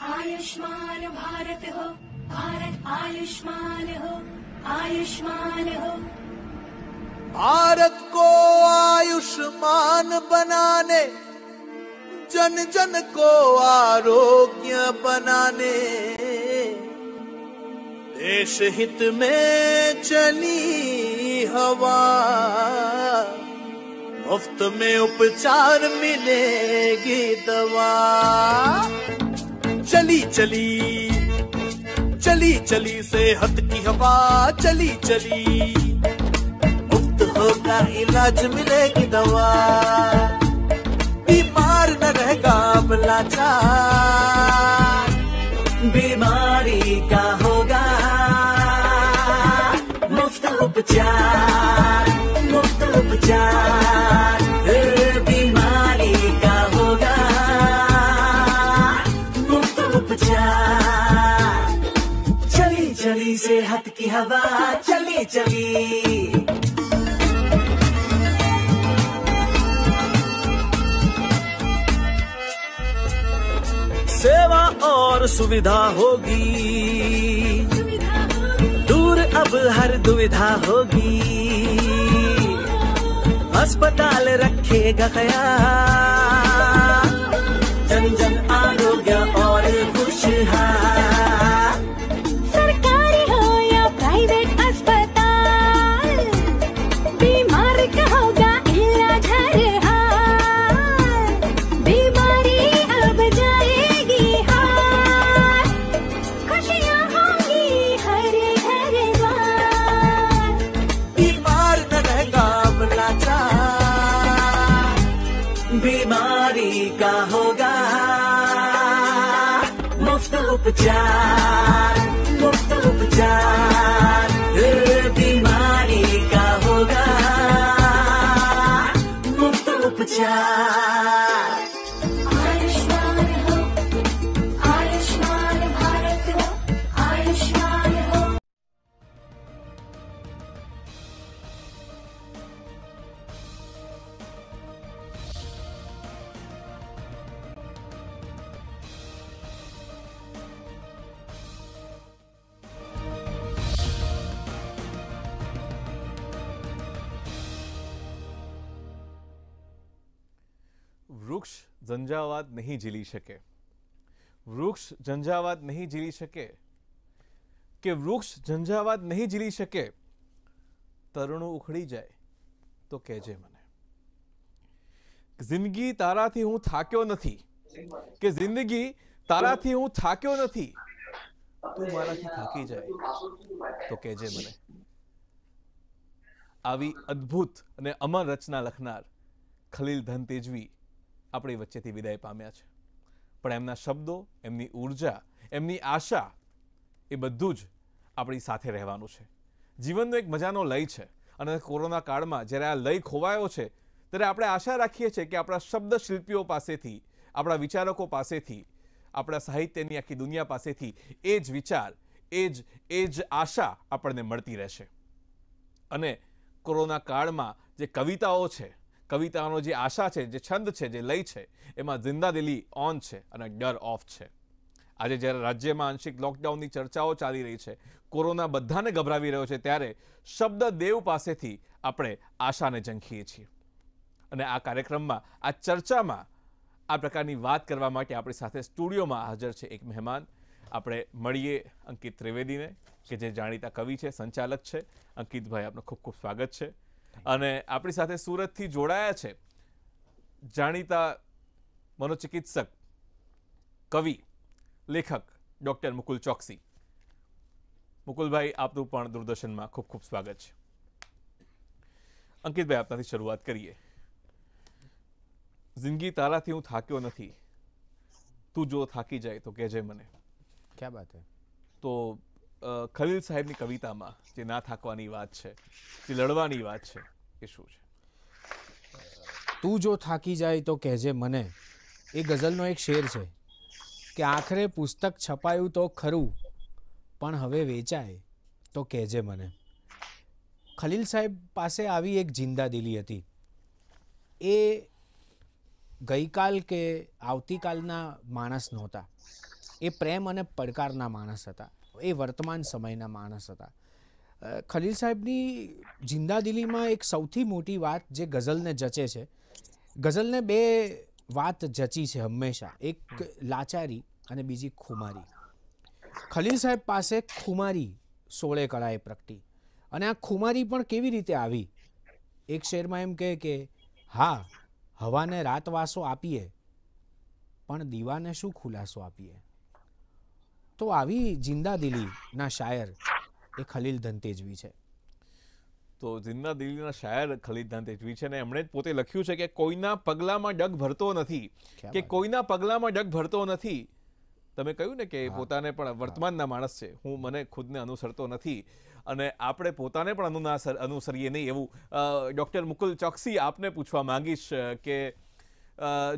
आयुष्मान भारत हो, भारत आयुष्मान हो आयुष्मान हो। भारत को आयुष्मान बनाने, जन जन को आरोग्य बनाने। देश हित में चली हवा, मुफ़्त में उपचार मिलेगी दवा। चली चली। चली चली सेहत की हवा, चली चली। मुफ़्त होगा इलाज मिलेगी दवा। बीमार न रहेगा अब लाचार। बीमारी का होगा मुफ़्त उपचार मुफ़्त उपचार। चली सेहत की हवा चली चली। सेवा और सुविधा होगी। दूर अब हर दुविधा होगी। अस्पताल रखेगा ख्याल। जन जन आरोग्य और खुशहाल। ઝંઝાવાત નહીં ઝીલી શકે. વૃક્ષ ઝંઝાવાત નહીં ઝીલી શકે. કે વૃક્ષ ઝંઝાવાત નહીં ઝીલી શકે, તરુણું ઉખડી જાય તો કહેજે મને. જિંદગી તારાથી હું થાક્યો નથી. કે જિંદગી તારાથી હું થાક્યો નથી, તું મારાથી થાકી જાય તો કહેજે મને. આવી અદ્ભુત અને અમર રચના લખનાર ખલીલ ધન તેજવી આપણી વચ્ચેથી વિદાય પામ્યા છે. પણ એમના શબ્દો, એમની ઊર્જા, એમની આશા એ બધું જ આપણી સાથે રહેવાનું છે. જીવનનો એક મજાનો લય છે અને કોરોના કાળમાં જ્યારે આ લય ખોવાયો છે, ત્યારે આપણે આશા રાખીએ છીએ કે આપણા શબ્દ શિલ્પીઓ પાસેથી, આપણા વિચારકો પાસેથી, આપણા સાહિત્યની આખી દુનિયા પાસેથી એ જ વિચાર, એ જ એ જ આશા આપણને મળતી રહેશે. અને કોરોના કાળમાં જે કવિતાઓ છે કવિતાઓનો જે આશા છે, જે છંદ છે, જે લય છે, એમાં જિંદાદિલી ઓન છે અને ડર ઓફ છે. આજે જ્યારે રાજ્યમાં આંશિક લોકડાઉનની ચર્ચાઓ ચાલી રહી છે, કોરોના બધાને ગભરાવી રહ્યો છે, ત્યારે શબ્દ દેવ પાસેથી આપણે આશાને ઝંખીએ છીએ. અને આ કાર્યક્રમમાં, આ ચર્ચામાં, આ પ્રકારની વાત કરવા માટે આપણી સાથે સ્ટુડિયોમાં હાજર છે એક મહેમાન. આપણે મળીએ અંકિત ત્રિવેદીને, કે જે જાણીતા કવિ છે, સંચાલક છે. અંકિતભાઈ, આપનું ખૂબ ખૂબ સ્વાગત છે. અને આપણી સાથે સુરતથી જોડાયા છે જાણીતા મનોચિકિત્સક કવિ લેખક ડૉક્ટર મુકુલ ચોકસી. મુકુલભાઈ આપનું પણ દૂરદર્શનમાં ખૂબ ખૂબ સ્વાગત છે. અંકિતભાઈ આપનાથી શરૂઆત કરીએ. જિંદગી તારાથી હું થાક્યો નથી. તું જો થાકી જાય તો કહેજે મને. ક્યાં બાત હે? તો ખલીલ સાહેબની કવિતામાં જે ના થાકવાની વાત છે, જે લડવાની વાત છે, એ શું છે? તું જો થાકી જાય તો કહેજે મને. એ ગઝલનો એક શેર છે કે આખરે પુસ્તક છપાયું તો ખરું, પણ હવે વેચાય તો કહેજે મને. ખલીલ સાહેબ પાસે આવી એક જિંદાદિલી હતી. એ ગઈકાલ કે આવતીકાલના માણસ નહોતા. એ પ્રેમ અને પડકારના માણસ હતા. એ વર્તમાન સમયના માણસ હતા. ખલીલ સાહેબની જિંદાદિલીમાં એક સૌથી મોટી વાત જે ગઝલને જચે છે, ગઝલને બે વાત જચી છે હંમેશા, એક લાચારી અને બીજી ખુમારી. ખલીલ સાહેબ પાસે ખુમારી સોળે કળાએ પ્રગટી અને આ ખુમારી પણ કેવી રીતે આવી? એક શેરમાં એમ કહે કે, હા, હવાને રાતવાસો આપીએ, પણ દીવાને શું ખુલાસો આપીએ? તો આવી જિંદાદિલીના શાયર એ ખલીલ ધનતેજવી છે. તો જિંદા દિલ્હીના શાયર ખલીદના તેજવી છે ને એમણે પોતે લખ્યું છે કે કોઈના પગલામાં ડગ ભરતો નથી. કે કોઈના પગલામાં ડગ ભરતો નથી. તમે કહ્યું ને કે પોતાને પણ વર્તમાનના માણસ છે. હું મને ખુદને અનુસરતો નથી. અને આપણે પોતાને પણ અનુના અનુસરીએ નહીં એવું ડૉક્ટર મુકુલ ચોકસી આપને પૂછવા માંગીશ કે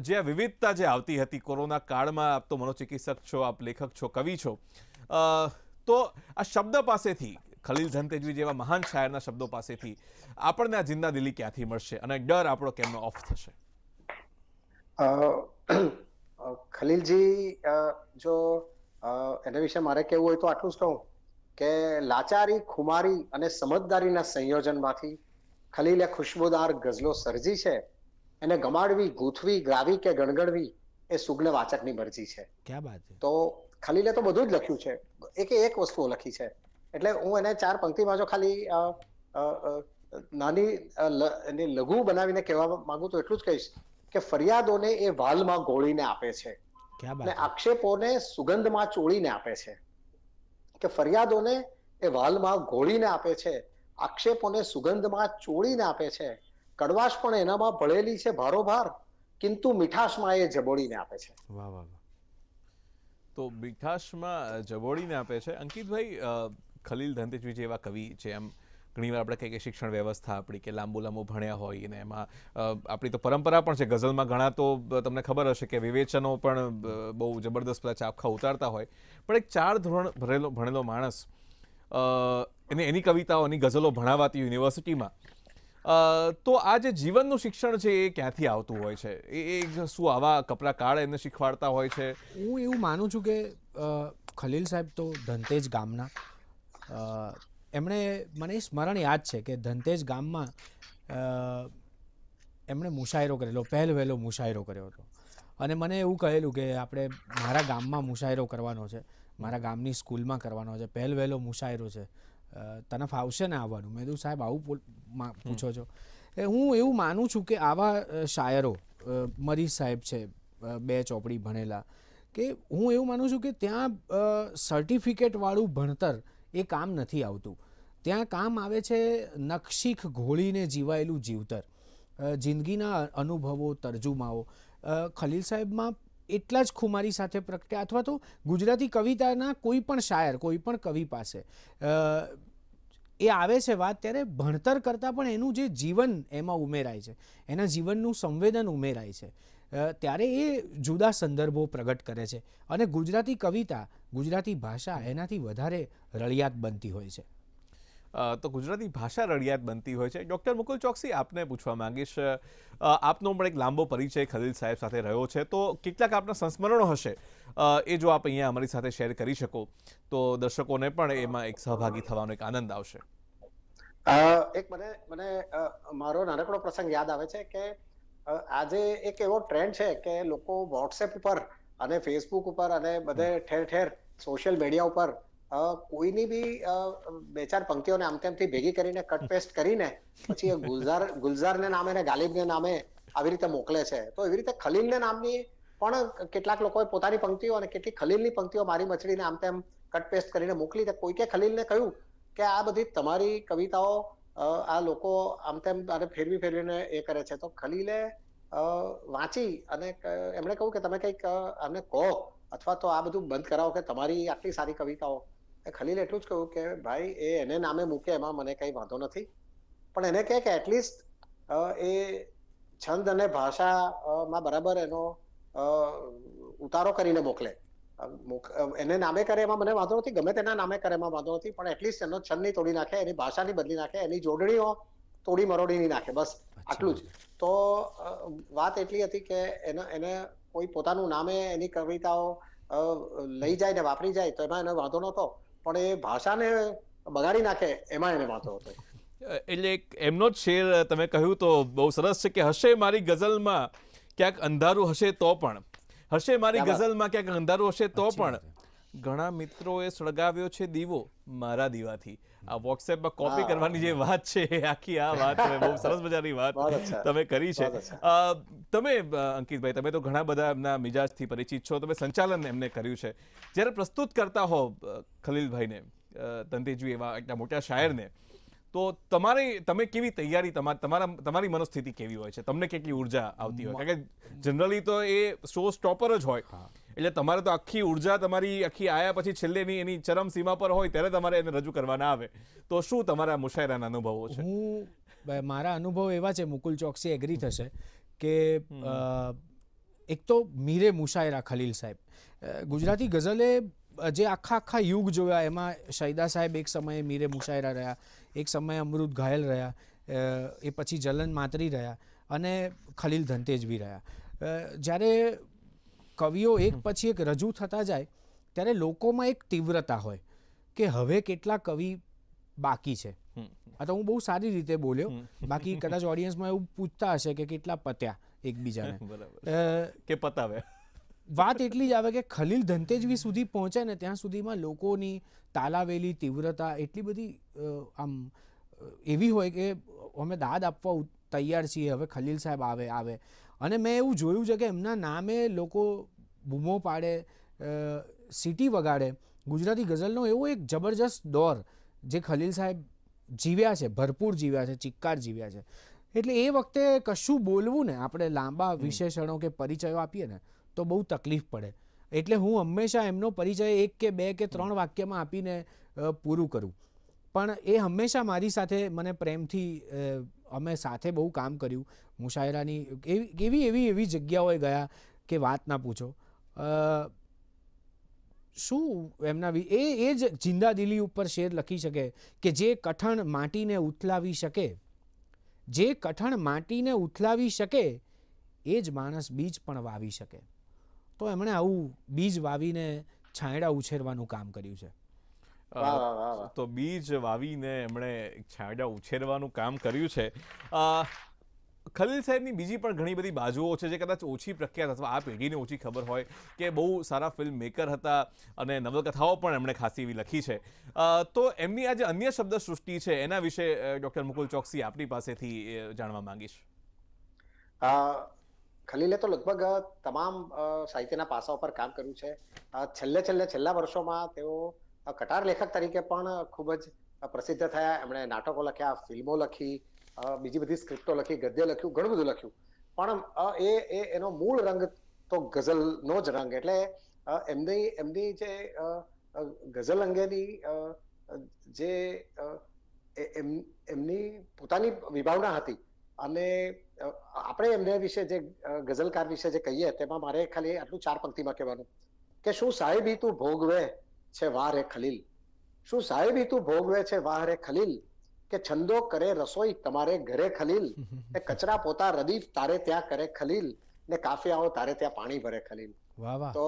જે આ વિવિધતા જે આવતી હતી કોરોના કાળમાં, આપ તો મનોચિકિત્સક છો, આપ લેખક છો, કવિ છો. તો આ શબ્દ પાસેથી, ખલીલ ધનતેજવી જેવા મહાન શાયરના શબ્દો પાસેથી આપણને આ જિંદા દિલી ક્યાંથી મળશે અને ડર આપણો કેમનો ઓફ થશે? ખલીલજી જો એના વિશે મારે કહેવું હોય તો આટલું જ કહું કે લાચારી, ખુમારી અને સમજદારીના સંયોજનમાંથી ખલીલે ખુશ્બુદાર ગઝલો સર્જી છે. એને ગમાડવી ગૂંથવી ગ્રાવી કે ગણગણવી એ સુગ્ન વાચકની મરજી છે. ક્યાં છે? તો ખલીલે તો બધું જ લખ્યું છે. એક એક વસ્તુઓ લખી છે. એટલે હું એને ચાર પંક્તિમાં જો ખાલી નાની એને લઘુ બનાવીને કહેવા માંગુ તો એટલું જ કહીશ કે ફરિયાદોને એ વાલમાં ગોળીને આપે છે. અને? આક્ષેપોને સુગંધમાં ચોળીને આપે છે. કે ફરિયાદોને એ વાલમાં ગોળીને આપે છે. આક્ષેપોને સુગંધમાં ચોળીને આપે છે. કડવાશ પણ એનામાં ભળેલી છે ભારોભાર, કિંતુ મીઠાશમાં એ જબોડીને આપે છે. વાહ વાહ તો મીઠાશમાં જબોડીને આપે છે. અંકિતભાઈ ખલીલ ધનતેજવી જેવા કવિ છે એમ. ઘણીવાર આપણે કહીએ કે શિક્ષણ વ્યવસ્થા આપણી કે લાંબુ લાંબુ ભણ્યા હોય અને એમાં આપણી તો પરંપરા પણ છે. ગઝલમાં ઘણા તો તમને ખબર હશે કે વિવેચનો પણ બહુ જબરદસ્ત બધા ચાપખા ઉતારતા હોય. પણ એક ચાર ધોરણ ભરેલો, ભણેલો માણસ એને એની કવિતાઓ, એની ગઝલો ભણાવાતી યુનિવર્સિટીમાં તો આ જે જીવનનું શિક્ષણ છે એ ક્યાંથી આવતું હોય છે? એ શું આવા કપરા કાળ એમને શીખવાડતા હોય છે? હું એવું માનું છું કે ખલીલ સાહેબ તો ધનતેજ ગામના. એમણે મને સ્મરણ યાદ છે કે ધનતેજ ગામમાં એમણે મુશાયરો કરેલો, પહેલ વહેલો મુશાયરો કર્યો હતો. અને મને એવું કહેલું કે આપણે મારા ગામમાં મુશાયરો કરવાનો છે, મારા ગામની સ્કૂલમાં કરવાનો છે, પહેલ વહેલો મુશાયરો છે. તને ફાવશે ને આવવાનું? મેં કીધું સાહેબ આવું પૂછો છો. એ હું એવું માનું છું કે આવા શાયરો મરી સાહેબ છે બે ચોપડી ભણેલા કે હું એવું માનું છું કે ત્યાં સર્ટિફિકેટવાળું ભણતર એ કામ નથી આવતું. ત્યાં કામ આવે છે નકશીખ ઘોળીને જીવાયેલું જીવતર. જિંદગીના અનુભવો તરજુમાઓ. ખલીલ સાહેબમાં એટલા જ ખુમારી સાથે પ્રગટ્યા. અથવા તો ગુજરાતી કવિતાના કોઈ પણ શાયર, કોઈ પણ કવિ પાસે એ આવે છે વાત ત્યારે ભણતર કરતાં પણ એનું જે જીવન એમાં ઉમેરાય છે, એના જીવનનું સંવેદન ઉમેરાય છે. ત્યારે એ જુદા સંદર્ભો પ્રગટ કરે છે. અને ગુજરાતી કવિતા, ગુજરાતી ભાષા એનાથી વધારે રળિયાત બનતી હોય છે. તો ગુજરાતી ભાષા રડિયાત બનતી હોય છે. ડૉક્ટર મુકુલ ચોકસી આપને પૂછવા માંગીશ આપનો પણ એક લાંબો પરિચય ખલીલ સાહેબ સાથે રહ્યો છે. તો કેટલાક આપના સંસ્મરણો હશે એ જો આપ અહીંયા અમારી સાથે શેર કરી શકો તો દર્શકોને પણ એમાં એક સહભાગી થવાનો એક આનંદ આવશે. એક મને મને મારો નાનકડો પ્રસંગ યાદ આવે છે કે આજે એક એવો ટ્રેન્ડ છે કે લોકો વોટ્સએપ ઉપર અને ફેસબુક ઉપર અને બધે ઠેર ઠેર સોશિયલ મીડિયા ઉપર કોઈની બી બે ચાર પંક્તિઓને આમ તેમથી ભેગી કરીને કટ પેસ્ટ કરીને, પછી એ ગુલઝાર, ગુલઝારને નામે ને ગાલિબને નામે આવી રીતે મોકલે છે. તો એવી રીતે ખલીલને નામની પણ કેટલાક લોકોએ પોતાની પંક્તિઓ અને કેટલીક ખલીલની પંક્તિઓ મારી મચડીને આમ તેમ કટ પેસ્ટ કરીને મોકલી તો કોઈકે ખલીલને કહ્યું કે આ બધી તમારી કવિતાઓ આ લોકો આમ તેમ અને ફેરવી ફેરવીને એ કરે છે. તો ખલીલે વાંચી અને એમણે કહ્યું કે તમે કંઈક અમને કહો અથવા તો આ બધું બંધ કરાવો કે તમારી આટલી સારી કવિતાઓ ખલીલે એટલું જ કહ્યું કે ભાઈ એ એને નામે મૂકે એમાં મને કઈ વાંધો નથી. પણ એને કહે કે એટલીસ્ટ એ છંદ અને ભાષા માં બરાબર એનો ઉતારો કરીને મોકલે. એને નામે કરે એમાં મને વાંધો નથી ગમે તેના નામે કરે એમાં વાંધો નથી પણ એટલીસ્ટ એનો છંદ નહીં તોડી નાખે એની ભાષાની બદલી નાખે એની જોડણીઓ તોડી મરોડી નહીં નાખે બસ આટલું જ. તો વાત એટલી હતી કે એને એને કોઈ પોતાનું નામે એની કવિતાઓ લઈ જાય ને વાપરી જાય તો એમાં એનો વાંધો નહોતો. પણ એ ભાષાને બગાડી નાખે એમાં એને વાંધો હતો. એટલે એક એમનો જ શેર તમે કહ્યું તો બહુ સરસ છે કે હશે મારી ગઝલમાં ક્યાંક અંધારું હશે તો પણ. હશે મારી ગઝલમાં ક્યાંક અંધારું હશે તો પણ. ઘણા મિત્રોએ સળગાવ્યો છે દીવો મારા દીવાથી. આ વોટ્સએપમાં કોપી કરવાની જે વાત છે આખી આ વાત તમે બહુ સરસ મજાની વાત તમે કરી છે. તમે અંકિતભાઈ તમે તો ઘણા બધા એમના મિજાજથી પરિચિત છો. તમે સંચાલન એમને કર્યું છે. જ્યારે પ્રસ્તુત કરતા હો ખલીલભાઈને તંતેજી તંતેજવી એવા એટલા મોટા શાયરને તો તમારી તમે કેવી તૈયારી તમારી તમારા તમારી મનોસ્થિતિ કેવી હોય છે? તમને કેટલી ઊર્જા આવતી હોય? કારણ કે જનરલી તો એ શો સ્ટોપર જ હોય. એટલે તમારે તો આખી ઊર્જા તમારી આખી આયા પછી છેલ્લે એની ચરમ સીમા પર હોય ત્યારે તમારે એને રજૂ કરવાના આવે. તો શું તમારા મુશાયરાના અનુભવો છે? હું મારા અનુભવ એવા છે મુકુલ ચોકસી એગ્રી થશે કે એક તો મીરે મુશાયરા ખલીલ સાહેબ. ગુજરાતી ગઝલે જે આખા આખા યુગ જોયા એમાં શૈદા સાહેબ એક સમયે મીરે મુશાયરા રહ્યા એક સમયે અમૃત ઘાયલ રહ્યા એ પછી જલન માતરી રહ્યા અને ખલીલ ધનતેજ બી રહ્યા જ્યારે કવિઓ એક પછી એક રજૂ થતા જાય ત્યારે લોકોમાં એક તીવ્રતા હોય કે હવે કેટલા કવિ બાકી છે. આ તો હું બહુ સારી રીતે બોલ્યો. બાકી કદાચ ઓડિયન્સમાં એવું પૂછતા હશે કે કેટલા પત્યા એકબીજાને. કે પતાવે. વાત એટલી જ આવે કે ખલીલ ધંતેજવી સુધી પહોંચે ને ત્યાં સુધીમાં લોકોની તાલાવેલી તીવ્રતા એટલી બધી આમ એવી હોય કે અમે દાદ આપવા તૈયાર છીએ હવે ખલીલ સાહેબ આવે આવે. અને મેં એવું જોયું છે કે એમના નામે લોકો બૂમો પાડે સિટી વગાડે. ગુજરાતી ગઝલનો એવો એક જબરજસ્ત દોર જે ખલીલ સાહેબ જીવ્યા છે ભરપૂર જીવ્યા છે ચિક્કાર જીવ્યા છે. એટલે એ વખતે કશું બોલવું ને આપણે લાંબા વિશેષણો કે પરિચયો આપીએ ને તો બહુ તકલીફ પડે. એટલે હું હંમેશા એમનો પરિચય એક કે બે કે ત્રણ વાક્યમાં આપીને પૂરું કરું. પણ એ હંમેશા મારી સાથે મને પ્રેમથી અમે સાથે બહુ કામ કર્યું. મુશાયરાની એવી એવી એવી એવી જગ્યાઓએ ગયા કે વાત ના પૂછો. શું એમના એ એ જ જિંદાદિલી ઉપર શેર લખી શકે કે જે કઠણ માટીને ઉથલાવી શકે. જે કઠણ માટીને ઉથલાવી શકે એ જ માણસ બીજ પણ વાવી શકે. તો એમણે આવું બીજ વાવીને છાંયડા ઉછેરવાનું કામ કર્યું છે. તો બીજ વાવીને એમણે છાંયડા ઉછેરવાનું કામ કર્યું છે. ખલીલ સાહેબની બીજી પણ ઘણી બધી બાજુઓ છે જે કદાચ ઓછી પ્રખ્યાત અથવા આ પેઢીને ઓછી ખબર હોય કે બહુ સારા ફિલ્મ મેકર હતા અને નવલકથાઓ પણ એમણે ખાસી એવી લખી છે. તો એમની આ જે અન્ય શબ્દ સૃષ્ટિ છે એના વિશે ડૉક્ટર મુકુલ ચોકસી આપની પાસેથી જાણવા માંગીશ. ખલીલે તો લગભગ તમામ સાહિત્યના પાસા ઉપર કામ કર્યું છે. છેલ્લે છેલ્લે છેલ્લા વર્ષોમાં તેઓ કટાર લેખક તરીકે પણ ખૂબ જ પ્રસિદ્ધ થયા. એમણે નાટકો લખ્યા, ફિલ્મો લખી બીજી બધી સ્ક્રિપ્ટો લખી, ગદ્ય લખ્યું, ઘણું બધું લખ્યું. પણ એ એનો મૂળ રંગ તો ગઝલનો જ રંગ. એટલે એમની એમની જે ગઝલ અંગેની જે એમ, એમની પોતાની વિભાવના હતી અને આપણે એમને વિશે જે ગઝલકાર વિશે જે કહીએ, તેમાં મારે ખાલી આટલું ચાર પંક્તિમાં કહેવાનું કે શું સાહેબી તું ભોગવે? છે વાહ રે ખલીલ. શું સાહેબી તું ભોગવે છે વાહ રે ખલીલ? કે છંદો કરે રસોઈ તમારે ઘરે ખલીલ? ને કચરા પોતા રદીફ તારે ત્યાં કરે ખલીલ? ને કાફિયાઓ તારે ત્યાં પાણી ભરે ખલીલ? વાહ વાહ. તો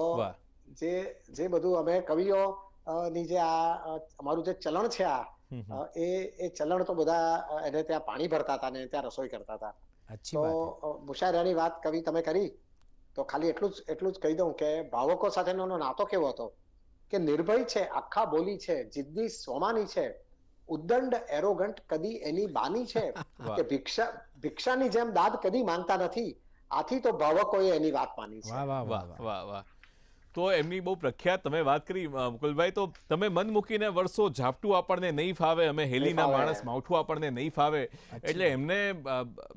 જે જે બધું અમે કવિઓ ની જે આ અમારું જે ચલણ છે આ એ એ ચલણ તો બધા એને ત્યાં પાણી ભરતા હતા ને ત્યાં રસોઈ કરતા હતા. તો મુશાયરાની વાત કવિ તમે કરી? તો ખાલી એટલું જ એટલું જ કહી દઉં કે ભાવકો સાથેનો એનો નાતો કેવો હતો? કે નિર્ભય છે આખા બોલી છે જિદ્દી સ્વમાની છે ઉદ્દંડ એરોગન્ટ કદી એની બાની છે કે ભિક્ષા ભિક્ષાની જેમ દાદ કદી માંગતા નથી આથી તો ભાવકોએ એની વાત માની છે. વાહ વાહ વાહ. વાહ વાહ. તો એમની બહુ પ્રખ્યાત તમે વાત કરી મુકુલભાઈ તો તમે મન મૂકીને વર્ષો ઝાપટું આપણને નહીં ફાવે અમે હેલીના માણસ માવઠું આપણને નહીં ફાવે. એટલે એમને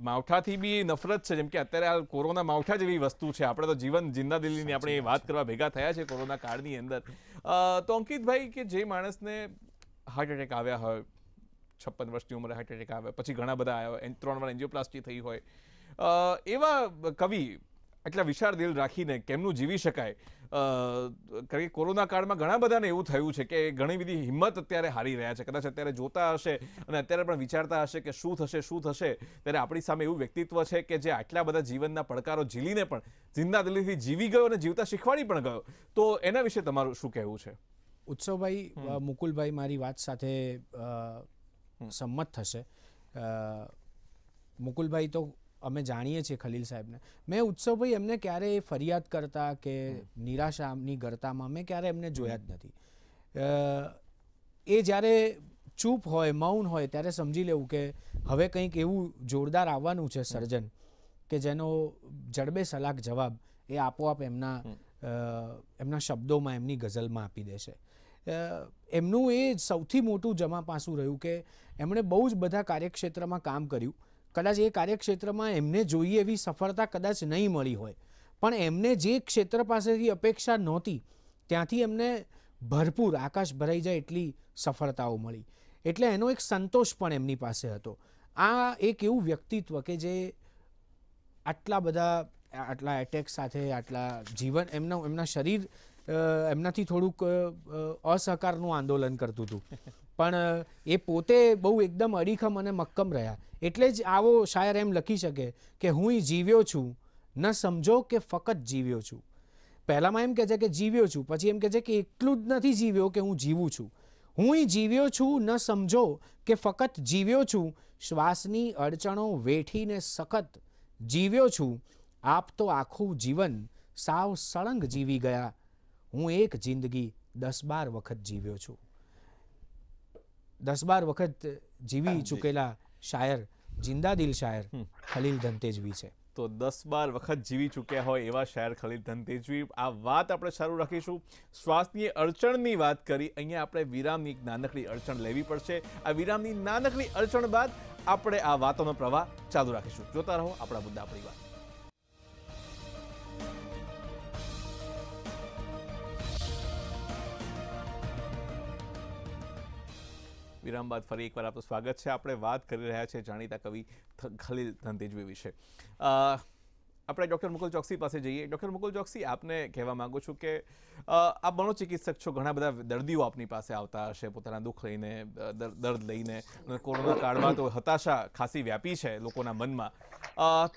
માવઠાથી બી નફરત છે જેમ કે અત્યારે આ કોરોના માવઠા જેવી વસ્તુ છે. આપણે તો જીવન જિંદા દિલ્હીની આપણે એ વાત કરવા ભેગા થયા છે કોરોના કાળની અંદર. તો અંકિતભાઈ કે જે માણસને હાર્ટ એટેક આવ્યા હોય છપ્પન વર્ષની ઉંમરે હાર્ટ એટેક આવે પછી ઘણા બધા આવ્યા ત્રણ વાર એન્જિયોપ્લાસ્ટી થઈ હોય એવા કવિ એટલા વિશાળ દિલ રાખીને કેમનું જીવી શકાય? કારણ કે કોરોના કાળમાં ઘણા બધાને એવું થયું છે કે ઘણી બધી હિંમત અત્યારે હારી રહ્યા છે. કદાચ અત્યારે જોતા હશે અને અત્યારે પણ વિચારતા હશે કે શું થશે શું થશે ત્યારે આપણી સામે એવું વ્યક્તિત્વ છે કે જે આટલા બધા જીવનના પડકારો ઝીલીને પણ જિંદા દિલ્હીથી જીવી ગયો અને જીવતા શીખવાડી પણ ગયો. તો એના વિશે તમારું શું કહેવું છે? ઉત્સવભાઈ મુકુલભાઈ મારી વાત સાથે સંમત થશે. મુકુલભાઈ તો અમે જાણીએ છીએ ખલીલ સાહેબને. મેં ઉત્સવભાઈ એમને ક્યારેય ફરિયાદ કરતા કે નિરાશાની ગરતામાં મેં ક્યારે એમને જોયા જ નથી. એ જ્યારે ચૂપ હોય મૌન હોય ત્યારે સમજી લેવું કે હવે કંઈક એવું જોરદાર આવવાનું છે સર્જન કે જેનો જડબે સલાક જવાબ એ આપોઆપ એમના એમના શબ્દોમાં એમની ગઝલમાં આપી દેશે. એમનું એ સૌથી મોટું જમા પાસું રહ્યું કે એમણે બહુ જ બધા કાર્યક્ષેત્રમાં કામ કર્યું. કદાચ એ કાર્યક્ષેત્રમાં એમને જોઈએ એવી સફળતા કદાચ નહીં મળી હોય. પણ એમને જે ક્ષેત્ર પાસેથી અપેક્ષા નહોતી, ત્યાંથી એમને ભરપૂર આકાશ ભરાઈ જાય એટલી સફળતાઓ મળી. એટલે એનો એક સંતોષ પણ એમની પાસે હતો. આ એક એવું વ્યક્તિત્વ કે જે આટલા બધા, આટલા એટેક સાથે, આટલા જીવન, એમના એમના શરીર એમનાથી થોડુંક અસહકારનું આંદોલન કરતું હતું. પણ એ પોતે બહુ એકદમ અડીખમ અને મક્કમ રહ્યા. એટલે જ આવો શાયર એમ લખી શકે કે હું જીવ્યો છું. ન સમજો કે ફક્ત જીવ્યો છું. પહેલાંમાં એમ કહે છે કે જીવ્યો છું, પછી એમ કહે છે કે એટલું જ નથી જીવ્યો કે હું જીવું છું. હું જીવ્યો છું, ન સમજો કે ફક્ત જીવ્યો છું. શ્વાસની અડચણો વેઠીને સખત જીવ્યો છું. આપ તો આખું જીવન સાવ સળંગ જીવી ગયા. હું એક જિંદગી દસ બાર વખત જીવ્યો છું. દસ બાર વખત જીવી ચૂકેલા શાયર જિંદાદિલ શાયર ખલીલ ધનતેજવી છે. તો દસ બાર વખત જીવી ચૂક્યા હોય એવા શાયર ખલીલ ધનતેજવી. આ વાત આપણે શરૂ રાખીશું. શ્વાસની અડચણની વાત કરી અહીંયા આપણે વિરામની એક નાનકડી અડચણ લેવી પડશે. આ વિરામની નાનકડી અડચણ બાદ આપણે આ વાતોનો પ્રવાહ ચાલુ રાખીશું. જોતા રહો આપણા મુદ્દા આપણી વાત વિરામ બાદ ફરી એકવાર આપનું સ્વાગત છે. આપણે વાત કરી રહ્યા છીએ જાણીતા કવિ ખલીલ ધંધેજવી વિશે. આપણે ડૉક્ટર મુકુલ ચોકસી પાસે જઈએ. ડૉક્ટર મુકુલ ચોકસી, આપને કહેવા માગું છું કે આપ મનોચિકિત્સક છો. ઘણા બધા દર્દીઓ આપની પાસે આવતા હશે, પોતાના દુઃખ લઈને દર્દ લઈને. કોરોના કાળમાં તો હતાશા ખાસી વ્યાપી છે લોકોના મનમાં.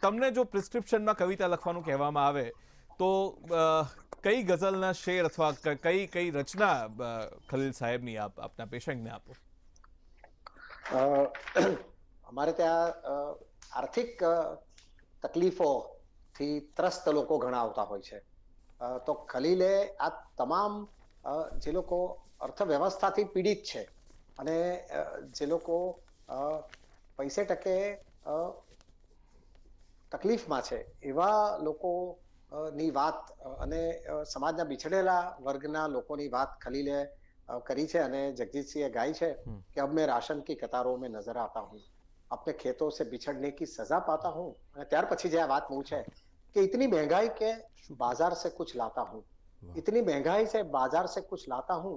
તમને જો પ્રિસ્ક્રિપ્શનમાં કવિતા લખવાનું કહેવામાં આવે, તો કઈ ગઝલના શેર અથવા કઈ કઈ રચના ખલીલ સાહેબની આપ, આપના પેશન્ટને આપો? અમારે ત્યાં આર્થિક તકલીફોથી ત્રસ્ત લોકો ઘણા આવતા હોય છે. તો ખલીલે આ તમામ જે લોકો અર્થવ્યવસ્થાથી પીડિત છે અને જે લોકો પૈસે ટકે તકલીફમાં છે, એવા લોકો ની વાત અને સમાજના બિછડેલા વર્ગના લોકોની વાત ખલીલે કરી છે અને જગજીતસિંહે ગાઈ છે कि अब मैं राशन की कतारों में नजर आता हूँ अपने खेतों से बिछड़ने की सजा पाता हूँ અને ત્યાર પછી જે આ વાત મૂળ છે કે इतनी महंगाई के बाजार से कुछ लाता हूँ इतनी महंगाई से बाजार से कुछ लाता हूँ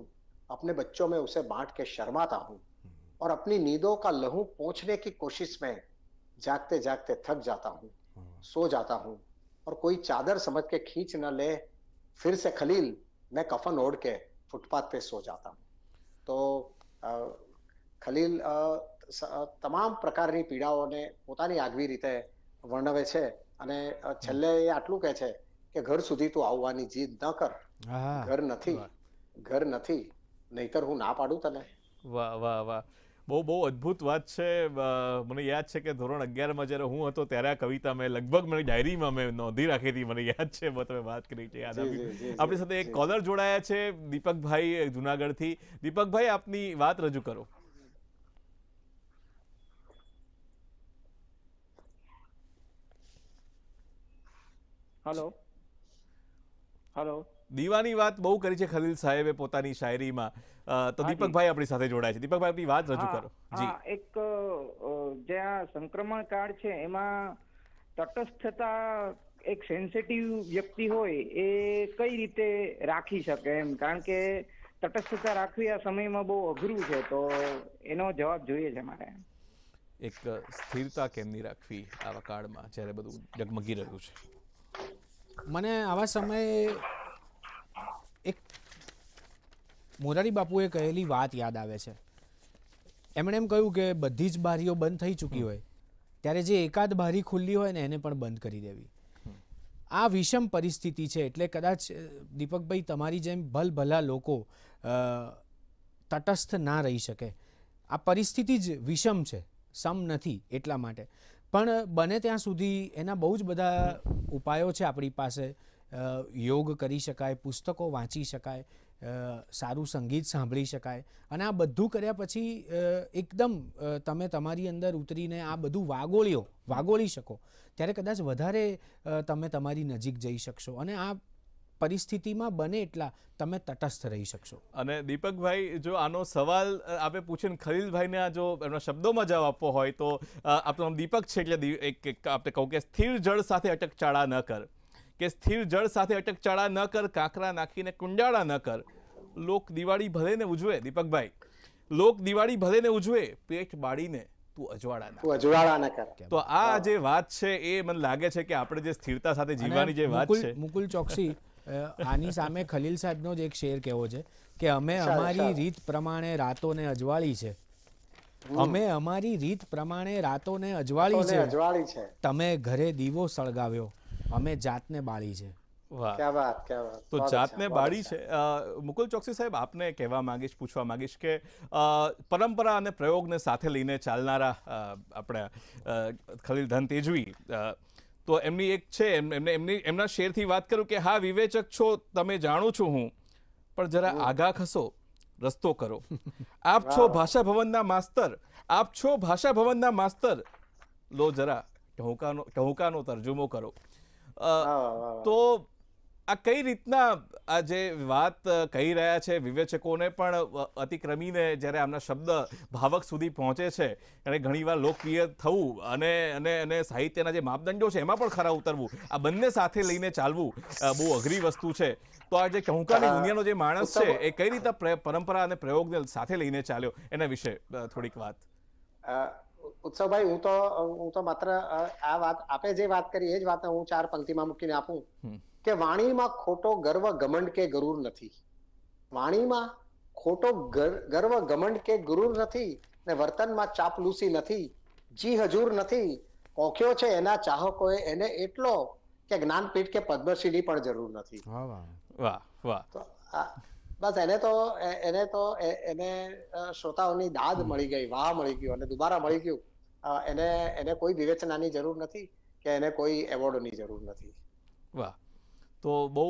अपने बच्चों में उसे बांट के शर्माता हूँ और अपनी नींदों का लहू पोंछने की कोशिश में जागते जागते थक जाता हूँ सो जाता हूँ और कोई चादर समझ के खींच न ले फिर से खलील मैं कफन ओढ़ के फुटपाथ पे सो जाता हूँ તો અ, ખલીલ અ, સ- અ, તમામ પ્રકારની પીડાઓને પોતાની આગવી રીતે વર્ણવે છે અને અ, છેલ્લે એ આટલું કહે છે કે ઘર સુધી તું આવવાની જીદ ન કર હા ઘર નથી ઘર નથી નહીતર હું ના પાડું તને વાહ વાહ વાહ બહુ બહુ અદ્ભુત વાત છે. મને યાદ છે કે ધોરણ અગિયારમાં જ્યારે હું હતો ત્યારે આ કવિતા મેં લગભગ મારી ડાયરીમાં મેં નોંધી રાખી હતી. મને યાદ છે તમે વાત કરી છે યાદ જી, આપણી સાથે એક કોલર જોડાયા છે દીપકભાઈ જુનાગઢથી. દીપકભાઈ આપની વાત રજૂ કરો. હલો હલો દીવાની વાત બહુ કરી છે ખલીલ સાહેબે પોતાની શાયરીમાં. તો દીપકભાઈ આપણી સાથે જોડાય છે. દીપકભાઈ આપની વાત રજૂ કરો. જી. એક જે આ સંક્રમણ કાળ છે એમાં તટસ્થતા એક સેન્સિટિવ વ્યક્તિ હોય એ કઈ રીતે રાખી શકે એમ? કારણ કે તટસ્થતા રાખવી આ સમયમાં બહુ અઘરું છે તો એનો જવાબ જોઈએ છે મારે. એક સ્થિરતા કેમની રાખવી આવા કાળમાં જ્યારે બધું ડગમગી રહ્યું છે? મને આવા સમયે એક મોરારી બાપુએ કહેલી વાત યાદ આવે છે. એમણે એમ કહ્યું કે બધી જ બારીઓ બંધ થઈ ચૂકી હોય ત્યારે જે એકાદ બારી ખુલ્લી હોય ને એને પણ બંધ કરી દેવી. આ વિષમ પરિસ્થિતિ છે એટલે કદાચ દીપકભાઈ તમારી જેમ ભલભલા લોકો તટસ્થ ના રહી શકે. આ પરિસ્થિતિ જ વિષમ છે સમ નથી એટલા માટે. પણ બને ત્યાં સુધી એના બહુ જ બધા ઉપાયો છે આપણી પાસે. યોગ કરી શકાય, પુસ્તકો વાંચી શકાય સારું સંગીત સાંભળી શકાય. અને આ બધું કર્યા પછી એકદમ તમે તમારી અંદર ઉતરીને આ બધું વાગોળ્યો, વાગોળી શકો. ત્યારે કદાચ વધારે તમે તમારી નજીક જઈ શકશો. અને આ પરિસ્થિતિમાં બને એટલા તમે તટસ્થ રહી શકશો. અને દીપકભાઈ, જો આનો સવાલ આપણે આપે પૂછ્યો ને ખલીલભાઈને આ જો એમના શબ્દોમાં જવાબ આપવો હોય તો આપણું દીપક છે એટલે એક આપણે કહું કે સ્થિર જળ સાથે અટકચાળા ન કર. કે સ્થિર જળ સાથે અટકચાળા ન કર કાંકરા નાખીને કુંડાળા ન કર. લોક દિવાળી ભલે ને ઉજવે દીપકભાઈ. લોક દિવાળી ભલે ને ઉજવે પેટ બાળીને તું અજવાળા ના અજવાળા ના કર. તો આ જે વાત છે એ મને લાગે છે કે આપણે જે સ્થિરતા સાથે જીવવાની જે વાત મુકુલ- છે મુકુલ ચોકસી આની સામે ખલીલ સાહેબનો જ એક શેર કહેવો છે કે અમે અમારી રીત પ્રમાણે રાતોને અજવાળી છે. અમે અમારી રીત પ્રમાણે રાતોને અજવાળી છે. અજવાળી છે. તમે ઘરે દીવો સળગાવ્યો. અમે જાતને બાળી છે. વાહ. ક્યાં વાત તો જાતને બાળી છે. મુકુલ ચોકસી સાહેબ આપને કહેવા માંગીશ પૂછવા માંગીશ કે પરંપરા અને પ્રયોગને સાથે લઈને ચાલનારા આપણે ખલીલ ધન તેજવી તો એમની એક છે એમ- એમને એમની એમના શેરથી વાત કરું કે હા વિવેચક છો તમે જાણું છું હું પણ જરા આગા ખસો રસ્તો કરો. આપ છો ભાષા ભવનના માસ્તર આપ છો ભાષા ભવનના માસ્તર. લો જરા ટહુકાનો ટહુકાનો તરજુમો કરો. તો આ કઈ રીતના આ જે વાત કહી રહ્યા છે વિવેચકોને પણ અતિક્રમીને જ્યારે આમના શબ્દ ભાવક સુધી પહોંચે છે અને ઘણીવાર લોકપ્રિય થવું અને અને અને સાહિત્યના જે માપદંડો છે એમાં પણ ખરા ઉતરવું આ બંને સાથે લઈને ચાલવું બહુ અઘરી વસ્તુ છે. તો આ જે કહુંકાની. દુનિયાનો જે માણસ છે એ કઈ રીતે પરંપરા અને પ્રયોગને સાથે લઈને ચાલ્યો? એના વિશે થોડીક વાત. ઉત્સવભાઈ હું તો હું તો માત્ર આ વાત આપે જે વાત કરી એ જ વાત હું ચાર પંક્તિમાં મૂકીને આપું કે વાણીમાં ખોટો ગર્વ ગમંડ કે ગરુર નથી. વાણીમાં ખોટો ગર્વ ગમંડ કે ગુરુર નથી ને વર્તનમાં ચાપલૂસી નથી જી હજુર નથી પોખ્યો છે એના ચાહકોએ એને એટલો કે જ્ઞાનપીઠ કે પદ્મશ્રીની પણ જરૂર નથી. વાહ વાહ. તો બસ એને તો એ- એને તો એ- એને શ્રોતાઓની દાદ મળી ગઈ વાહ મળી ગયું અને દુબારા મળી ગયું. એને એને કોઈ વિવેચનાની જરૂર નથી કે એને કોઈ એવોર્ડની જરૂર નથી. વાહ. તો બહુ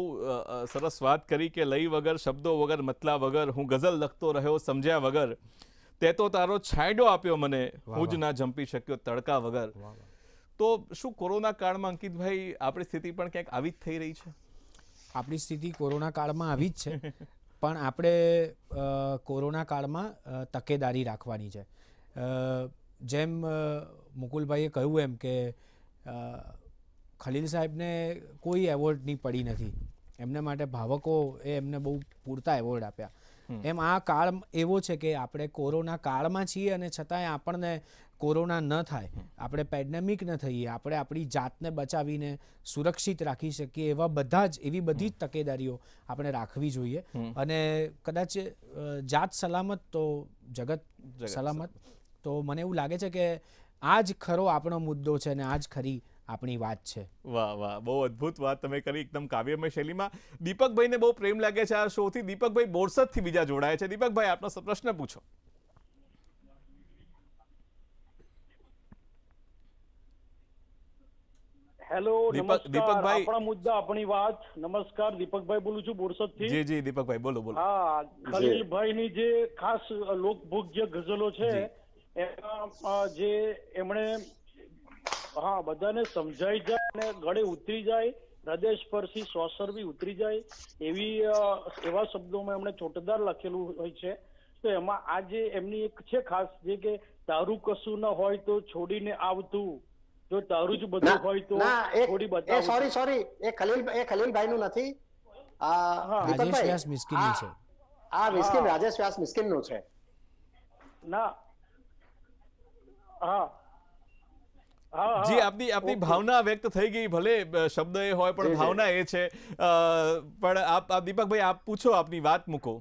સરસ વાત કરી કે લઈ વગર શબ્દો વગર મતલા વગર હું ગઝલ લખતો રહ્યો સમજ્યા વગર તે તો તારો છાંયડો આપ્યો મને હું જ ના જંપી શક્યો તડકા વગર. તો શું કોરોના કાળમાં અંકિતભાઈ આપણી સ્થિતિ પણ ક્યાંક આવી જ થઈ રહી છે? આપણી સ્થિતિ કોરોના કાળમાં આવી જ છે પણ આપણે કોરોના કાળમાં તકેદારી રાખવાની છે. જેમ મુકુલભાઈએ કહ્યું એમ કે ખલીલ સાહેબને કોઈ એવોર્ડની પડી નથી. એમને માટે ભાવકો એ એમને બહુ પૂરતા એવોર્ડ આપ્યા. એમ આ કાળ એવો છે કે આપણે કોરોના કાળમાં છીએ અને છતાંય આપણને કોરોના ન થાય. આપણે પેન્ડેમિક ન થઈએ. આપણે આપણી જાતને બચાવીને સુરક્ષિત રાખી શકીએ એવા બધા જ એવી બધી જ તકેદારીઓ આપણે રાખવી જોઈએ. અને કદાચ જાત સલામત તો જગત જગત સલામત. તો મને એવું લાગે છે કે આ જ ખરો આપણો મુદ્દો છે અને આ જ ખરી આપણી વાત છે. વાહ વાહ. બહુ અદ્ભુત વાત તમે કરી એકદમ કાવ્યમય શૈલીમાં. દીપકભાઈને બહુ પ્રેમ લાગે છે આ શોથી. દીપકભાઈ બોરસદથી બીજા જોડાયા છે. દીપકભાઈ આપનો પ્રશ્ન પૂછો. હેલો દીપક- નમસ્કાર. દીપકભાઈ. આપણા મુદ્દા આપણી વાત. નમસ્કાર દીપકભાઈ બોલું છું બોરસદથી જી જી દીપકભાઈ બોલો બોલો. હા ખલીલભાઈ ની જે ખાસ લોકભોગ્ય ગઝલો છે એમાં જે એમણે હા બધાને સમજાઈ જાય અને ગળે ઉતરી જાય હૃદય સ્પર્શી સોસરવી ઉતરી જાય એવી એવા શબ્દોમાં એમણે ચોટદાર લખેલું હોય છે. તો એમાં આ જે એમની એક છે ખાસ જે કે તારું કશું ન હોય તો છોડીને આવતું. જો તારું જ બધું હોય તો થોડી છોડી સોરી સોરી એ ખલીલ એ ખલીલભાઈ નું નથી. આ હા. રાજેશ વ્યાસ મિસ્કિન છે. આ મિસ્કિન રાજેશ વ્યાસ મિસ્કિનનું છે. ના જી આપની આપની ભાવના વ્યક્ત થઈ ગઈ ભલે શબ્દ એ હોય પણ. ભાવના એ છે. પણ આપ આપ દીપકભાઈ આપ પૂછો આપની વાત મૂકો.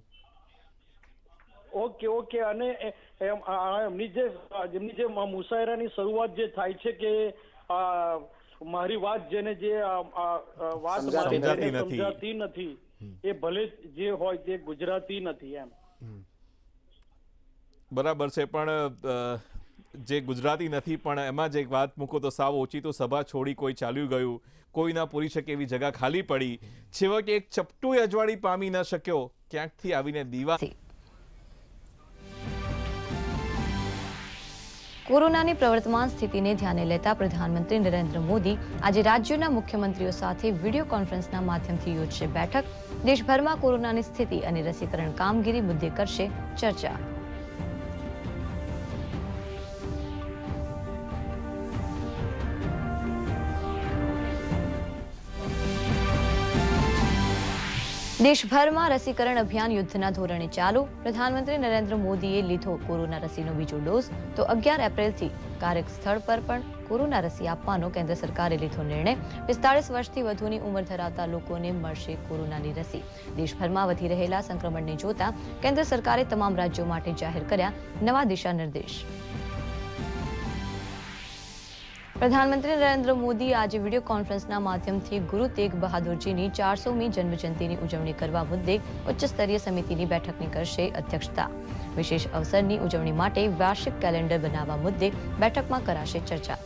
Okay okay. અને એમની જે એમની જે મુસાયરાની શરૂઆત જે થાય છે કે આ, મારી વાત જેને જે વાત સમજાતી નથી. નથી. એ ભલે જે હોય તે ગુજરાતી નથી એમ. બરાબર છે પણ જે ગુજરાતી નથી, પણ એમાં જ વાત મૂકો તો સાવ ઓછી, તો સભા છોડી કોઈ ચાલ્યું ગયું કોઈ ના પૂરી શકે એવી જગા ખાલી પડી. છેવટે એક ચપટું અજવાળી પામી ન શક્યો, ક્યાંકથી આવીને દીવા કોરોનાની પ્રવર્તમાન સ્થિતિને ધ્યાને લેતા પ્રધાનમંત્રી નરેન્દ્ર મોદી આજે રાજ્યોના મુખ્યમંત્રીઓ સાથે વીડિયો કોન્ફરન્સના માધ્યમથી યોજશે બેઠક. દેશભરમાં કોરોનાની સ્થિતિ અને રસીકરણ કામગીરી મુદ્દે કરશે ચર્ચા. દેશભરમાં રસીકરણ અભિયાન યુદ્ધના ધોરણે ચાલુ. પ્રધાનમંત્રી નરેન્દ્ર મોદીએ લીધો કોરોના રસીનો બીજો ડોઝ. તો અગિયાર એપ્રિલથી કાર્યક સ્થળ પર પણ કોરોના રસી આપવાનો કેન્દ્ર સરકારે લીધો નિર્ણય. પિસ્તાળીસ વર્ષથી વધુની ઉંમર ધરાવતા લોકોને મળશે કોરોનાની રસી. દેશભરમાં વધી રહેલા સંક્રમણને જોતા કેન્દ્ર સરકારે તમામ રાજ્યો માટે જાહેર કર્યા નવા દિશા નિર્દેશ. પ્રધાનમંત્રી નરેન્દ્ર મોદી આજે વીડિયો કોન્ફરન્સના માધ્યમથી ગુરુ તેગ બહાદુરજીની ચારસોમી જન્મજયંતિની ઉજવણી કરવા મુદ્દે ઉચ્ચ સ્તરીય સમિતિની બેઠકની કરશે અધ્યક્ષતા. વિશેષ અવસરની ઉજવણી માટે વાર્ષિક કેલેન્ડર બનાવવા મુદ્દે બેઠકમાં કરાશે ચર્ચા.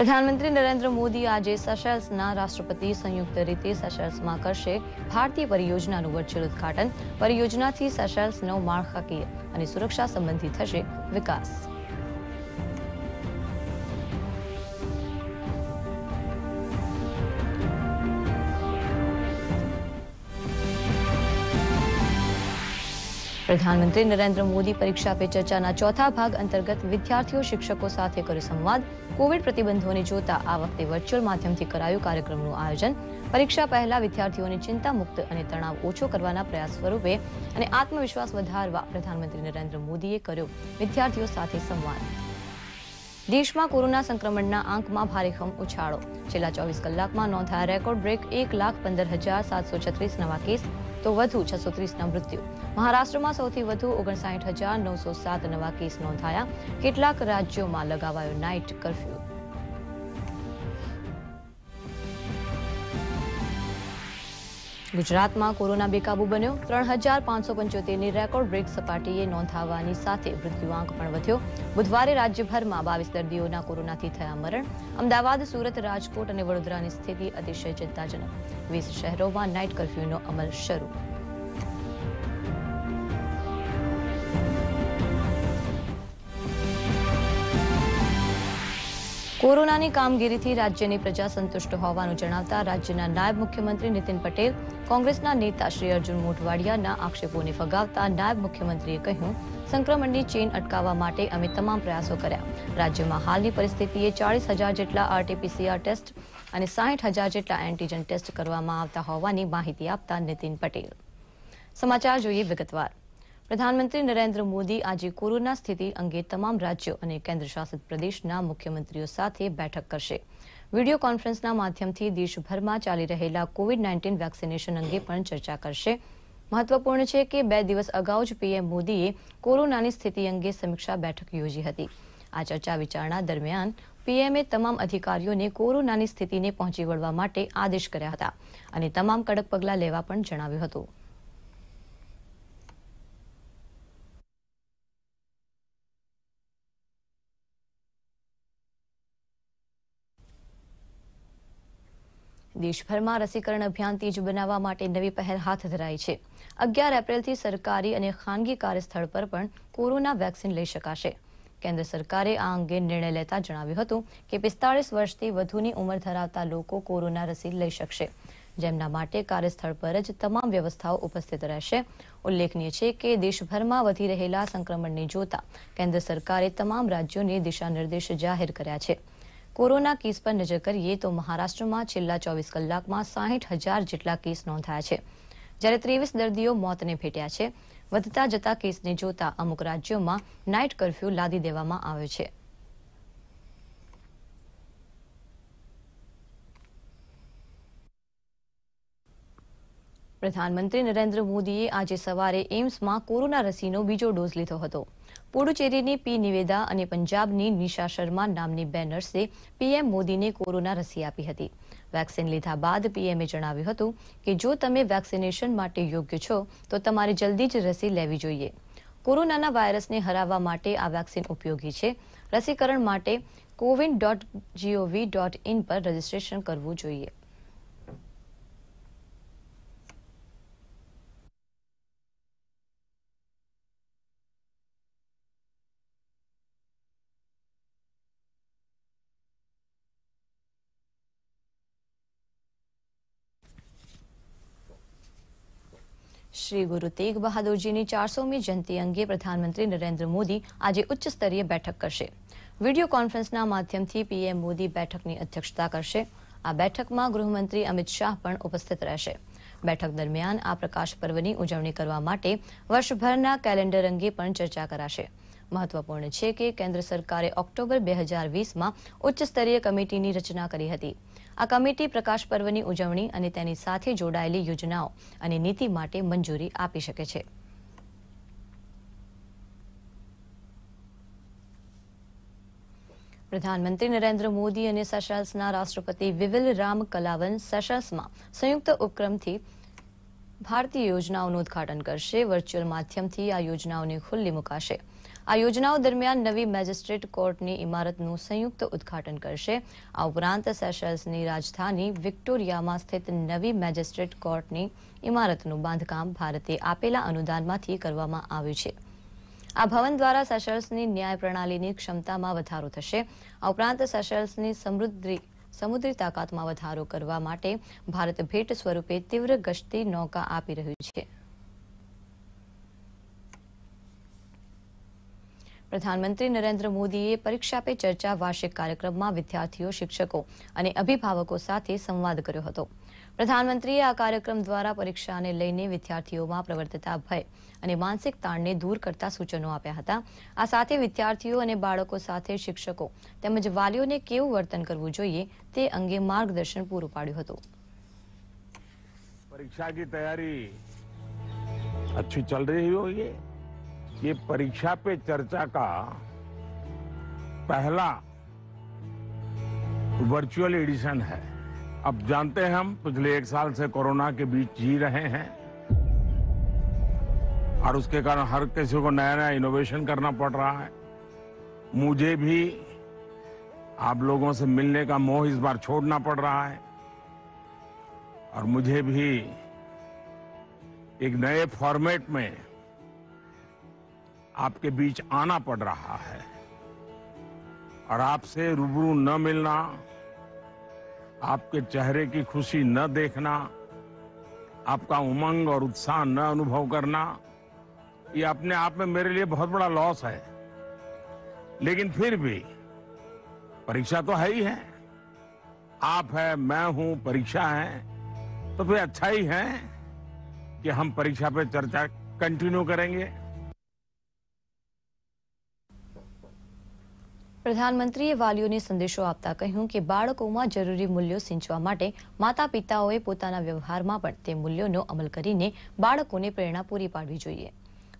પ્રધાનમંત્રી નરેન્દ્ર મોદી આજે સેશલ્સના રાષ્ટ્રપતિ સંયુક્ત રીતે સેશલ્સમાં કરશે ભારતીય પરિયોજનાનું વર્ચ્યુઅલ ઉદઘાટન. પરિયોજનાથી સેશલ્સનો માળખાકીય અને સુરક્ષા સંબંધી થશે વિકાસ. પ્રધાનમંત્રી નરેન્દ્ર મોદી પરીક્ષા પે ચર્ચાના ચોથા ભાગ અંતર્ગત વિદ્યાર્થીઓ, શિક્ષકો સાથે કર્યો સંવાદ. કોવિડ પ્રતિબંધોને જોતા આ વખતે વર્ચ્યુઅલ માધ્યમથી કરાયું કાર્યક્રમનું આયોજન. પરીક્ષા પહેલા વિદ્યાર્થીઓને ચિંતા મુક્ત અને તણાવ ઓછો કરવાના પ્રયાસ સ્વરૂપે અને આત્મવિશ્વાસ વધારવા પ્રધાનમંત્રી નરેન્દ્ર મોદીએ કર્યો. વિદ્યાર્થીઓ સાથે સંવાદ. દેશમાં કોરોના સંક્રમણના આંકમાં ભારેખમ ઉછાળો. છેલ્લા ચોવીસ કલાકમાં નોંધાયા રેકોર્ડ બ્રેક એક લાખ પંદર હજાર સાતસો છત્રીસ નવા કેસ. તો વધુ છસો ત્રીસના મૃત્યુ. મહારાષ્ટ્રમાં સૌથી વધુ ઓગણસાઠ હજાર નવસો સાત નવા કેસ નોંધાયા. કેટલાક રાજ્યોમાં લગાવાયો નાઇટ કરફ્યુ. ગુજરાતમાં કોરોના બેકાબુ બન્યો. ત્રણ હજાર પાંચસો પંચોતેરની રેકોર્ડ બ્રેક સપાટીએ નોંધાવવાની સાથે મૃત્યુઆંક પણ વધ્યો. બુધવારે રાજ્યભરમાં બાવીસ દર્દીઓના કોરોનાથી થયા મરણ. અમદાવાદ, સુરત, રાજકોટ અને વડોદરાની સ્થિતિ અતિશય ચિંતાજનક. વીસ શહેરોમાં નાઇટ કરફ્યુનો અમલ શરૂ. કોરોનાની કામગીરીથી રાજ્યની પ્રજા સંતુષ્ટ હોવાનું જણાવતા રાજ્યના નાયબ મુખ્યમંત્રી નીતિન પટેલ, કોંગ્રેસના નેતા શ્રી અર્જુન મોઢવાડિયાના આક્ષેપોને ફગાવતા નાયબ મુખ્યમંત્રીએ કહ્યું, સંક્રમણની ચેન અટકાવવા માટે અમે તમામ પ્રયાસો કર્યા. રાજ્યમાં હાલની પરિસ્થિતિએ ચાળીસ હજાર જેટલા આરટીપીસીઆર ટેસ્ટ અને સાહીઠ હજાર જેટલા એન્ટીજન ટેસ્ટ કરવામાં આવતા હોવાની માહિતી આપતા નીતિન પટેલ. સમાચાર જોઈએ વિગતવાર. પ્રધાનમંત્રી નરેન્દ્ર મોદી આજે કોરોના સ્થિતિ અંગે તમામ રાજ્યો અને કેન્દ્રશાસિત પ્રદેશના મુખ્યમંત્રીઓ સાથે બેઠક કરશે. વીડિયો કોન્ફરન્સના માધ્યમથી દેશભરમાં ચાલી રહેલા કોવિડ નાઇન્ટીન વેક્સિનેશન અંગે પણ ચર્ચા કરશે. મહત્વપૂર્ણ છે કે બે દિવસ અગાઉ જ પીએમ મોદીએ કોરોનાની સ્થિતિ અંગે સમીક્ષા બેઠક યોજી હતી. આ ચર્ચા વિચારણા દરમિયાન પીએમએ તમામ અધિકારીઓને કોરોનાની સ્થિતિને પહોંચી વળવા માટે આદેશ કર્યા હતા અને તમામ કડક પગલાં લેવા પણ જણાવ્યું હતું. દેશભરમાં રસીકરણ અભિયાન તેજ બનાવવા માટે નવી પહેલ હાથ ધરાઈ છે. અગિયાર એપ્રિલથી સરકારી અને ખાનગી કાર્યસ્થળ પર પણ કોરોના વેક્સિન લઈ શકાશે. કેન્દ્ર સરકારે આ અંગે નિર્ણય લેતા જણાવ્યું હતું કે પિસ્તાળીસ વર્ષથી વધુની ઉંમર ધરાવતા લોકો કોરોના રસી લઈ શકશે. જેમના માટે કાર્યસ્થળ પર જ તમામ વ્યવસ્થાઓ ઉપસ્થિત રહેશે. ઉલ્લેખનીય છે કે દેશભરમાં વધી રહેલા સંક્રમણને જોતા કેન્દ્ર સરકારે તમામ રાજ્યોને દિશા નિર્દેશ જાહેર કર્યા છે. કોરોના કેસ પર નજર કરીએ તો મહારાષ્ટ્રમાં છેલ્લા ચોવીસ કલાકમાં સાહીઠ હજાર જેટલા કેસ નોંધાયા છે. જ્યારે ત્રેવીસ દર્દીઓ મોતને ભેટ્યા છે, વધતા જતા કેસને જોતા અમુક રાજ્યોમાં નાઇટ કરફ્યુ લાદી દેવામાં આવ્યો છે. પ્રધાનમંત્રી નરેન્દ્ર મોદીએ આજે સવારે એમ્સમાં કોરોના રસીનો બીજો ડોઝ લીધો હતો. પુડુચેરીની પી નિવેદા અને પંજાબની નિશા શર્મા નામની બે નર્સે પીએમ મોદીને કોરોના રસી આપી હતી. વેક્સિન લીધા બાદ પીએમએ જણાવ્યું હતું કે જો તમે વેક્સિનેશન માટે યોગ્ય છો, તો તમારે જલ્દી જ રસી લેવી જોઈએ. કોરોનાના વાયરસને હરાવવા માટે આ વેક્સિન ઉપયોગી છે. રસીકરણ માટે CoWIN dot gov dot in પર રજીસ્ટ્રેશન કરવું જોઈએ. શ્રી ગુરુ તેગ બહાદુરજીની ચારસોમી જયંતિ અંગે પ્રધાનમંત્રી નરેન્દ્ર મોદી આજે ઉચ્ચ સ્તરીય બેઠક કરશે. વીડિયો કોન્ફરન્સના માધ્યમથી પીએમ મોદી બેઠકની અધ્યક્ષતા કરશે. આ બેઠકમાં ગૃહમંત્રી અમિત શાહ પણ ઉપસ્થિત રહેશે. બેઠક દરમિયાન આ પ્રકાશ પર્વની ઉજવણી કરવા માટે વર્ષભરના કેલેન્ડર અંગે પણ ચર્ચા કરાશે. મહત્વપૂર્ણ છે કે કેન્દ્ર સરકારે ઓક્ટોબર બે હજાર વીસમાં ઉચ્ચ સ્તરીય કમિટીની રચના કરી હતી. આ કમિટી પ્રકાશ પર્વની ઉજવણી અને તેની સાથે જોડાયેલી યોજનાઓ અને નીતિ માટે મંજૂરી આપી શકે છે. પ્રધાનમંત્રી નરેન્દ્ર મોદી અને સેશલ્સના રાષ્ટ્રપતિ વિવિલ રામ કલાવન સેશલ્સમાં સંયુક્ત ઉપક્રમથી ભારતીય યોજનાઓનું ઉદઘાટન કરશે. વર્ચ્યુઅલ માધ્યમથી આ યોજનાઓને ખુલ્લી મુકાશે. આ યોજનાઓ દરમિયાન નવી મેજિસ્ટ્રેટ કોર્ટની ઇમારતનું સંયુક્ત ઉદઘાટન કરશે. આ ઉપરાંત સેશલ્સની રાજધાની વિક્ટોરિયામાં સ્થિત નવી મેજિસ્ટ્રેટ કોર્ટની ઇમારતનું બાંધકામ ભારતે આપેલા અનુદાનમાંથી કરવામાં આવ્યું છે. આ ભવન દ્વારા સેશલ્સની ન્યાય પ્રણાલીની ક્ષમતામાં વધારો થશે. આ ઉપરાંત સેશલ્સની સમૃદ્ધિ, સમુદ્રી તાકાતમાં વધારો કરવા માટે ભારત ભેટ સ્વરૂપે તીવ્ર ગશ્તી નૌકા આપી રહ્યું છે. પ્રધાનમંત્રી નરેન્દ્ર મોદીએ પરીક્ષા પે ચર્ચા વાર્ષિક કાર્યક્રમમાં વિદ્યાર્થીઓ, શિક્ષકો અને અભિભાવકો સાથે સંવાદ કર્યો હતો. પ્રધાનમંત્રીએ આ કાર્યક્રમ દ્વારા પરીક્ષાને લઈને વિદ્યાર્થીઓમાં પ્રવર્તતા ભય અને માનસિક તાણને દૂર કરતા સૂચનો આપ્યા હતા. આ સાથે વિદ્યાર્થીઓ અને બાળકો સાથે શિક્ષકો તેમજ વાલીઓને કેવું વર્તન કરવું જોઈએ તે અંગે માર્ગદર્શન પૂરું પાડ્યું હતું. પરીક્ષા કી તૈયારી અચ્છી ચાલ રહી હોગી ये परीक्षा पे चर्चा का पहला वर्चुअल एडिशन है। अब जानते हैं हम, पिछले एक साल से कोरोना के बीच जी रहे हैं और उसके कारण हर किसी को नया नया इनोवेशन करना पड़ रहा है। मुझे भी आप लोगों से मिलने का मोह इस बार छोड़ना पड़ रहा है और मुझे भी एक नए फॉर्मेट में आपके बीच आना पड़ रहा है। और आपसे रूबरू न मिलना, आपके चेहरे की खुशी न देखना, आपका उमंग और उत्साह न अनुभव करना, ये अपने आप में मेरे लिए बहुत बड़ा लॉस है। लेकिन फिर भी परीक्षा तो है ही है। आप है, मैं हूँ, परीक्षा है तो फिर अच्छा ही है कि हम परीक्षा पे चर्चा कंटिन्यू करेंगे। પ્રધાનમંત્રીએ વાલીઓને સંદેશો આપતા કહ્યું કે બાળકોમાં જરૂરી મૂલ્યો સિંચવા માટે માતા પિતાઓએ પોતાના વ્યવહારમાં પણ તે મૂલ્યોનો અમલ કરીને બાળકોને પ્રેરણા પૂરી પાડવી જોઈએ.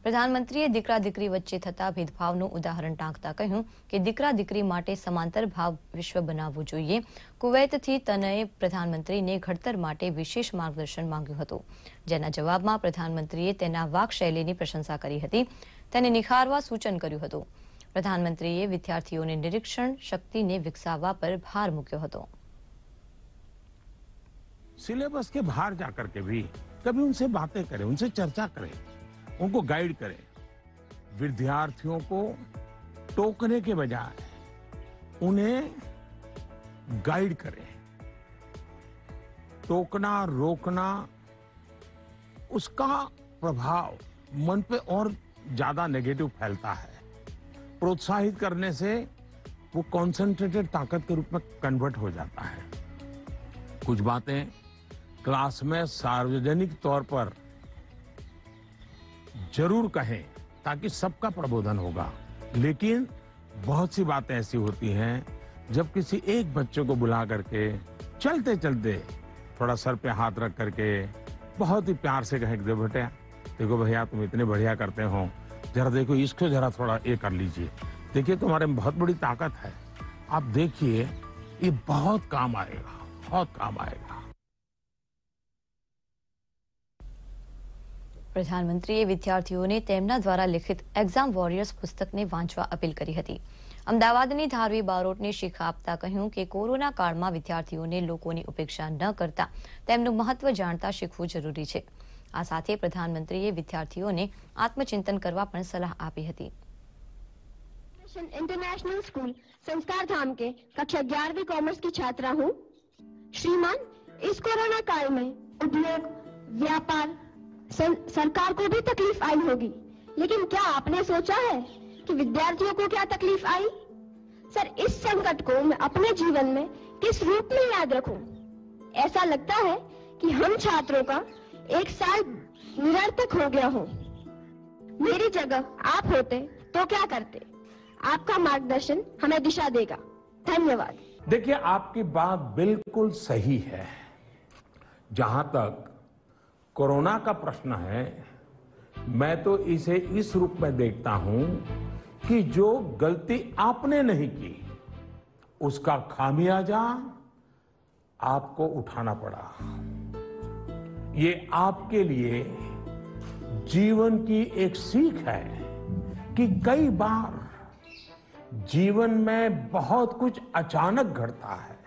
પ્રધાનમંત્રીએ દીકરા દીકરી વચ્ચે થતા ભેદભાવનું ઉદાહરણ ટાંકતા કહ્યું કે દીકરા દીકરી માટે સમાંતર ભાવ વિશ્વ બનાવવું જોઈએ. કુવૈતથી તનયે પ્રધાનમંત્રીને ઘડતર માટે વિશેષ માર્ગદર્શન માંગ્યું હતું. જેના જવાબમાં પ્રધાનમંત્રીએ તેના વાકશૈલીની પ્રશંસા કરી હતી. તેને નિખારવા સૂચન કર્યું હતું. પ્રધાનમંત્રીએ વિદ્યાર્થીઓને નિરીક્ષણ શક્તિને વિકસાવવા પર ભાર મૂક્યો હતો सिलेबस के बाहर जाकर के भी कभी उनसे बातें करें उनसे चर्चा करें उनको गाइड करें विद्यार्थियों को टोकने के बजाय उन्हें गाइड करें टोकना रोकना उसका प्रभाव मन पे और ज्यादा नेगेटिव फैलता है प्रोत्साहित करने से वो कॉन्सेंट्रेटेड ताकत के रूप में कन्वर्ट हो जाता है। कुछ बातें क्लास में सार्वजनिक तौर पर ज़रूर कहें ताकि सबका प्रबोधन होगा। लेकिन बहुत सी बातें ऐसी होती हैं, जब किसी एक बच्चे को बुला करके चलते चलते थोड़ा सर पे हाथ रख करके बहुत ही प्यार से कहे बेटे देखो भैया, तुम इतने बढ़िया करते हो। जरा देखो इसको जरा थोड़ा ये कर लीजिए देखिए तुम्हारे में बहुत बड़ी ताकत है आप देखिए ये बहुत काम आएगा बहुत काम आएगा પ્રધાનમંત્રીએ વિદ્યાર્થીઓને તેમના દ્વારા લિખિત એક્ઝામ વોરિયર્સ પુસ્તકને વાંચવા અપીલ કરી હતી અમદાવાદની ધારવી બારોટને શીખ આપતા કહ્યું કે કોરોના કાળમાં વિદ્યાર્થીઓને લોકોની ઉપેક્ષા ન કરતા તેમનું મહત્વ જાણતા શીખવું જરૂરી છે આ સાથે પ્રધાનમંત્રીએ વિદ્યાર્થીઓને આત્મચિંતન કરવા પણ સલાહ આપી હતી इंटरनेशनल स्कूल संस्कार धाम के कक्षा ग्यारहवीं कॉमर्स की छात्रा हूँ श्रीमान इस कोरोना काल में उद्योग व्यापार सं, सरकार को भी तकलीफ आई होगी लेकिन क्या आपने सोचा है कि विद्यार्थियों को क्या तकलीफ आई सर इस संकट को मैं अपने जीवन में किस रूप में याद रखूं? ऐसा लगता है कि हम छात्रों का एक साल निरर्थक हो गया हूँ। मेरी जगह आप होते तो क्या करते? आपका मार्गदर्शन हमें दिशा देगा। धन्यवाद। देखिए, आपकी बात बिल्कुल सही है। जहाँ तक कोरोना का प्रश्न है, मैं तो इसे इस रूप में देखता हूँ कि जो गलती आपने नहीं की, उसका खामियाजा आपको उठाना पड़ा। ये आपके लिए जीवन की एक सीख है कि कई बार जीवन में बहुत कुछ अचानक घटता है,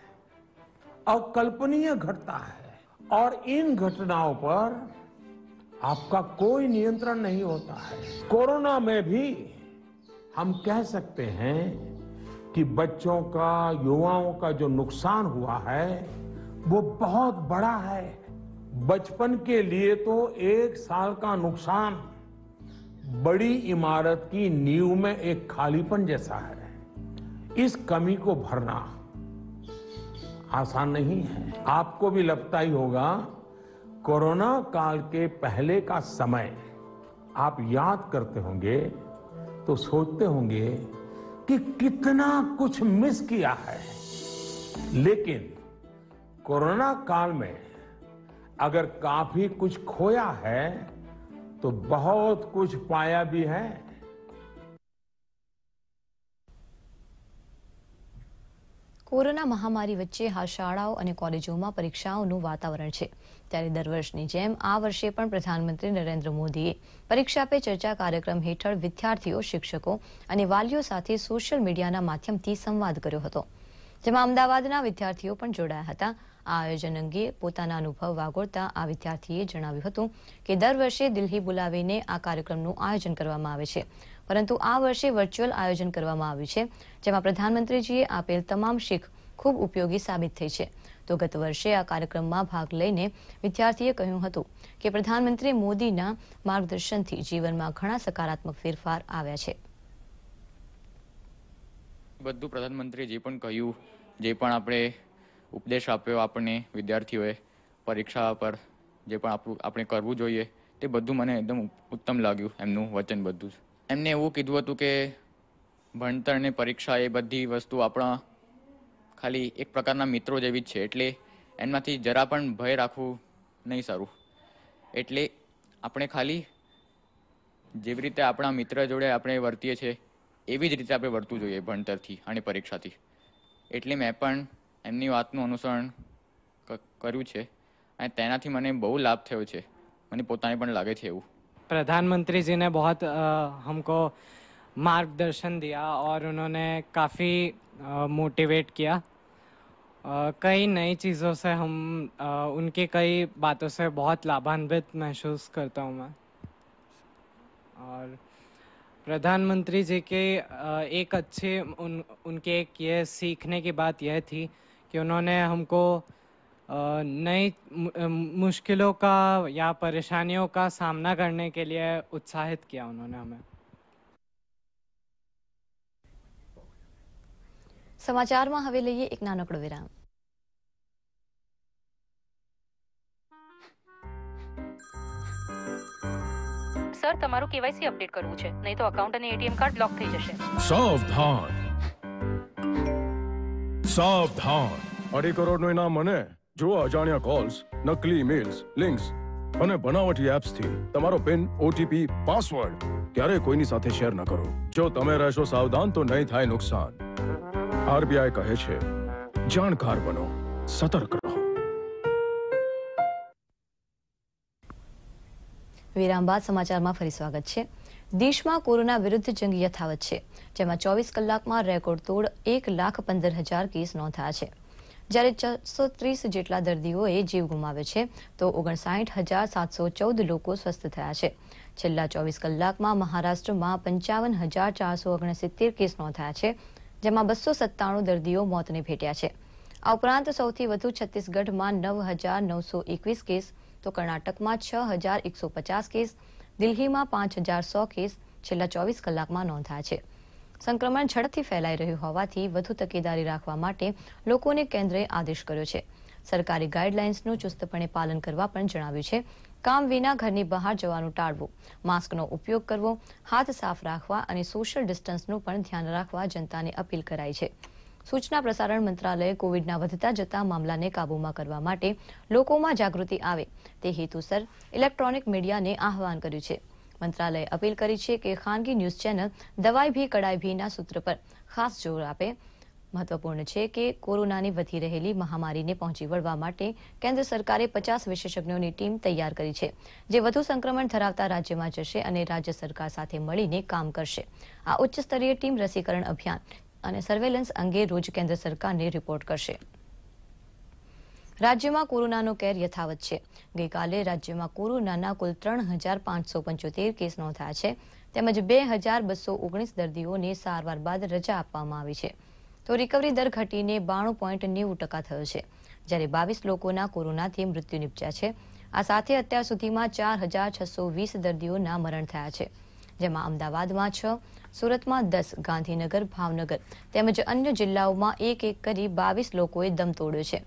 अकल्पनीय घटता है और इन घटनाओं पर आपका कोई नियंत्रण नहीं होता है। कोरोना में भी हम कह सकते हैं कि बच्चों का, युवाओं का जो नुकसान हुआ है, वो बहुत बड़ा है। बचपन के लिए तो एक साल का नुकसान बड़ी इमारत की नींव में एक खालीपन जैसा है। इस कमी को भरना आसान नहीं है। आपको भी लगता ही होगा, कोरोना काल के पहले का समय आप याद करते होंगे तो सोचते होंगे कि कितना कुछ मिस किया है। लेकिन कोरोना काल में अगर काफी कुछ खोया है तो बहुत कुछ पाया भी है કોરોના મહામારી વચ્ચે હાલ શાળાઓ અને કોલેજોમાં પરીક્ષાઓનું વાતાવરણ છે ત્યારે દર વર્ષની જેમ આ વર્ષે પણ પ્રધાનમંત્રી નરેન્દ્ર મોદીએ પરીક્ષા પે ચર્ચા કાર્યક્રમ હેઠળ વિદ્યાર્થીઓ શિક્ષકો અને વાલીઓ સાથે સોશિયલ મીડિયાના માધ્યમથી સંવાદ કર્યો હતો જેમાં અમદાવાદના વિદ્યાર્થીઓ પણ જોડાયા હતા આ આયોજન અંગે પોતાના અનુભવ વાગોળતા આ વિદ્યાર્થીએ જણાવ્યું હતું કે દર વર્ષે દિલ્હી બોલાવીને આ કાર્યક્રમનું આયોજન કરવામાં આવે છે. પરંતુ આ વર્ષે વર્ચ્યુઅલ આયોજન કરવામાં આવ્યું છે, જેમાં પ્રધાનમંત્રીજીએ આપેલ તમામ શીખ ખૂબ ઉપયોગી સાબિત થઈ છે. તો ગત વર્ષે આ કાર્યક્રમમાં ભાગ લઈને વિદ્યાર્થીએ કહ્યું હતું કે પ્રધાનમંત્રી મોદીના માર્ગદર્શનથી જીવનમાં ઘણા સકારાત્મક ફેરફાર આવ્યા છે. બધું પ્રધાનમંત્રીએ જે પણ કહ્યું, જે પણ આપણે ઉપદેશ આપ્યો આપણને વિદ્યાર્થીઓએ પરીક્ષા પર જે પણ આપણું, આપણે કરવું જોઈએ તે બધું મને એકદમ ઉત્તમ લાગ્યું એમનું વચન બધું જ. એમને એવું કીધું હતું કે ભણતર ને પરીક્ષા એ બધી વસ્તુ આપણા ખાલી એક પ્રકારના મિત્રો જેવી જ છે, એટલે એમનાથી જરા પણ ભય રાખવું નહીં સારું. એટલે આપણે ખાલી જેવી રીતે આપણા મિત્ર જોડે આપણે વર્તીએ છીએ, એવી જ રીતે આપણે વર્તવું જોઈએ ભણતરથી અને પરીક્ષાથી. એટલે મેં પણ એમની વાતનું અનુસરણ કર્યું છે અને તેનાથી મને બહુ લાભ થયો છે મને પોતાને પણ લાગે છે એવું प्रधानमंत्री जी ने बहुत हमको मार्गदर्शन दिया और उन्होंने काफ़ी मोटिवेट किया कई नई चीज़ों से हम उनकी कई बातों से बहुत लाभान्वित महसूस करता हूँ मैं और प्रधानमंत्री जी के एक अच्छे उन उनके एक ये सीखने की बात यह थी कि उन्होंने हमको नई मुश्किलों का या परेशानियों का सामना करने के लिए उत्साहित किया उन्होंने हमें સમાચારમાં હવે લઈએ એક નાનકડો વિરામ સર તમારું કેવાયસી અપડેટ કરવું છે નહીં તો અકાઉન્ટ અને એટીએમ કાર્ડ બ્લોક થઈ જશે સાવધાન સાવધાન અઢી કરોડનું ઇનામ મને જો અજાણ્યા કોલ્સ નકલી ઈમેલ્સ લિંક્સ અને બનાવટી એપ્સથી તમારો પિન ઓટીપી પાસવર્ડ ક્યારે કોઈની સાથે શેર ન કરો. જો તમે રહેશો સાવધાન તો નહીં થાય નુકસાન. આરબીઆઈ કહે છે જાણકાર બનો સતર્ક રહો. વિરામ બાદ સમાચારમાં ફરી સ્વાગત છે. દેશમાં કોરોના વિરુદ્ધ જંગ યથાવત છે, જેમાં ચોવીસ કલાકમાં રેકોર્ડ તોડ એક લાખ પંદર હજાર કેસ નોંધાયા છે. જ્યારે છસો ત્રીસ જેટલા દર્દીઓએ જીવ ગુમાવ્યો છે, તો ઓગણસાઠ હજાર સાતસો ચૌદ લોકો સ્વસ્થ થયા છે. છેલ્લા ચોવીસ કલાકમાં મહારાષ્ટ્રમાં પંચાવન હજાર ચારસો ઓગણસિત્તેર કેસ નોંધાયા છે, જેમાં બસો સત્તાણું દર્દીઓ મોતને ભેટ્યા છે. આ ઉપરાંત સૌથી વધુ છત્તીસગઢમાં નવ હજાર નવસો એકવીસ કેસ, તો કર્ણાટકમાં છ હજાર એકસો પચાસ કેસ દિલ્હીમાં પાંચ હજાર સો કેસ છેલ્લા ચોવીસ કલાકમાં નોંધાયા છે. સંક્રમણ ઝડપથી ફેલાઈ રહ્યું હોવાથી વધુ તકેદારી રાખવા માટે લોકોને કેન્દ્રએ આદેશ કર્યો છે. સરકારી ગાઈડલાઇન્સનું ચુસ્તપણે પાલન કરવા પણ જણાવ્યું છે. કામ વિના ઘરની બહાર જવાનું ટાળવું, માસ્કનો ઉપયોગ કરવો, હાથ સાફ રાખવા અને સોશિયલ ડિસ્ટન્સનું પણ ધ્યાન રાખવા જનતાને અપીલ કરાઈ છે. સૂચના પ્રસારણ મંત્રાલયે કોવિડના વધતા જતા મામલાને કાબૂમાં કરવા માટે લોકોમાં જાગૃતિ આવે તે હેતુસર ઇલેક્ટ્રોનિક મીડિયાને આહવાન કર્યું છે. મંત્રાલયે અપીલ કરી છે કે ખાનગી ન્યૂઝ ચેનલ દવાઈ ભી કડાઈ ભીના સૂત્ર પર ખાસ જોર આપે. મહત્વપૂર્ણ છે કે કોરોનાની વધી રહેલી મહામારીને પહોંચી વળવા માટે કેન્દ્ર સરકારે પચાસ વિશેષજ્ઞોની ટીમ તૈયાર કરી છે, જે વધુ સંક્રમણ ધરાવતા રાજ્યમાં જશે અને રાજ્ય સરકાર સાથે મળીને કામ કરશે. આ ઉચ્ચ સ્તરીય ટીમ રસીકરણ અભિયાન અને સર્વેલન્સ અંગે રોજ કેન્દ્ર સરકારને રિપોર્ટ કરશે. રાજ્યમાં કોરોનાનો કેર યથાવત છે. ગઈકાલે રાજ્યમાં કોરોનાના કુલ ત્રણ હજાર પાંચસો પંચોતેર કેસ નોંધાયા છે. તેમજ બે હજાર બસો ઓગણીસ દર્દીઓને સારવાર બાદ રજા આપવામાં આવી છે. તો રિકવરી દર ઘટીને બાણું પોઈન્ટ નેવું ટકા થયો છે. જ્યારે બાવીસ લોકોના કોરોનાથી મૃત્યુ નિપજ્યા છે. આ સાથે અત્યાર સુધીમાં ચાર હજાર છસો વીસ દર્દીઓના મરણ થયા છે. જેમાં અમદાવાદમાં છ, સુરતમાં દસ, ગાંધીનગર, ભાવનગર તેમજ અન્ય જિલ્લાઓમાં એક એક કરી બાવીસ લોકોએ દમ તોડ્યો છે.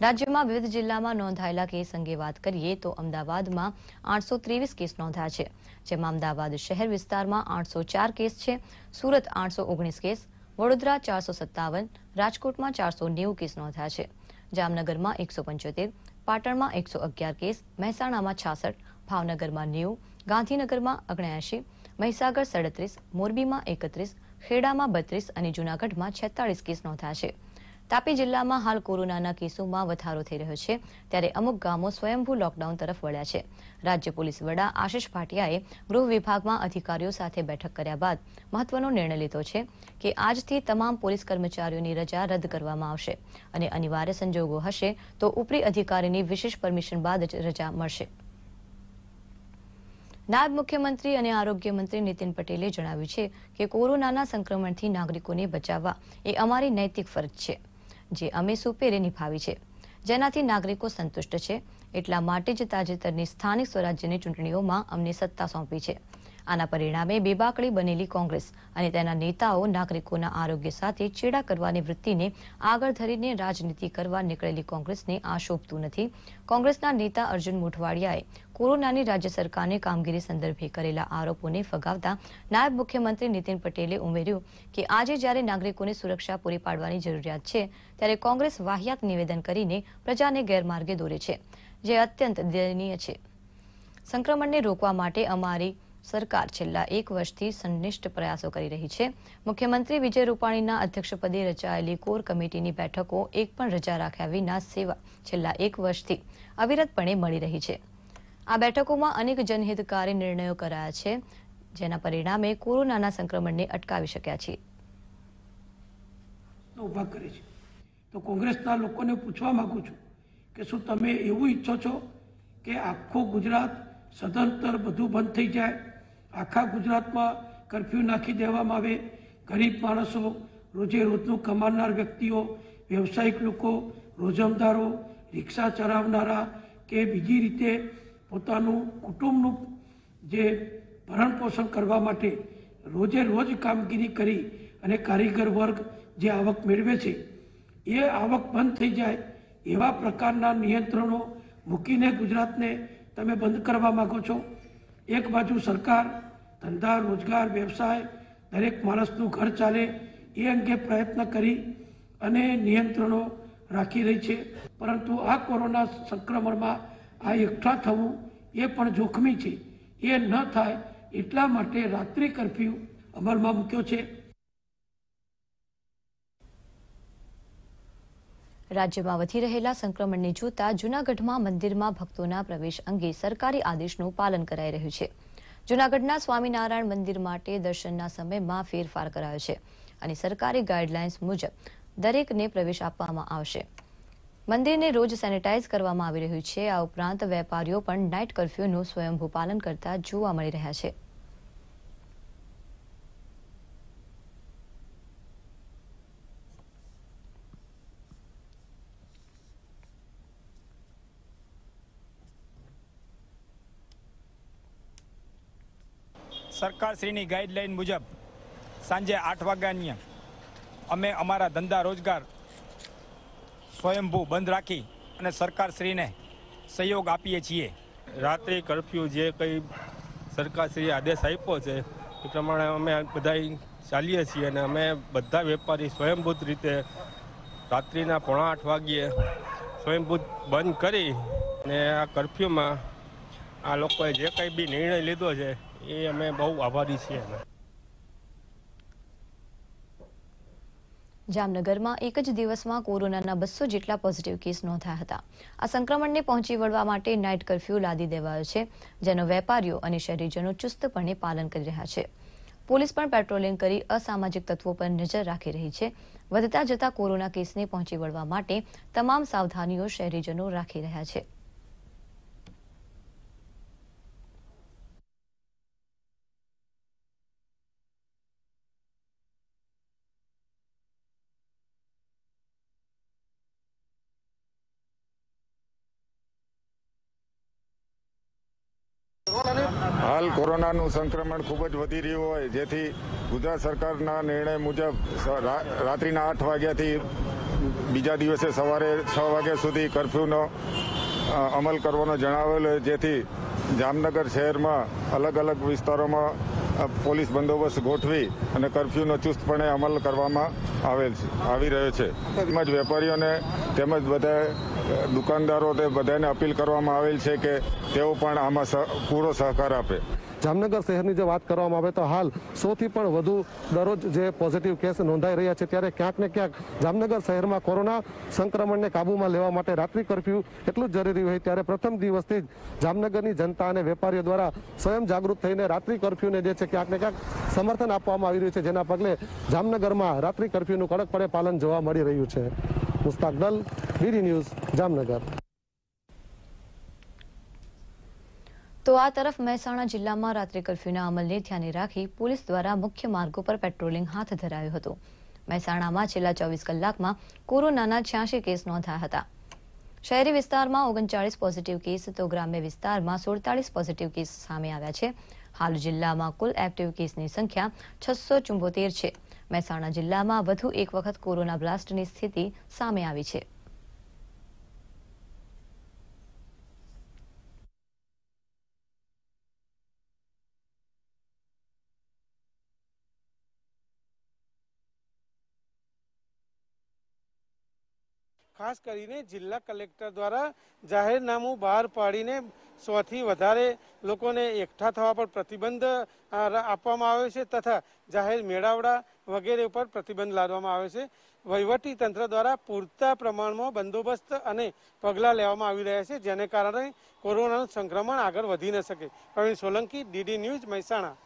રાજ્યમાં વિવિધ જિલ્લામાં નોંધાયેલા કેસ અંગે વાત કરીએ તો અમદાવાદમાં આઠસો ત્રેવીસ કેસ નોંધાયા છે. જેમાં અમદાવાદ શહેર વિસ્તારમાં આઠસો ચાર કેસ છે, સુરત આઠસો ઓગણીસ કેસ, વડોદરા ચારસો સત્તાવન, રાજકોટમાં ચારસો નેવું કેસ નોંધાયા છે. જામનગરમાં એકસો પંચોતેર, પાટણમાં એકસો અગિયાર કેસ, મહેસાણામાં છાસઠ, ભાવનગરમાં નેવું, ગાંધીનગરમાં ઓગણ્યાએંશી મહીસાગર સડત્રીસ, મોરબીમાં એકત્રીસ, ખેડામાં બત્રીસ અને જૂનાગઢમાં છેતાળીસ કેસ નોંધાયા છે. તાપી જિલ્લામાં હાલ કોરોનાના કેસોમાં વધારો થઈ રહ્યો છે, ત્યારે અમુક ગામો સ્વયંભૂ લોકડાઉન તરફ વળ્યા છે. રાજ્ય પોલીસ વડા આશિષ ભાટિયાએ ગૃહ વિભાગમાં અધિકારીઓ સાથે બેઠક કર્યા બાદ મહત્વનો નિર્ણય લીધો છે કે આજથી તમામ પોલીસ કર્મચારીઓની રજા રદ કરવામાં આવશે અને અનિવાર્ય સંજોગો હશે તો ઉપરી અધિકારીની વિશેષ પરમિશન બાદ જ રજા મળશે. નાયબ મુખ્યમંત્રી અને આરોગ્ય મંત્રી નીતિન પટેલે જણાવ્યું છે કે કોરોનાના સંક્રમણથી નાગરિકોને બચાવવા એ અમારી નૈતિક ફરજ છે, જે અમે સુપેરે નિભાવી છે. જેનાથી નાગરિકો સંતુષ્ટ છે, એટલા માટે જ તાજેતરની સ્થાનિક સ્વરાજ્યની ચૂંટણીઓમાં અમને સત્તા સોંપી છે. આના પરિણામે બેબાકડી બનેલી કોંગ્રેસ અને તેના નેતાઓ નાગરિકોના આરોગ્ય સાથે ચેડા કરવાની વૃત્તિને આગળ ધરીને રાજનીતિ કરવા નીકળેલી કોંગ્રેસને આ શોભતું નથી. કોંગ્રેસના નેતા અર્જુન મોઢવાડિયાએ કોરોનાની રાજ્ય સરકારની કામગીરી સંદર્ભે કરેલા આરોપોને ફગાવતા નાયબ મુખ્યમંત્રી નીતિન પટેલે ઉમેર્યું કે આજે જ્યારે નાગરિકોને સુરક્ષા પૂરી પાડવાની જરૂરિયાત છે, ત્યારે કોંગ્રેસ વાહિયાત નિવેદન કરીને પ્રજાને ગેરમાર્ગે દોરે છે, જે અત્યંત દયનીય છે. સંક્રમણને રોકવા માટે અમારી સરકાર છેલ્લા એક વર્ષથી સંનિષ્ઠ પ્રયાસો કરી રહી છે. મુખ્યમંત્રી વિજય રૂપાણીના અધ્યક્ષપદે રચાયેલી કોર કમિટીની બેઠકો એક પણ રજા રાખ્યા વિના સેવા છેલ્લા એક વર્ષથી અવિરતપણે મળી રહી છે. આ બેઠકોમાં અનેક જનહિતકારી નિર્ણયો કરાયા છે, જેના પરિણામે કોરોનાના સંક્રમણને અટકાવી શક્યા છે ઊભા કરે છે. તો કોંગ્રેસના લોકોને પૂછવા માગું છું કે શું તમે એવું ઈચ્છો છો કે આખું ગુજરાત સદંતર બધું બંધ થઈ જાય? આખા ગુજરાતમાં કરફ્યુ નાખી દેવામાં આવે, ગરીબ માણસો રોજે રોજનું કમાનાર વ્યક્તિઓ, વ્યવસાયિક લોકો, રોજમદારો, રિક્ષા ચલાવનારા કે બીજી રીતે પોતાનું કુટુંબનું જે ભરણ પોષણ કરવા માટે રોજે રોજ કામગીરી કરી અને કારીગર વર્ગ જે આવક મેળવે છે, એ આવક બંધ થઈ જાય એવા પ્રકારના નિયંત્રણો મૂકીને ગુજરાતને તમે બંધ કરવા માગો છો. એક બાજુ સરકાર, ધંધા, રોજગાર, વ્યવસાય, દરેક માણસનું ઘર ચાલે એ અંગે પ્રયત્ન કરી અને નિયંત્રણો રાખી રહી છે. પરંતુ આ કોરોના સંક્રમણમાં આ એકઠા થવું એ પણ જોખમી છે. એ ન થાય એટલા માટે રાત્રિ કરફ્યુ અમલમાં મૂક્યો છે. રાજ્યમાં વધી રહેલા સંક્રમણને જોતા જૂનાગઢમાં મંદિરમાં ભક્તોના પ્રવેશ અંગે સરકારી આદેશનું પાલન કરાઈ રહ્યું છે. જૂનાગઢના સ્વામિનારાયણ મંદિર માટે દર્શનના સમયમાં ફેરફાર કરાયો છે અને સરકારી ગાઈડલાઇન્સ મુજબ દરેકને પ્રવેશ આપવામાં આવશે. મંદિરને રોજ સેનેટાઈઝ કરવામાં આવી રહ્યું છે. આ ઉપરાંત વેપારીઓ પણ નાઇટ કર્ફ્યુનું સ્વયંભૂ પાલન કરતા જોવા મળી રહ્યા છે. સરકારશ્રીની ગાઈડલાઈન મુજબ સાંજે આઠ વાગ્યાની અમે અમારા ધંધા રોજગાર સ્વયંભૂ બંધ રાખી અને સરકારશ્રીને સહયોગ આપીએ છીએ. રાત્રિ કર્ફ્યુ જે કંઈ સરકારશ્રીએ આદેશ આપ્યો છે, એ પ્રમાણે અમે બધા ચાલીએ છીએ અને અમે બધા વેપારી સ્વયંભૂત રીતે રાત્રિના પોણા આઠ વાગ્યે સ્વયંભૂત બંધ કરી અને આ કર્ફ્યુમાં આ લોકોએ જે કંઈ બી નિર્ણય લીધો છે, એ અમે બહુ આભારી છીએ. જામનગરમાં એક જ દિવસમાં કોરોનાના બસો જેટલા પોઝિટિવ કેસ નોંધાયા હતા. આ સંક્રમણને પહોંચી વળવા માટે નાઇટ કર્ફ્યુ લાદી દેવાયો છે, જેનો વેપારીઓ અને શહેરીજનો ચુસ્તપણે પાલન કરી રહ્યા છે. પોલીસ પણ પેટ્રોલિંગ કરી અસામાજિક તત્વો પર નજર રાખી રહી છે. વધતા જતા કોરોના કેસને પહોંચી વળવા માટે તમામ સાવધાનીઓ શહેરીજનો રાખી રહ્યા છે. હાલ કોરોનાનું સંક્રમણ ખૂબ જ વધી રહ્યું હોય, જેથી ગુજરાત સરકારના નિર્ણય મુજબ રાત્રિના આઠ વાગ્યાથી બીજા દિવસે સવારે છ વાગ્યા સુધી કરફ્યુનો અમલ કરવાનો જણાવેલો જેથી જામનગર શહેરમાં અલગ અલગ વિસ્તારોમાં પોલીસ બંદોબસ્ત ગોઠવી અને કર્ફ્યુનો ચુસ્તપણે અમલ કરવામાં આવેલ છે, આવી રહ્યો છે. તેમજ વેપારીઓને તેમજ બધા દુકાનદારો તે બધાને અપીલ કરવામાં આવેલ છે કે તેઓ પણ આમાં પૂરો સહકાર આપે. જામનગર શહેરની જે વાત કરવામાં આવે તો હાલ સૌથી પણ વધુ દરરોજ જે પોઝિટિવ કેસ નોંધાઈ રહ્યા છે, ત્યારે ક્યાંક ને ક્યાંક જામનગર શહેરમાં કોરોના સંક્રમણને કાબૂમાં લેવા માટે રાત્રિ કર્ફ્યુ એટલું જ જરૂરી હોય ત્યારે પ્રથમ દિવસથી જ જામનગરની જનતા અને વેપારીઓ દ્વારા સ્વયં જાગૃત થઈને રાત્રિ કર્ફ્યુને જે છે ક્યાંક ને ક્યાંક સમર્થન આપવામાં આવી રહ્યું છે. જેના પગલે જામનગરમાં રાત્રિ કર્ફ્યુનું કડકપણે પાલન જોવા મળી રહ્યું છે. Mushtaq Dal DD news, Jamnagar. તો આ તરફ મહેસાણા જિલ્લામાં રાત્રિ કર્ફ્યુના અમલને ધ્યાને રાખી પોલીસ દ્વારા મુખ્ય માર્ગો પર પેટ્રોલિંગ હાથ ધરાયું હતું. મહેસાણામાં છેલ્લા ચોવીસ કલાકમાં કોરોનાના છ્યાસી કેસ નોંધાયા હતા. શહેરી વિસ્તારમાં ઓગણચાળીસ પોઝિટિવ કેસ તો ગ્રામ્ય વિસ્તારમાં સુડતાલીસ પોઝિટિવ કેસ સામે આવ્યા છે. હાલ જિલ્લામાં કુલ એક્ટિવ કેસની સંખ્યા છસો ચુંબોતેર છે. મહેસાણા જિલ્લામાં વધુ એક વખત કોરોના બ્લાસ્ટની સ્થિતિ સામે આવી છે. ખાસ કરીને જિલ્લા કલેક્ટર દ્વારા જાહેરનામું બહાર પાડીને સોથી વધારે લોકોને એકઠા થવા પર પ્રતિબંધ આપવામાં આવ્યો છે તથા જાહેર મેળાવડા વગેરે ઉપર પ્રતિબંધ લાદવામાં આવ્યો છે. વહીવટી તંત્ર દ્વારા પૂરતા પ્રમાણમાં બંદોબસ્ત અને પગલાં લેવામાં આવી રહ્યા છે, જેને કારણે કોરોનાનું સંક્રમણ આગળ વધી ન શકે. Praveen Solanki, DD News Mehsana.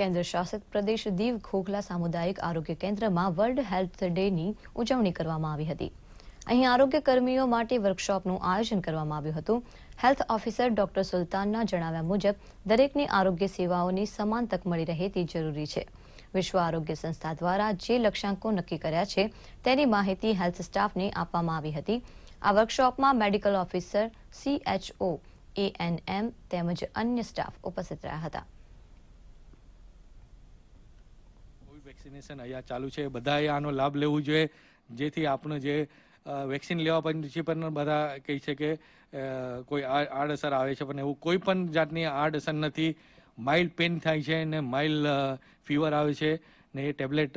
કેન્દ્ર શાસિત પ્રદેશ દીવ ખોખલા સામુદાયિક આરોગ્ય કેન્દ્રમાં વર્લ્ડ હેલ્થ ડેની ઉજવણી કરવામાં આવી હતી. અહીં આરોગ્ય કર્મીઓ માટે વર્કશોપનું આયોજન કરવામાં આવ્યું હતું. હેલ્થ ઓફિસર ડોક્ટર સુલતાનના જણાવ્યા મુજબ, દરેકને આરોગ્ય સેવાઓની સમાન તક મળી રહે તે જરૂરી છે. વિશ્વ આરોગ્ય સંસ્થા દ્વારા જે લક્ષ્યાંકો નક્કી કર્યા છે, તેની માહિતી હેલ્થ સ્ટાફને આપવામાં આવી હતી. આ વર્કશોપમાં મેડિકલ ઓફિસર સીએચઓ એએનએમ તેમજ અન્ય સ્ટાફ ઉપસ્થિત રહ્યા હતા કોવિડ વેક્સિનેશન અહીંયા ચાલુ છે. બધાએ આનો લાભ લેવો જોઈએ. જેથી આપણું જે વેક્સિન લેવા પછી પણ બધા કહે છે કે કોઈ આડઅસર આવે છે પણ એવું કોઈ પણ જાતની આડઅસર નથી. માઇલ્ડ પેન થાય છે ને માઇલ્ડ ફીવર આવે છે ને એ ટેબ્લેટ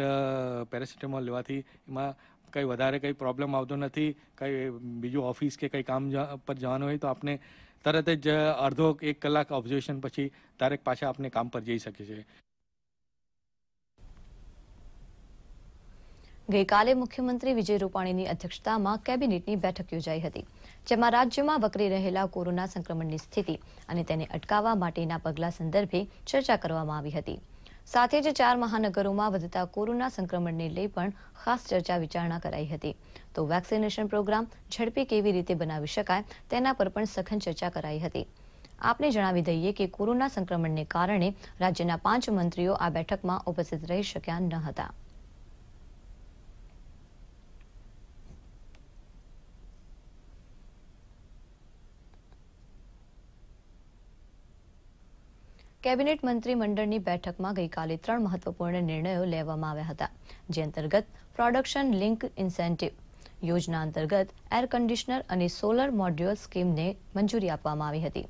પેરાસિટામોલ લેવાથી એમાં કંઈ વધારે કંઈ પ્રોબ્લેમ આવતો નથી. કંઈ બીજું ઓફિસ કે કંઈ કામ પર જવાનું હોય તો આપણે તરત જ અડધો એક કલાક ઓબ્ઝર્વેશન પછી તારેક પાછા આપણે કામ પર જઈ શકીએ છીએ ગઈકાલે મુખ્યમંત્રી વિજય રૂપાણીની અધ્યક્ષતામાં કેબિનેટની બેઠક યોજાઈ હતી, જેમાં રાજ્યમાં વકરી રહેલા કોરોના સંક્રમણની સ્થિતિ અને તેને અટકાવવા માટેના પગલાં સંદર્ભે ચર્ચા કરવામાં આવી હતી. સાથે જ ચાર મહાનગરોમાં વધતા કોરોના સંક્રમણને લઈ પણ ખાસ ચર્ચા વિચારણા કરાઈ હતી. તો વેક્સિનેશન પ્રોગ્રામ ઝડપી કેવી રીતે બનાવી શકાય તેના પર પણ સઘન ચર્ચા કરાઈ હતી. આપને જણાવી દઈએ કે કોરોના સંક્રમણને કારણે રાજ્યના પાંચ મંત્રીઓ આ બેઠકમાં ઉપસ્થિત રહી શક્યા ન હતા. કેબિનેટ મંત્રી મંડળની બેઠકમાં ગઈકાલે ત્રણ મહત્વપૂર્ણ નિર્ણયો લેવામાં આવ્યા હતા, જે અંતર્ગત પ્રોડક્શન લિંક ઇન્સેન્ટિવ યોજના અંતર્ગત એર કન્ડિશનર અને સોલર મોડ્યુલ સ્કીમને મંજૂરી આપવામાં આવી હતી.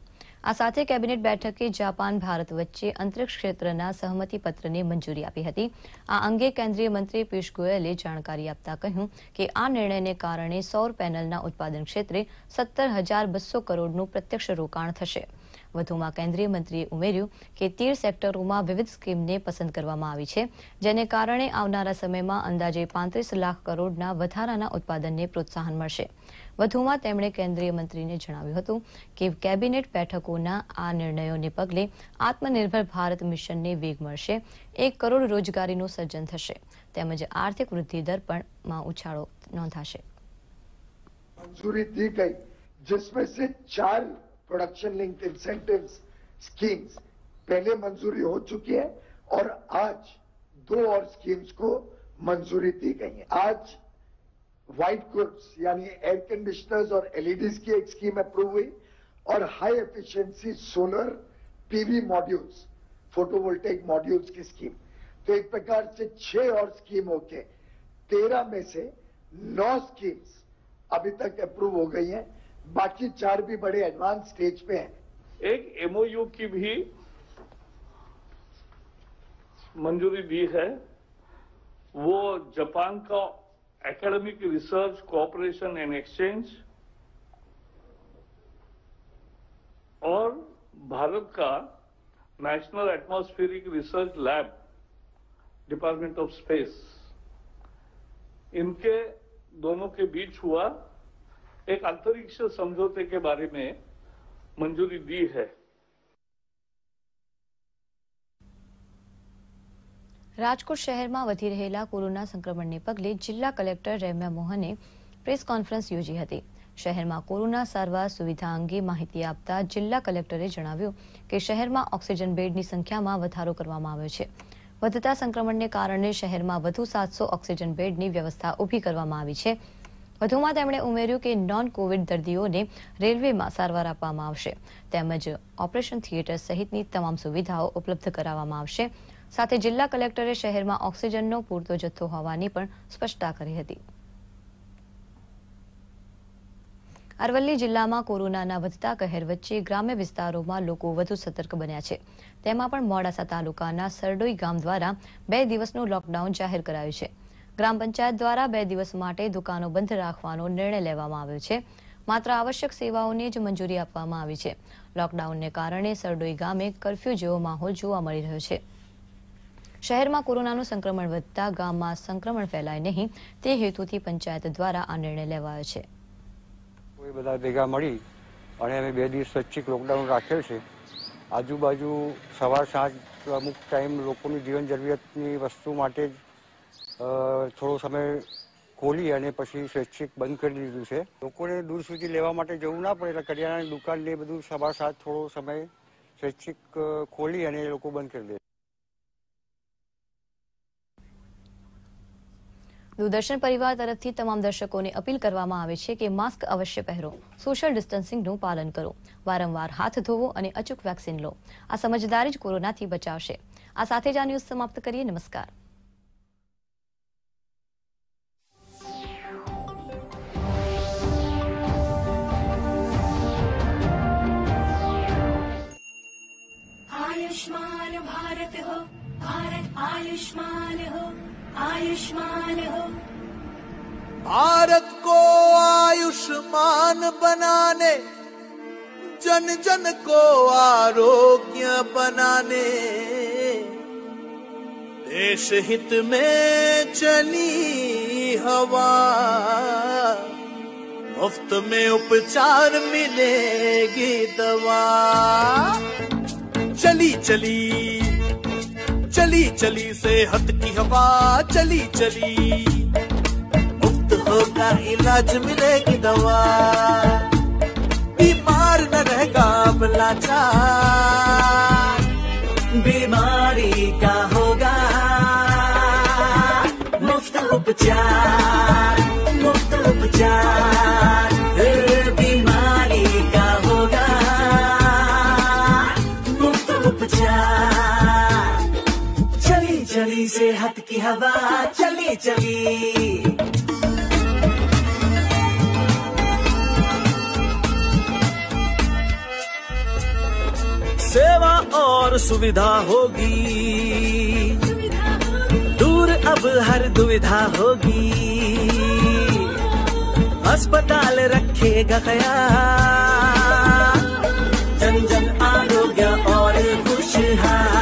આ સાથે કેબિનેટ બેઠકે જાપાન, ભારત વચ્ચે અંતરિક્ષ ક્ષેત્રના સહમતિ પત્રને મંજૂરી આપી હતી. આ અંગે કેન્દ્રીય મંત્રી પિયુષ ગોયલે જાણકારી આપતા કહ્યું કે આ નિર્ણયને કારણે સૌર પેનલના ઉત્પાદન ક્ષેત્રે સત્તર હજાર બસો કરોડનું પ્રત્યક્ષ રોકાણ થશે. વધુમાં કેન્દ્રીય મંત્રીએ ઉમેર્યું કે તેર સેક્ટરોમાં વિવિધ સ્કીમને પસંદ કરવામાં આવી છે જેને કારણે આવનારા સમયમાં અંદાજે પાંત્રીસ લાખ કરોડના વધારાના ઉત્પાદનને પ્રોત્સાહન મળશે વધુમાં તેમણે કેન્દ્રીય મંત્રીને જણાવ્યું હતું કે કેબિનેટ બેઠકોના આ નિર્ણયોને પગલે આત્મનિર્ભર ભારત મિશનને વેગ મળશે એક કરોડ રોજગારીનું સર્જન થશે તેમજ આર્થિક વૃદ્ધિ દર પણ માં ઉછાળો નોંધાશે मंजूरी दी गई जिसमें से चार प्रोडक्शन लिंक इंसेंटिव स्कीम्स पहले मंजूरी हो चुकी है और आज दो और स्कीम्स को मंजूरी दी गई है। आज व्हाइट गुड्स यानी एयर कंडीशनर्स और एलईडीज की एक स्कीम अप्रूव हुई और high efficiency solar PV modules photovoltaic modules की स्कीम तो एक प्रकार से छह और स्कीम होके तेरह में से नौ स्कीम्स अभी तक अप्रूव हो गई हैं। बाकी चार भी बड़े एडवांस स्टेज पे हैं। एक एमओयू की भी मंजूरी दी है। वो जापान का academic research cooperation and exchange और भारत का national atmospheric research lab department of space इनके दोनों के बीच हुआ एक अंतरिक्ष समझौते के बारे में मंजूरी दी है રાજકોટ શહેરમાં વધી રહેલા કોરોના સંક્રમણને પગલે જિલ્લા કલેક્ટર રેમ્યા મોહને પ્રેસ કોન્ફરન્સ યોજી હતી શહેરમાં કોરોના સારવાર સુવિધા અંગે માહિતી આપતા જિલ્લા કલેક્ટરે જણાવ્યું કે શહેરમાં ઓક્સિજન બેડની સંખ્યામાં વધારો કરવામાં આવ્યો છે વધતા સંક્રમણને કારણે શહેરમાં વધુ સાતસો ઓક્સિજન બેડની વ્યવસ્થા ઊભી કરવામાં આવી છે વધુમાં તેમણે ઉમેર્યું કે નોન કોવિડ દર્દીઓને રેલવેમાં સારવાર આપવામાં આવશે. તેમજ ઓપરેશન થિયેટર સહિતની તમામ સુવિધાઓ ઉપલબ્ધ કરાવવામાં આવશે. સાથે જિલ્લા કલેક્ટરે શહેરમાં ઓક્સિજનનો પૂરતો જથ્થો હોવાની પણ સ્પષ્ટતા કરી હતી. અરવલ્લી જિલ્લામાં કોરોનાના વધતા કહેર વચ્ચે ગ્રામ્ય વિસ્તારોમાં લોકો વધુ સતર્ક બન્યા છે. તેમાં પણ મોડાસા તાલુકાના સરડોઈ ગામ દ્વારા બે દિવસનું લોકડાઉન જાહેર કરાયું છે. ગ્રામ પંચાયત દ્વારા બે દિવસ માટે દુકાનો બંધ રાખવાનો નિર્ણય લેવામાં આવ્યો છે. માત્ર આવશ્યક સેવાઓને જ મંજૂરી આપવામાં આવી છે. લોકડાઉનને કારણે સરડોઈ ગામે કરફ્યુ જેવો માહોલ જોવા મળી રહ્યો છે. શહેરમાં કોરોનાનું સંક્રમણ વધતા ગામમાં સંક્રમણ ફેલાય નહીં, તે હેતુથી પંચાયત દ્વારા આ નિર્ણય લેવાયો છે. બધા ભેગા મળી અને અમે બે દિવસ સ્વૈચ્છિક લોકડાઉન રાખેલ છે. આજુબાજુ સવાર સાંજ અમુક ટાઈમ લોકોની જીવન જરૂરિયાતની વસ્તુ માટે જ થોડો સમય ખોલી અને પછી સ્વૈચ્છિક બંધ કરી દીધું છે. લોકોને દૂર સુધી લેવા માટે જવું ના પડે એટલે કરિયાણાની દુકાન ને બધું સવાર સાત થોડો સમય સ્વૈચ્છિક ખોલી અને લોકો બંધ કરી દે. દૂરદર્શન પરિવાર તરફથી તમામ દર્શકોને અપીલ કરવામાં આવે છે કે માસ્ક અવશ્ય પહેરો. સોશિયલ ડિસ્ટન્સિંગનું પાલન કરો. વારંવાર હાથ ધોવો અને અચૂક વેક્સિન લો. આ સમજદારી જ કોરોનાથી બચાવશે. આ સાથે જ આ ન્યૂઝ સમાપ્ત કરીએ. નમસ્કાર. हो, भारत आयुष्मान हो आयुष्मान हो। भारत को आयुष्मान बनाने, जन जन को आरोग्य बनाने। देश हित में चली हवा, मुफ़्त में उपचार मिलेगी दवा। चली चली। चली चली सेहत की हवा, चली चली। मुफ़्त होगा इलाज मिलेगी दवा। बीमार न रहेगा अब लाचार। बीमारी का होगा मुफ़्त उपचार मुफ़्त उपचार। हवा, चली चली। सेवा और सुविधा होगी। दूर अब हर दुविधा होगी। अस्पताल रखेगा ख्याल। जन जन आरोग्य और खुशहाल।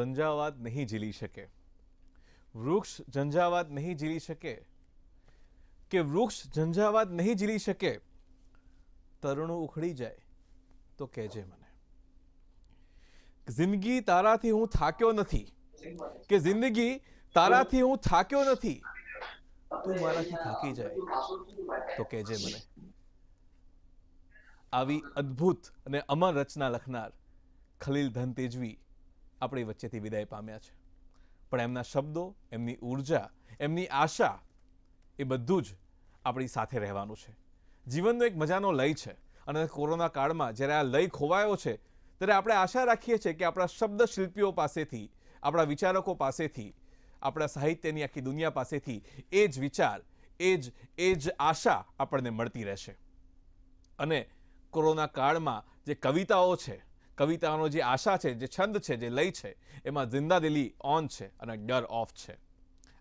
ઝંઝાવાત નહીં ઝીલી શકે. વૃક્ષ ઝંઝાવાત નહીં ઝીલી શકે. કે વૃક્ષ ઝંઝાવાત નહીં ઝીલી શકે, તરુણું ઉખડી જાય, તો કહેજે મને. જિંદગી તારાથી હું થાક્યો નથી. કે જિંદગી તારાથી હું થાક્યો નથી, તું મારાથી થાકી જાય, તો કહેજે મને. આવી અદ્ભુત અને અમર રચના લખનાર ખલીલ ધન તેજવી આપણી વચ્ચેથી વિદાય પામ્યા છે. પણ એમના શબ્દો, એમની ઊર્જા, એમની આશા એ બધું જ આપણી સાથે રહેવાનું છે. જીવનનો એક મજાનો લય છે અને કોરોના કાળમાં જ્યારે આ લય ખોવાયો છે, ત્યારે આપણે આશા રાખીએ છીએ કે આપણા શબ્દ શિલ્પીઓ પાસેથી, આપણા વિચારકો પાસેથી, આપણા સાહિત્યની આખી દુનિયા પાસેથી એ જ વિચાર, એ જ એ જ આશા આપણને મળતી રહેશે. અને કોરોના કાળમાં જે કવિતાઓ છે કવિતાનો જે આશા છે, જે છંદ છે, જે લય છે, એમાં જિંદાદિલી ઓન છે અને ડર ઓફ છે.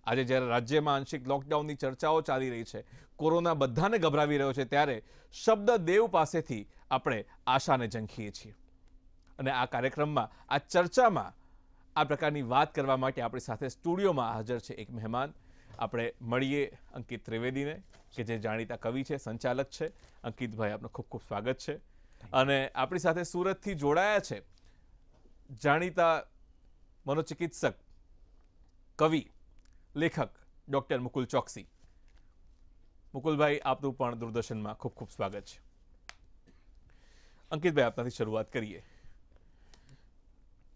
આજે જ્યારે રાજ્યમાં આંશિક લોકડાઉનની ચર્ચાઓ ચાલી રહી છે, કોરોના બધાને ગભરાવી રહ્યો છે, ત્યારે શબ્દ દેવ પાસેથી આપણે આશાને ઝંખીએ છીએ. અને આ કાર્યક્રમમાં, આ ચર્ચામાં, આ પ્રકારની વાત કરવા માટે આપણી સાથે સ્ટુડિયોમાં હાજર છે એક મહેમાન. આપણે મળીએ અંકિત ત્રિવેદીને, કે જે જાણીતા કવિ છે, સંચાલક છે. અંકિતભાઈ, આપનું ખૂબ ખૂબ સ્વાગત છે. અને આપણી સાથે સુરતથી જોડાયા છે જાણીતા મનોચિકિત્સક કવિ લેખક ડૉક્ટર મુકુલ ચોકસી. મુકુલભાઈ આપનું પણ દૂરદર્શનમાં ખૂબ ખૂબ સ્વાગત છે. અંકિતભાઈ આપનાથી શરૂઆત કરીએ.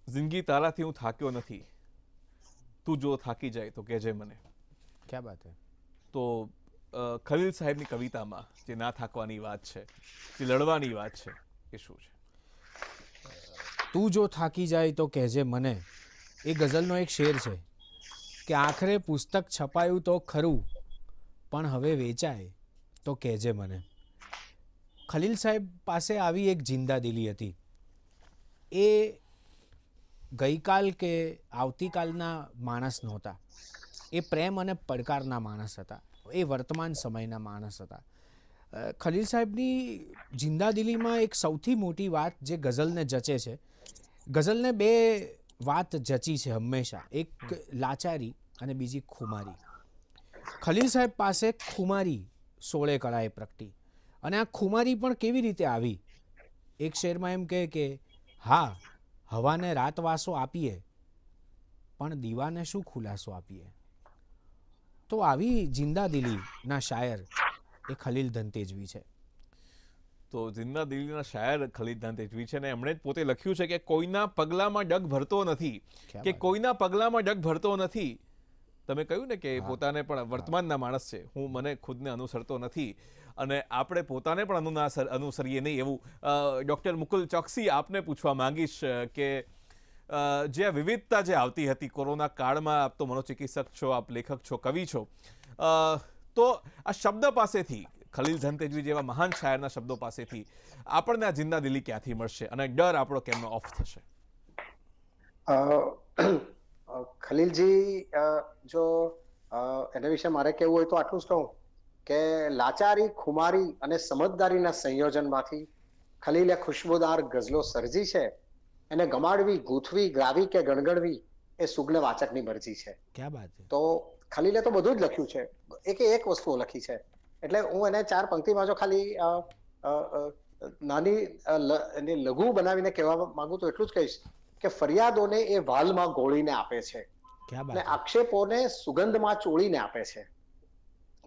જિંદગી તારાથી હું થાક્યો નથી. તું જો થાકી જાય તો કહેજે મને. ક્યાં બાત હે? તો ખલીલ સાહેબની કવિતામાં જે ના થાકવાની વાત છે, જે લડવાની વાત છે, એ શું છે? તું જો થાકી જાય તો કહેજે મને. એ ગઝલનો એક શેર છે કે આખરે પુસ્તક છપાયું તો ખરું, પણ હવે વેચાય તો કહેજે મને. ખલીલ સાહેબ પાસે આવી એક જિંદાદિલી હતી. એ ગઈકાલ કે આવતીકાલના માણસ નહોતા. એ પ્રેમ અને પડકારના માણસ હતા. એ વર્તમાન સમયના માણસ હતા. ખલીલ સાહેબની જિંદાદિલીમાં એક સૌથી મોટી વાત જે ગઝલને જચે છે, ગઝલને બે વાત જચી છે હંમેશા, એક લાચારી અને બીજી ખુમારી. ખલીલ સાહેબ પાસે ખુમારી સોળે કળાએ પ્રગટી અને આ ખુમારી પણ કેવી રીતે આવી? એક શેરમાં એમ કહે કે, હા, હવાને રાતવાસો આપીએ, પણ દીવાને શું ખુલાસો આપીએ? તો આવી જિંદાદિલીના શાયર એ ખલીલ ધનતેજવી છે. તો જિંદા દિલ્હીના શાયર ખલીદ ધનતેજવી છે ને એમણે જ પોતે લખ્યું છે કે કોઈના પગલામાં ડગ ભરતો નથી. કે કોઈના પગલામાં ડગ ભરતો નથી. તમે કહ્યું ને કે પોતાને પણ વર્તમાનના માણસ છે. હું મને ખુદને અનુસરતો નથી. અને આપણે પોતાને પણ અનુસરીએ નહીં એવું ડૉક્ટર મુકુલ ચોકસી આપને પૂછવા માંગીશ કે જે વિવિધતા જે આવતી હતી કોરોના કાળમાં, આપ તો મનોચિકિત્સક છો, આપ લેખક છો, કવિ છો. તો આ શબ્દ પાસેથી, ખલીલ ધનતેજવી જેવા મહાન શાયરના શબ્દો પાસેથી આપણને આ જિંદા દિલી ક્યાંથી મળશે અને ડર આપણો કેમનો ઓફ થશે? ખલીલજી જો એના વિશે મારે કહેવું હોય તો આટલું જ કહું કે લાચારી, ખુમારી અને સમજદારીના સંયોજનમાંથી ખલીલે ખુશ્બુદાર ગઝલો સર્જી છે. એને ગમાડવી ગૂંથવી ગ્રાવી કે ગણગણવી એ સુગ્ન વાચકની મરજી છે. ક્યાં છે? તો ખલીલે તો બધું જ લખ્યું છે. એક એક વસ્તુઓ લખી છે. એટલે હું એને ચાર પંક્તિમાં જો ખાલી નાની એને લઘુ બનાવીને કહેવા માંગુ તો એટલું જ કહીશ કે ફરિયાદોને એ વાલમાં ગોળીને આપે છે. અને આક્ષેપોને સુગંધમાં ચોળીને આપે છે.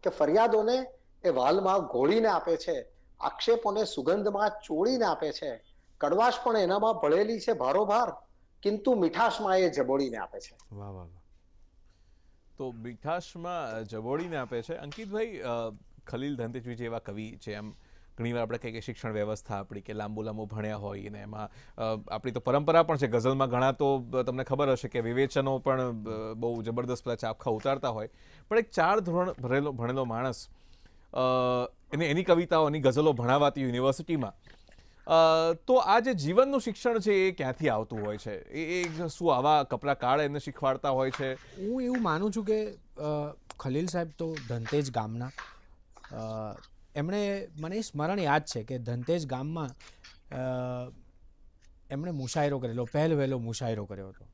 કે ફરિયાદોને એ વાલમાં ગોળીને આપે છે. આક્ષેપોને સુગંધમાં ચોળીને આપે છે. કડવાશ પણ એનામાં ભળેલી છે ભારોભાર કિંતુ મીઠાશમાં એ જબોડીને આપે છે. વાહ વાહ તો મીઠાશમાં જબોડીને આપે છે. અંકિતભાઈ ખલીલ ધનતેજવી જેવા કવિ છે. એમ ઘણીવાર આપણે કહીએ કે શિક્ષણ વ્યવસ્થા આપણી કે લાંબુ લાંબુ ભણ્યા હોય ને એમાં આપણી તો પરંપરા પણ છે. ગઝલમાં ઘણા તો તમને ખબર હશે કે વિવેચનો પણ બહુ જબરદસ્ત બધા ચાપખા ઉતારતા હોય. પણ એક ચાર ધોરણ ભરેલો ભણેલો માણસ એને એની કવિતાઓ એની ગઝલો ભણાવાતી યુનિવર્સિટીમાં તો આ જે જીવનનું શિક્ષણ છે એ ક્યાંથી આવતું હોય છે? એ શું આવા કપરા કાળ એને શીખવાડતા હોય છે? હું એવું માનું છું કે ખલીલ સાહેબ તો ધનતેજ ગામના. એમણે, મને સ્મરણ યાદ છે કે ધનતેજ ગામમાં એમણે મુશાયરો કરેલો, પહેલ વહેલો મુશાયરો કર્યો હતો.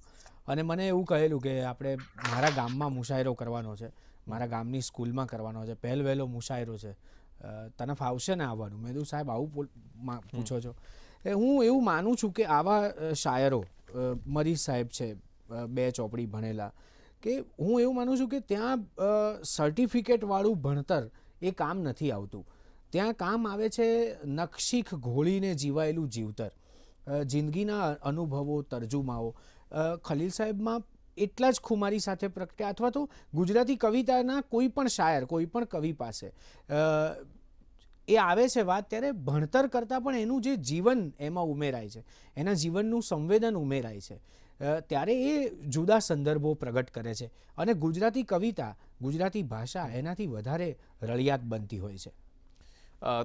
અને મને એવું કહેલું કે આપણે મારા ગામમાં મુશાયરો કરવાનો છે, મારા ગામની સ્કૂલમાં કરવાનો છે, પહેલ વહેલો મુશાયરો છે. તને ફાવશે ને આવવાનું? મેં કીધું સાહેબ આવું પૂછો છો. એ હું એવું માનું છું કે આવા શાયરો મરીઝ સાહેબ છે બે ચોપડી ભણેલા કે હું એવું માનું છું કે ત્યાં સર્ટિફિકેટવાળું ભણતર એ કામ નથી આવતું. ત્યાં કામ આવે છે નકશીખ ઘોળીને જીવાયેલું જીવતર. જિંદગીના અનુભવો તર્જુમાઓ. ખલીલ સાહેબમાં એટલા જ ખુમારી સાથે પ્રગટ્યા અથવા તો ગુજરાતી કવિતાના કોઈ પણ શાયર કોઈ પણ કવિ પાસે. એ આવે છે વાત ત્યારે ભણતર કરતાં પણ એનું જે જીવન એમાં ઉમેરાય છે. એના જીવનનું સંવેદન ઉમેરાય છે. ત્યારે એ જુદા સંદર્ભો પ્રગટ કરે છે. અને ગુજરાતી કવિતા, ગુજરાતી ભાષા એનાથી વધારે રળિયાત બનતી હોય છે.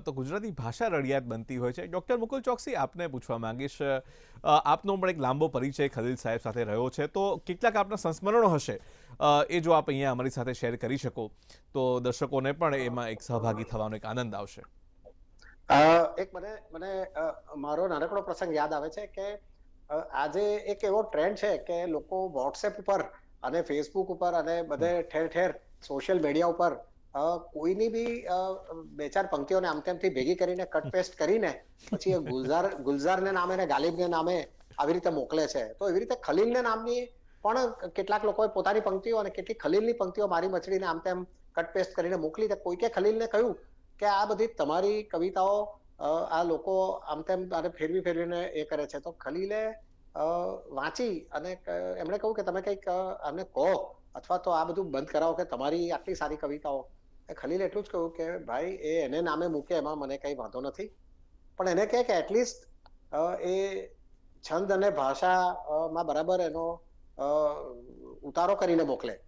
તો ગુજરાતી ભાષા રડિયાત બનતી હોય છે. ડૉક્ટર મુકુલ ચોકસી, આપને પૂછવા માંગીશ. આપનો પણ એક લાંબો પરિચય ખલીલ સાહેબ સાથે રહ્યો છે. તો કેટલાક આપના સંસ્મરણો હશે? એ જો આપ અહીંયા અમારી સાથે શેર કરી શકો, તો દર્શકોને પણ એમાં એક સહભાગી થવાનો એક આનંદ આવશે. એક મને મને મારો નાનકડો પ્રસંગ યાદ આવે છે કે આજે એક એવો ટ્રેન્ડ છે કે લોકો વોટ્સએપ ઉપર અને ફેસબુક ઉપર અને બધે ઠેર ઠેર સોશિયલ મીડિયા ઉપર કોઈની બી બે ચાર પંક્તિઓને આમ તેમથી ભેગી કરીને કટ પેસ્ટ કરીને પછી ગુલઝાર ગુલઝારને નામે ને ગાલિબને નામે આવી રીતે મોકલે છે. તો એવી રીતે ખલીલને નામની પણ કેટલાક લોકોએ પોતાની પંક્તિઓ અને કેટલીક ખલીલની પંક્તિઓ મારી મછડીને આમ તેમ કટ પેસ્ટ કરીને મોકલી તો કોઈકે ખલીલને કહ્યું કે આ બધી તમારી કવિતાઓ આ લોકો આમ તેમ આને ફેરવી ફેરવીને એ કરે છે. તો ખલીલે વાંચી અને એમણે કહ્યું કે તમે કંઈક આમને કહો અથવા તો આ બધું બંધ કરાવો કે તમારી આટલી સારી કવિતાઓ ખલીલે એટલું જ કહ્યું કે ભાઈ એ એને નામે મૂકે એમાં મને કઈ વાંધો નથી. પણ એને કહે કે એટલીસ્ટ એ છંદ અને ભાષામાં બરાબર એનો ઉતારો કરીને મોકલે.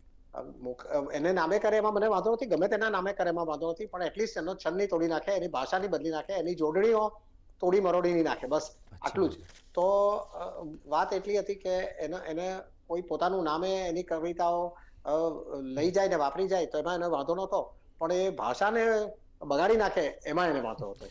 મોક- એને નામે કરે એમાં મને વાંધો નથી ગમે તેના નામે કરે એમાં વાંધો નથી પણ એટલીસ્ટ એનો છંદની તોડી નાખે એની ભાષાની બદલી નાખે એની જોડણીઓ તોડી મરોડીની નાખે બસ આટલું જ. તો વાત એટલી હતી કે એને એને કોઈ પોતાનું નામે એની કવિતાઓ લઈ જાય ને વાપરી જાય તો એમાં એનો વાંધો નહોતો. પણ એ ભાષાને બગાડી નાખે એમાં એને વાંધો હતો.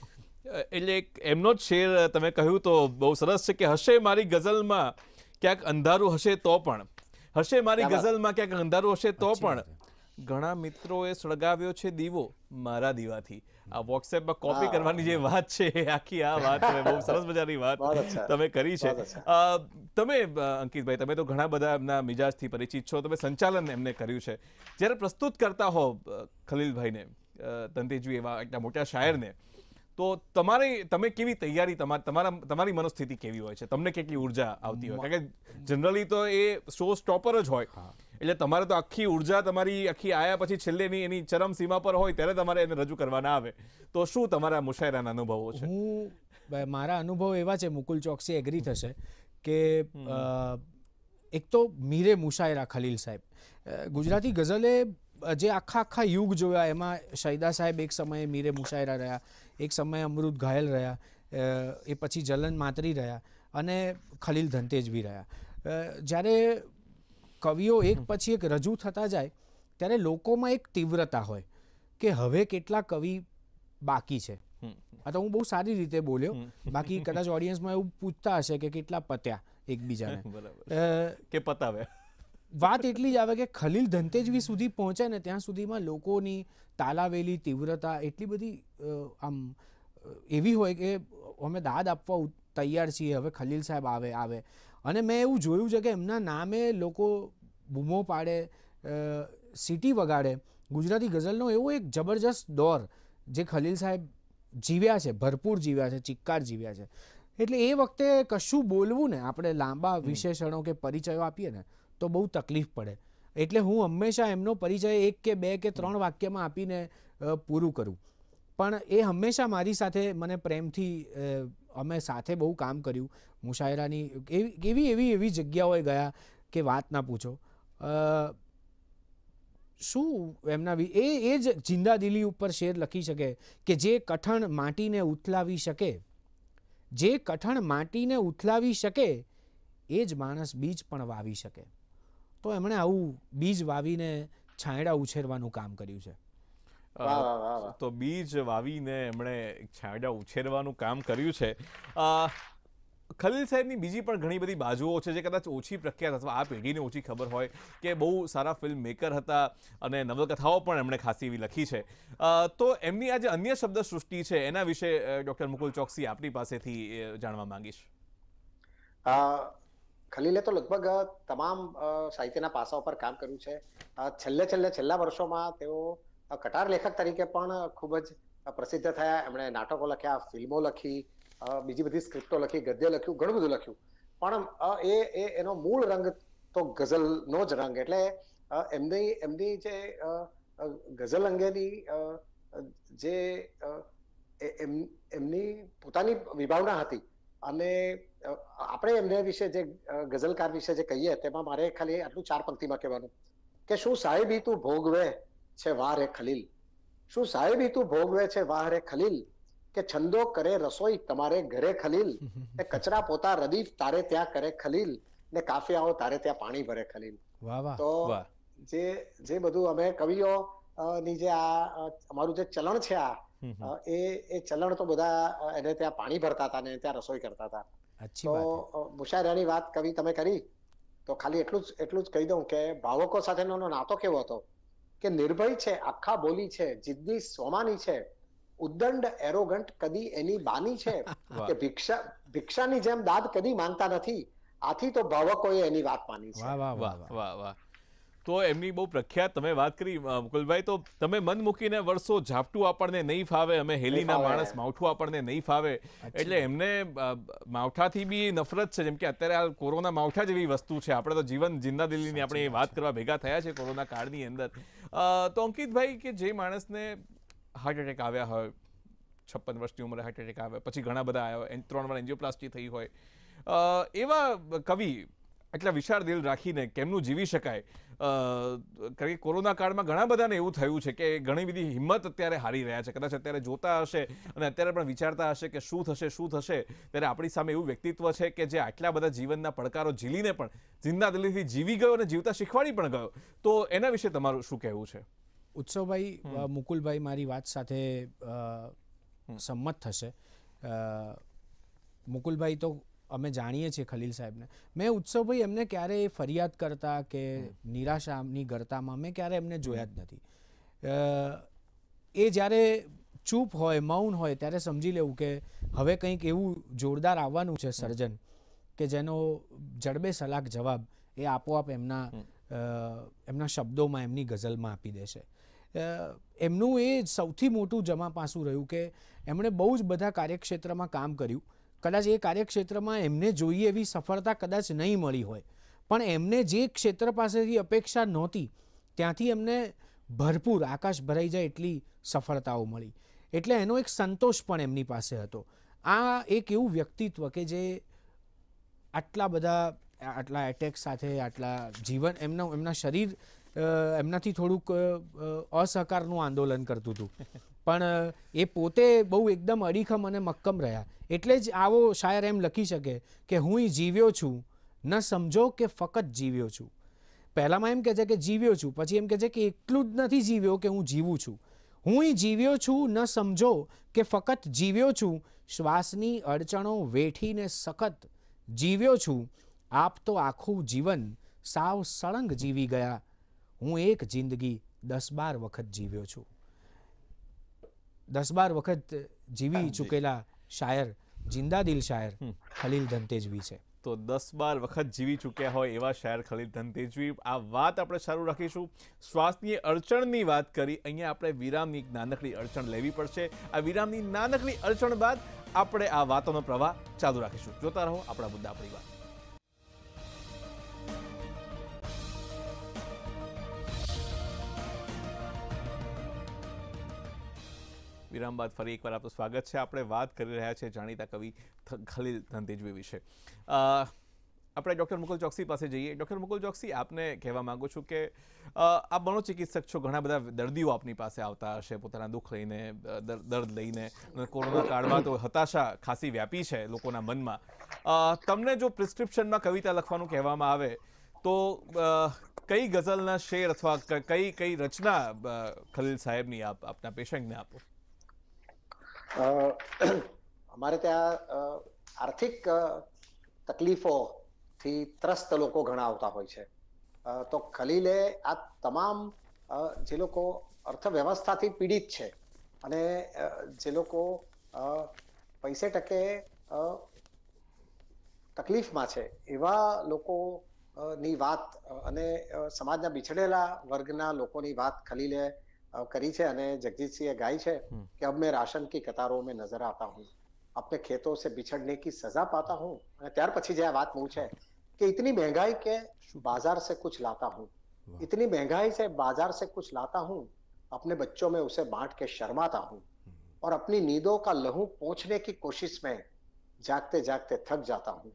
એટલે એમનો જ શેર તમે કહ્યું તો બહુ સરસ છે કે હશે મારી ગઝલમાં ક્યાંક અંધારું હશે તો પણ. હશે મારી ગઝલમાં ક્યાંક અંધારું હશે તો પણ. ઘણા મિત્રોએ સળગાવ્યો છે દીવો મારા દીવાથી. આ વોટ્સએપમાં કોપી કરવાની જે વાત છે આખી આ વાત બહુ સરસ મજાની વાત તમે કરી છે. તમે અંકિતભાઈ તમે તો ઘણા બધા એમના મિજાજથી પરિચિત છો. તમે સંચાલન એમને કર્યું છે. જ્યારે પ્રસ્તુત કરતા હો ખલીલભાઈ ખલીલભાઈને તંતેજવી એવા એટલા મોટા શાયરને તો તમારી તમે કેવી તૈયારી તમાર તમારા તમારી મનોસ્થિતિ કેવી હોય છે? તમને કેટલી ઊર્જા આવતી હોય? કારણ કે જનરલી તો એ શો સ્ટોપર જ હોય. એટલે તમારે તો આખી ઊર્જા તમારી આખી આયા પછી છેલ્લે એની એની ચરમ સીમા પર હોય ત્યારે તમારે એને રજૂ કરવાના આવે. તો શું તમારા મુશાયરાના અનુભવો છે? હું મારા અનુભવ એવા છે મુકુલ ચોકસી એગ્રી થશે કે એક તો મીરે મુશાયરા ખલીલ સાહેબ. ગુજરાતી ગઝલે જે આખા આખા યુગ જોયા એમાં શૈદા સાહેબ એક સમયે મીરે મુશાયરા રહ્યા એક સમયે અમૃત ઘાયલ રહ્યા એ પછી જલન માતરી રહ્યા અને ખલીલ ધનતેજ બી રહ્યા જ્યારે કવિઓ એક પછી એક રજૂ થતા જાય ત્યારે લોકોમાં એક તીવ્રતા હોય કે હવે કેટલા કવિ બાકી છે. આ તો હું બહુ સારી રીતે બોલ્યો. બાકી કદાચ ઓડિયન્સમાં એવું પૂછતા હશે કે કેટલા પત્યા એકબીજાને. કે પતાવે. વાત એટલી જ આવે કે ખલીલ ધંતેજવી સુધી પહોંચે ને ત્યાં સુધીમાં લોકોની તાલાવેલી તીવ્રતા એટલી બધી આમ એવી હોય કે અમે દાદ આપવા તૈયાર છીએ હવે ખલીલ સાહેબ આવે આવે. અને મેં એવું જોયું છે કે એમના નામે લોકો બૂમો પાડે સિટી વગાડે. ગુજરાતી ગઝલનો એવો એક જબરજસ્ત દોર જે ખલીલ સાહેબ જીવ્યા છે ભરપૂર જીવ્યા છે ચિક્કાર જીવ્યા છે. એટલે એ વખતે કશું બોલવું ને આપણે લાંબા વિશેષણો કે પરિચયો આપીએ ને તો બહુ તકલીફ પડે. એટલે હું હંમેશા એમનો પરિચય એક કે બે કે ત્રણ વાક્યમાં આપીને પૂરું કરું. પણ એ હંમેશા મારી સાથે મને પ્રેમથી અમે સાથે બહુ કામ કર્યું. મુશાયરાની એવી એવી એવી જગ્યાઓએ ગયા કે વાત ના પૂછો. શું એમના એ એ જ જિંદાદિલી ઉપર શેર લખી શકે કે જે કઠણ માટીને ઉથલાવી શકે, જે કઠણ માટીને ઉથલાવી શકે, એ જ માણસ બીજ પણ વાવી શકે. તો એમણે આવું બીજ વાવીને છાંયડા ઉછેરવાનું કામ કર્યું છે. તો બીજ વાવીને એમણે છાંયડા ઉછેરવાનું કામ કર્યું છે. ખલીલ સાહેબની બીજી પણ ઘણી બધી બાજુઓ છે જે કદાચ ઓછી પ્રખ્યાત અથવા આ પેઢીને ઓછી ખબર હોય કે બહુ સારા ફિલ્મ મેકર હતા અને નવલકથાઓ પણ એમણે ખાસી એવી લખી છે. તો એમની આ જે અન્ય શબ્દ સૃષ્ટિ છે એના વિશે ડૉક્ટર મુકુલ ચોકસી આપની પાસેથી જાણવા માંગીશ. ખલીલે તો લગભગ તમામ સાહિત્યના પાસા ઉપર કામ કર્યું છે. છેલ્લે છેલ્લે છેલ્લા વર્ષોમાં તેઓ કટાર લેખક તરીકે પણ ખૂબ જ પ્રસિદ્ધ થયા. એમણે નાટકો લખ્યા, ફિલ્મો લખી બીજી બધી સ્ક્રિપ્ટો લખી, ગદ્ય લખ્યું, ઘણું બધું લખ્યું. પણ એ એ, એનો મૂળ રંગ તો ગઝલનો જ રંગ. એટલે એમની એમની જે ગઝલ અંગેની જે એમ, એમની પોતાની વિભાવના હતી અને આપણે એમને વિશે જે ગઝલકાર વિશે જે કહીએ, તેમાં મારે ખાલી આટલું ચાર પંક્તિમાં કહેવાનું કે શું સાહેબી તું ભોગવે? છે વાહ રે ખલીલ. શું સાહેબી તું ભોગવે છે વાહ રે ખલીલ? કે છંદો કરે રસોઈ તમારે ઘરે ખલીલ? ને કચરા પોતા રદીફ તારે ત્યાં કરે ખલીલ? ને કાફિયાઓ તારે ત્યાં પાણી ભરે ખલીલ? વાહ વાહ. તો જે જે બધું અમે કવિઓ ની જે આ અમારું જે ચલણ છે આ એ એ ચલણ તો બધા એને ત્યાં પાણી ભરતા હતા ને ત્યાં રસોઈ કરતા હતા તો મુશાયરાની વાત કવિ તમે કરી? તો ખાલી એટલું જ એટલું જ કહી દઉં કે ભાવકો સાથેનો એનો નાતો કેવો હતો? કે નિર્ભય છે આખા બોલી છે જિદ્દી સોમાની છે ઉદ્દંડ એરોગન્ટ કદી એની બાની છે કે ભિક્ષા ભિક્ષાની જેમ દાદ કદી માંગતા નથી આથી તો ભાવકોએ એની વાત માની છે. વાહ વાહ વાહ. વાહ વાહ. તો એમની બહુ પ્રખ્યાત તમે વાત કરી મુકુલભાઈ તો તમે મન મૂકીને વર્ષો ઝાપટું આપણને નહીં ફાવે અમે હેલીના માણસ માવઠું આપણને નહીં ફાવે. એટલે એમને માવઠાથી બી નફરત છે જેમ કે અત્યારે આ કોરોના માવઠા જેવી વસ્તુ છે. આપણે તો જીવન જિંદા દિલ્હીની આપણે એ વાત કરવા ભેગા થયા છે કોરોના કાળની અંદર. તો અંકિતભાઈ કે જે માણસને હાર્ટ એટેક આવ્યા હોય છપ્પન વર્ષની ઉંમરે હાર્ટ એટેક આવે પછી ઘણા બધા આવ્યા ત્રણ વાર એન્જિયોપ્લાસ્ટી થઈ હોય એવા કવિ એટલા વિશાળ દિલ રાખીને કેમનું જીવી શકાય? કારણ કે કોરોના કાળમાં ઘણા બધાને એવું થયું છે કે ઘણી બધી હિંમત અત્યારે હારી રહ્યા છે. કદાચ અત્યારે જોતા હશે અને અત્યારે પણ વિચારતા હશે કે શું થશે શું થશે? ત્યારે આપણી સામે એવું વ્યક્તિત્વ છે કે જે આટલા બધા જીવનના પડકારો ઝીલીને પણ જિંદા દિલ્હીથી જીવી ગયો અને જીવતા શીખવાડી પણ ગયો. તો એના વિશે તમારું શું કહેવું છે? ઉત્સવભાઈ મુકુલભાઈ મારી વાત સાથે સંમત થશે. મુકુલભાઈ તો અમે જાણીએ છીએ ખલીલ સાહેબને. મેં ઉત્સવભાઈ એમને ક્યારેય ફરિયાદ કરતા કે નિરાશાની ગરતામાં મેં ક્યારે એમને જોયા જ નથી. એ જ્યારે ચૂપ હોય મૌન હોય ત્યારે સમજી લેવું કે હવે કંઈક એવું જોરદાર આવવાનું છે સર્જન કે જેનો જડબે સલાક જવાબ એ આપોઆપ એમના એમના શબ્દોમાં એમની ગઝલમાં આપી દેશે. એમનું એ સૌથી મોટું જમા પાસું રહ્યું કે એમણે બહુ જ બધા કાર્યક્ષેત્રમાં કામ કર્યું. કદાચ એ કાર્યક્ષેત્રમાં એમને જોઈએ એવી સફળતા કદાચ નહીં મળી હોય. પણ એમને જે ક્ષેત્ર પાસેથી અપેક્ષા નહોતી, ત્યાંથી એમને ભરપૂર આકાશ ભરાઈ જાય એટલી સફળતાઓ મળી. એટલે એનો એક સંતોષ પણ એમની પાસે હતો. આ એક એવું વ્યક્તિત્વ કે જે આટલા બધા, આટલા એટેક સાથે, આટલા જીવન, એમના એમના શરીર એમનાથી થોડુંક અસહકારનું આંદોલન કરતું હતું. પણ એ પોતે બહુ એકદમ અડીખમ અને મક્કમ રહ્યા. એટલે જ આવો શાયર એમ લખી શકે કે હું જીવ્યો છું, ન સમજો કે ફક્ત જીવ્યો છું. પહેલાંમાં એમ કહે છે કે જીવ્યો છું, પછી એમ કહે છે કે એટલું જ નથી જીવ્યો કે હું જીવું છું. હું જીવ્યો છું, ન સમજો કે ફક્ત જીવ્યો છું, શ્વાસની અડચણો વેઠીને સખત જીવ્યો છું. આપ તો આખું જીવન સાવ સળંગ જીવી ગયા. હું એક જિંદગી દસ બાર વખત જીવ્યો છું. દસ બાર વખત જીવી ચૂકેલા શાયર જિંદાદિલ શાયર ખલીલ ધનતેજવી છે. તો દસ બાર વખત જીવી ચૂક્યા હોય એવા શાયર ખલીલ ધનતેજવી. આ વાત આપણે શરૂ રાખીશું. શ્વાસની અડચણની વાત કરી અહીંયા આપણે વિરામની નાનકડી અડચણ લેવી પડશે. આ વિરામની નાનકડી અડચણ બાદ આપણે આ વાતોનો પ્રવાહ ચાલુ રાખીશું. જોતા રહો આપણા મુદ્દા આપણી વાત વિરામ બાદ ફરી એકવાર આપનું સ્વાગત છે. આપણે વાત કરી રહ્યા છીએ જાણીતા કવિ ખલીલ ધનતેજવી વિશે. આપણે ડૉક્ટર મુકુલ ચોકસી પાસે જઈએ. ડૉક્ટર મુકુલ ચોકસી, આપને કહેવા માંગુ છું કે આપ મનોચિકિત્સક છો. ઘણા બધા દર્દીઓ આપની પાસે આવતા હશે. પોતાના દુઃખ લઈને દર્દ લઈને કોરોના કાળમાં તો હતાશા ખાસી વ્યાપી છે લોકોના મનમાં. તમને જો પ્રિસ્ક્રિપ્શનમાં કવિતા લખવાનું કહેવામાં આવે, તો કઈ ગઝલના શેર અથવા કઈ કઈ રચના ખલીલ સાહેબની આપ, આપના પેશન્ટને આપો? અમારે ત્યાં આર્થિક તકલીફોથી ત્રસ્ત લોકો ઘણા આવતા હોય છે. તો ખલીલે આ તમામ જે લોકો અર્થવ્યવસ્થાથી પીડિત છે અને જે લોકો પૈસે ટકે તકલીફમાં છે, એવા લોકો ની વાત અને સમાજના બિછડેલા વર્ગના લોકોની વાત ખલીલે કરી છે અને જગજીતસિંહે ગાઈ છે कि अब मैं राशन की कतारों में नजर आता हूँ अपने खेतों से बिछड़ने की सजा पाता हूँ અને ત્યાર પછી જે આ વાત પૂછે કે इतनी महंगाई के बाजार से कुछ लाता हूँ इतनी महंगाई से बाजार से कुछ लाता हूँ अपने बच्चों में उसे बांट के शर्माता हूँ और अपनी नींदों का लहू पोंछने की कोशिश में जागते जागते थक जाता हूँ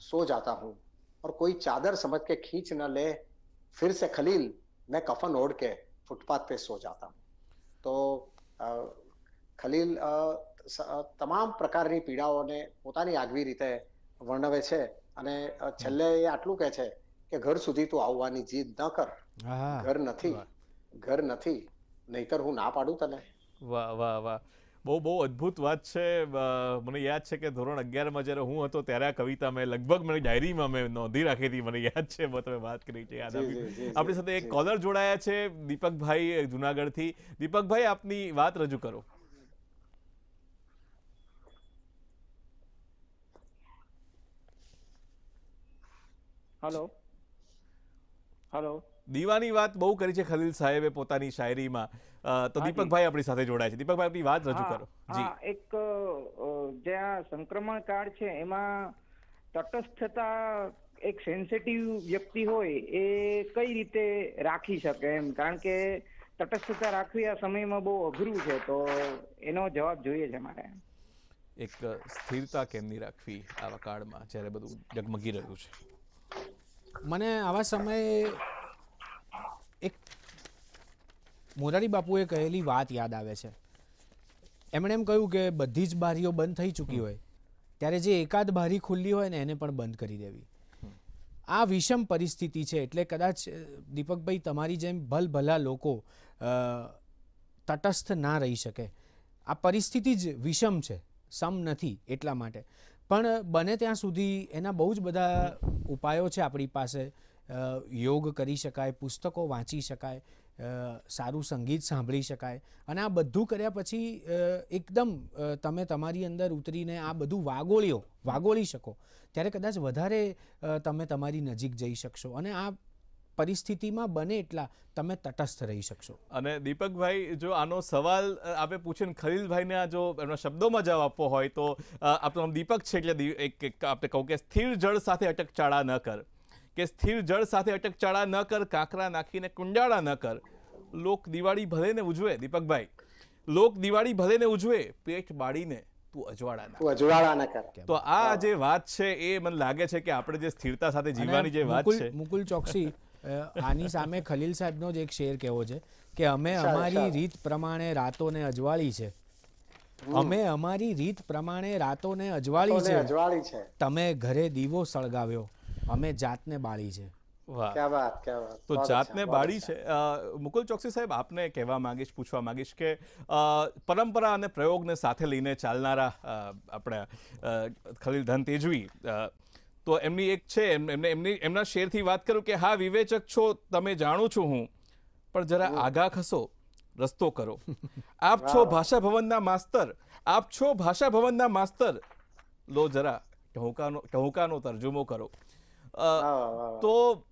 सो जाता हूँ और कोई चादर समझ के खींच न ले फिर से खलील मैं कफन ओढ़ के फुटपाथ पे सो जाता हूँ તો અ, ખલીલ અ, સ- અ, તમામ પ્રકારની પીડાઓને પોતાની આગવી રીતે વર્ણવે છે અને અ, છેલ્લે એ આટલું કહે છે કે ઘર સુધી તું આવવાની જીદ ન કર આહા, ઘર નથી ઘર નથી નહીતર હું ના પાડું તને વાહ વાહ વાહ બહુ બહુ અદ્ભુત વાત છે. મને યાદ છે કે ધોરણ અગિયારમાં જ્યારે હું હતો ત્યારે આ કવિતા મેં લગભગ મારી ડાયરીમાં મેં નોંધી રાખી હતી. મને યાદ છે તમે વાત કરી છે યાદ જી, આપણી સાથે એક કોલર જોડાયા છે દીપકભાઈ જુનાગઢથી. દીપકભાઈ આપની વાત રજૂ કરો. હલો. હલો. દીવાની વાત બહુ કરી છે ખલીલ સાહેબે પોતાની શાયરીમાં. તો દીપકભાઈ આપણી સાથે જોડાય છે. દીપકભાઈ આપની વાત રજૂ કરો. જી. એક જે આ સંક્રમણ કાળ છે એમાં તટસ્થતા એક સેન્સિટિવ વ્યક્તિ હોય એ કઈ રીતે રાખી શકે એમ? કારણ કે તટસ્થતા રાખવી આ સમયમાં બહુ અઘરું છે તો એનો જવાબ જોઈએ છે મારે. એક સ્થિરતા કેમની રાખવી આવા કાળમાં જ્યારે બધું ડગમગી રહ્યું છે? મને આવા સમયે મોરારી બાપુએ કહેલી વાત યાદ આવે છે. એમણે એમ કહ્યું કે બધી જ બારીઓ બંધ થઈ ચૂકી હોય. ત્યારે જે એકાદ બારી ખુલ્લી હોય ને એને પણ બંધ કરી દેવી. આ વિષમ પરિસ્થિતિ છે એટલે કદાચ દીપકભાઈ તમારી જેમ ભલભલા લોકો તટસ્થ ના રહી શકે. આ પરિસ્થિતિ જ વિષમ છે સમ નથી એટલા માટે. પણ બને ત્યાં સુધી એના બહુ જ બધા ઉપાયો છે આપણી પાસે. યોગ કરી શકાય પુસ્તકો વાંચી શકાય સારું સંગીત સાંભળી શકાય. અને આ બધું કર્યા પછી એકદમ તમે તમારી અંદર ઉતરીને આ બધું વાગોળ્યો, વાગોળી શકો. ત્યારે કદાચ વધારે તમે તમારી નજીક જઈ શકશો. અને આ પરિસ્થિતિમાં બને એટલા તમે તટસ્થ રહી શકશો. અને દીપકભાઈ, જો આનો સવાલ આપણે આપે પૂછ્યો ખલીલભાઈને આ જો એમના શબ્દોમાં જવાબ આપવો હોય તો આપણું દીપક છે એટલે એક આપણે કહું કે સ્થિર જળ સાથે અટકચાળા ન કર. કે સ્થિર જળ સાથે અટકચાળા ન કર કાંકરા નાખીને કુંડાળા ન કર. લોક દિવાળી ભલે ને ઉજવે દીપકભાઈ. લોક દિવાળી ભલે ને ઉજવે પેટ બાળીને તું અજવાળા ના અજવાળા ના કર. તો આ જે વાત છે એ મને લાગે છે કે આપણે જે સ્થિરતા સાથે જીવવાની જે વાત છે મુકુલ ચોકસી આની સામે ખલીલ સાહેબનો જ એક શેર કહેવો છે કે અમે અમારી રીત પ્રમાણે રાતોને અજવાળી છે. અમે અમારી રીત પ્રમાણે રાતોને અજવાળી છે. અજવાળી છે. તમે ઘરે દીવો સળગાવ્યો. અમે જાતને બાળી છે. વાત તો જાતને બાળી છે. મુકુલ ચોકસી સાહેબ આપને કહેવા માંગીશ પૂછવા માંગીશ કે પરંપરા અને પ્રયોગને સાથે લઈને ચાલનારા આપણે ખલીલ ધન તેજવી તો એમની એક છે એમને એમની એમના શેરથી વાત કરું કે હા વિવેચક છો તમે જાણું છું હું પણ જરા આગા ખસો રસ્તો કરો. આપ છો ભાષા ભવનના માસ્તર આપ છો ભાષા ભવનના માસ્તર. લો જરા ટહુકાનો ટહુકાનો તરજુમો કરો. તો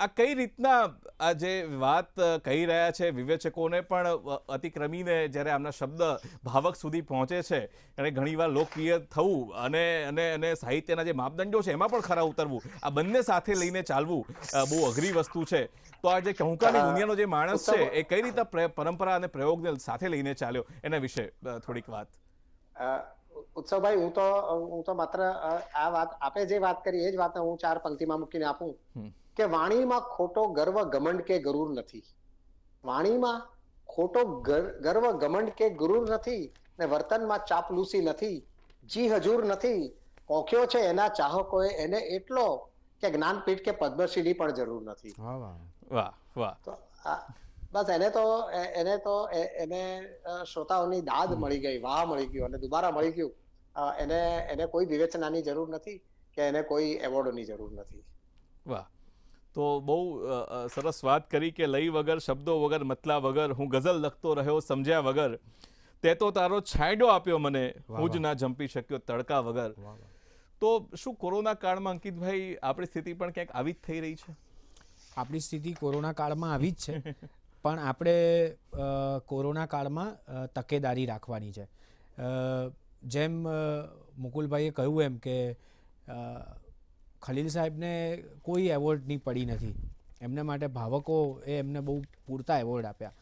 આ કઈ રીતના આ જે વાત કહી રહ્યા છે વિવેચકોને પણ અતિક્રમીને જ્યારે આમના શબ્દ ભાવક સુધી પહોંચે છે અને ઘણીવાર લોકપ્રિય થવું અને અને અને સાહિત્યના જે માપદંડો છે એમાં પણ ખરા ઉતરવું આ બંને સાથે લઈને ચાલવું બહુ અઘરી વસ્તુ છે. તો આ જે કહુકાની દુનિયાનો જે માણસ છે એ કઈ રીતે પ્ર- પરંપરા અને પ્રયોગને સાથે લઈને ચાલ્યો? એના વિશે થોડીક વાત. ઉત્સવભાઈ હું તો હું તો માત્ર આ વાત આપે જે વાત કરી એ જ વાત હું ચાર પંક્તિમાં મૂકીને આપું કે વાણીમાં ખોટો ગર્વ ઘમંડ કે ગરુર નથી. વાણીમાં ખોટો ગર- ગર્વ ઘમંડ કે ગુરુર નથી ને વર્તનમાં ચાપલૂસી નથી જી હજુર નથી કોખ્યો છે એના ચાહકોએ એને એટલો કે જ્ઞાનપીઠ કે પદ્મશ્રીની પણ જરૂર નથી. વાહ વાહ. તો બસ એને તો એને તો એ- એને શ્રોતાઓની દાદ મળી ગઈ વાહ મળી ગયું અને દુબારા મળી ગયું. એને એને કોઈ વિવેચનાની જરૂર નથી કે એને કોઈ એવોર્ડની જરૂર નથી. વાહ. તો બહુ સરસ વાત કરી કે લઈ વગર શબ્દો વગર મતલા વગર હું ગઝલ લખતો રહ્યો સમજ્યા વગર તે તો તારો છાંયડો આપ્યો મને હું જ ના જંપી શક્યો તડકા વગર. તો શું કોરોના કાળમાં અંકિતભાઈ આપણી સ્થિતિ પણ ક્યાંક આવી જ થઈ રહી છે? આપણી સ્થિતિ કોરોના કાળમાં આવી જ છે પણ આપણે કોરોના કાળમાં તકેદારી રાખવાની છે. જેમ મુકુલભાઈએ કહ્યું એમ કે ખલીલ સાહેબને કોઈ એવોર્ડની પડી નથી. એમને માટે ભાવકો એ એમને બહુ પૂરતા એવોર્ડ આપ્યા.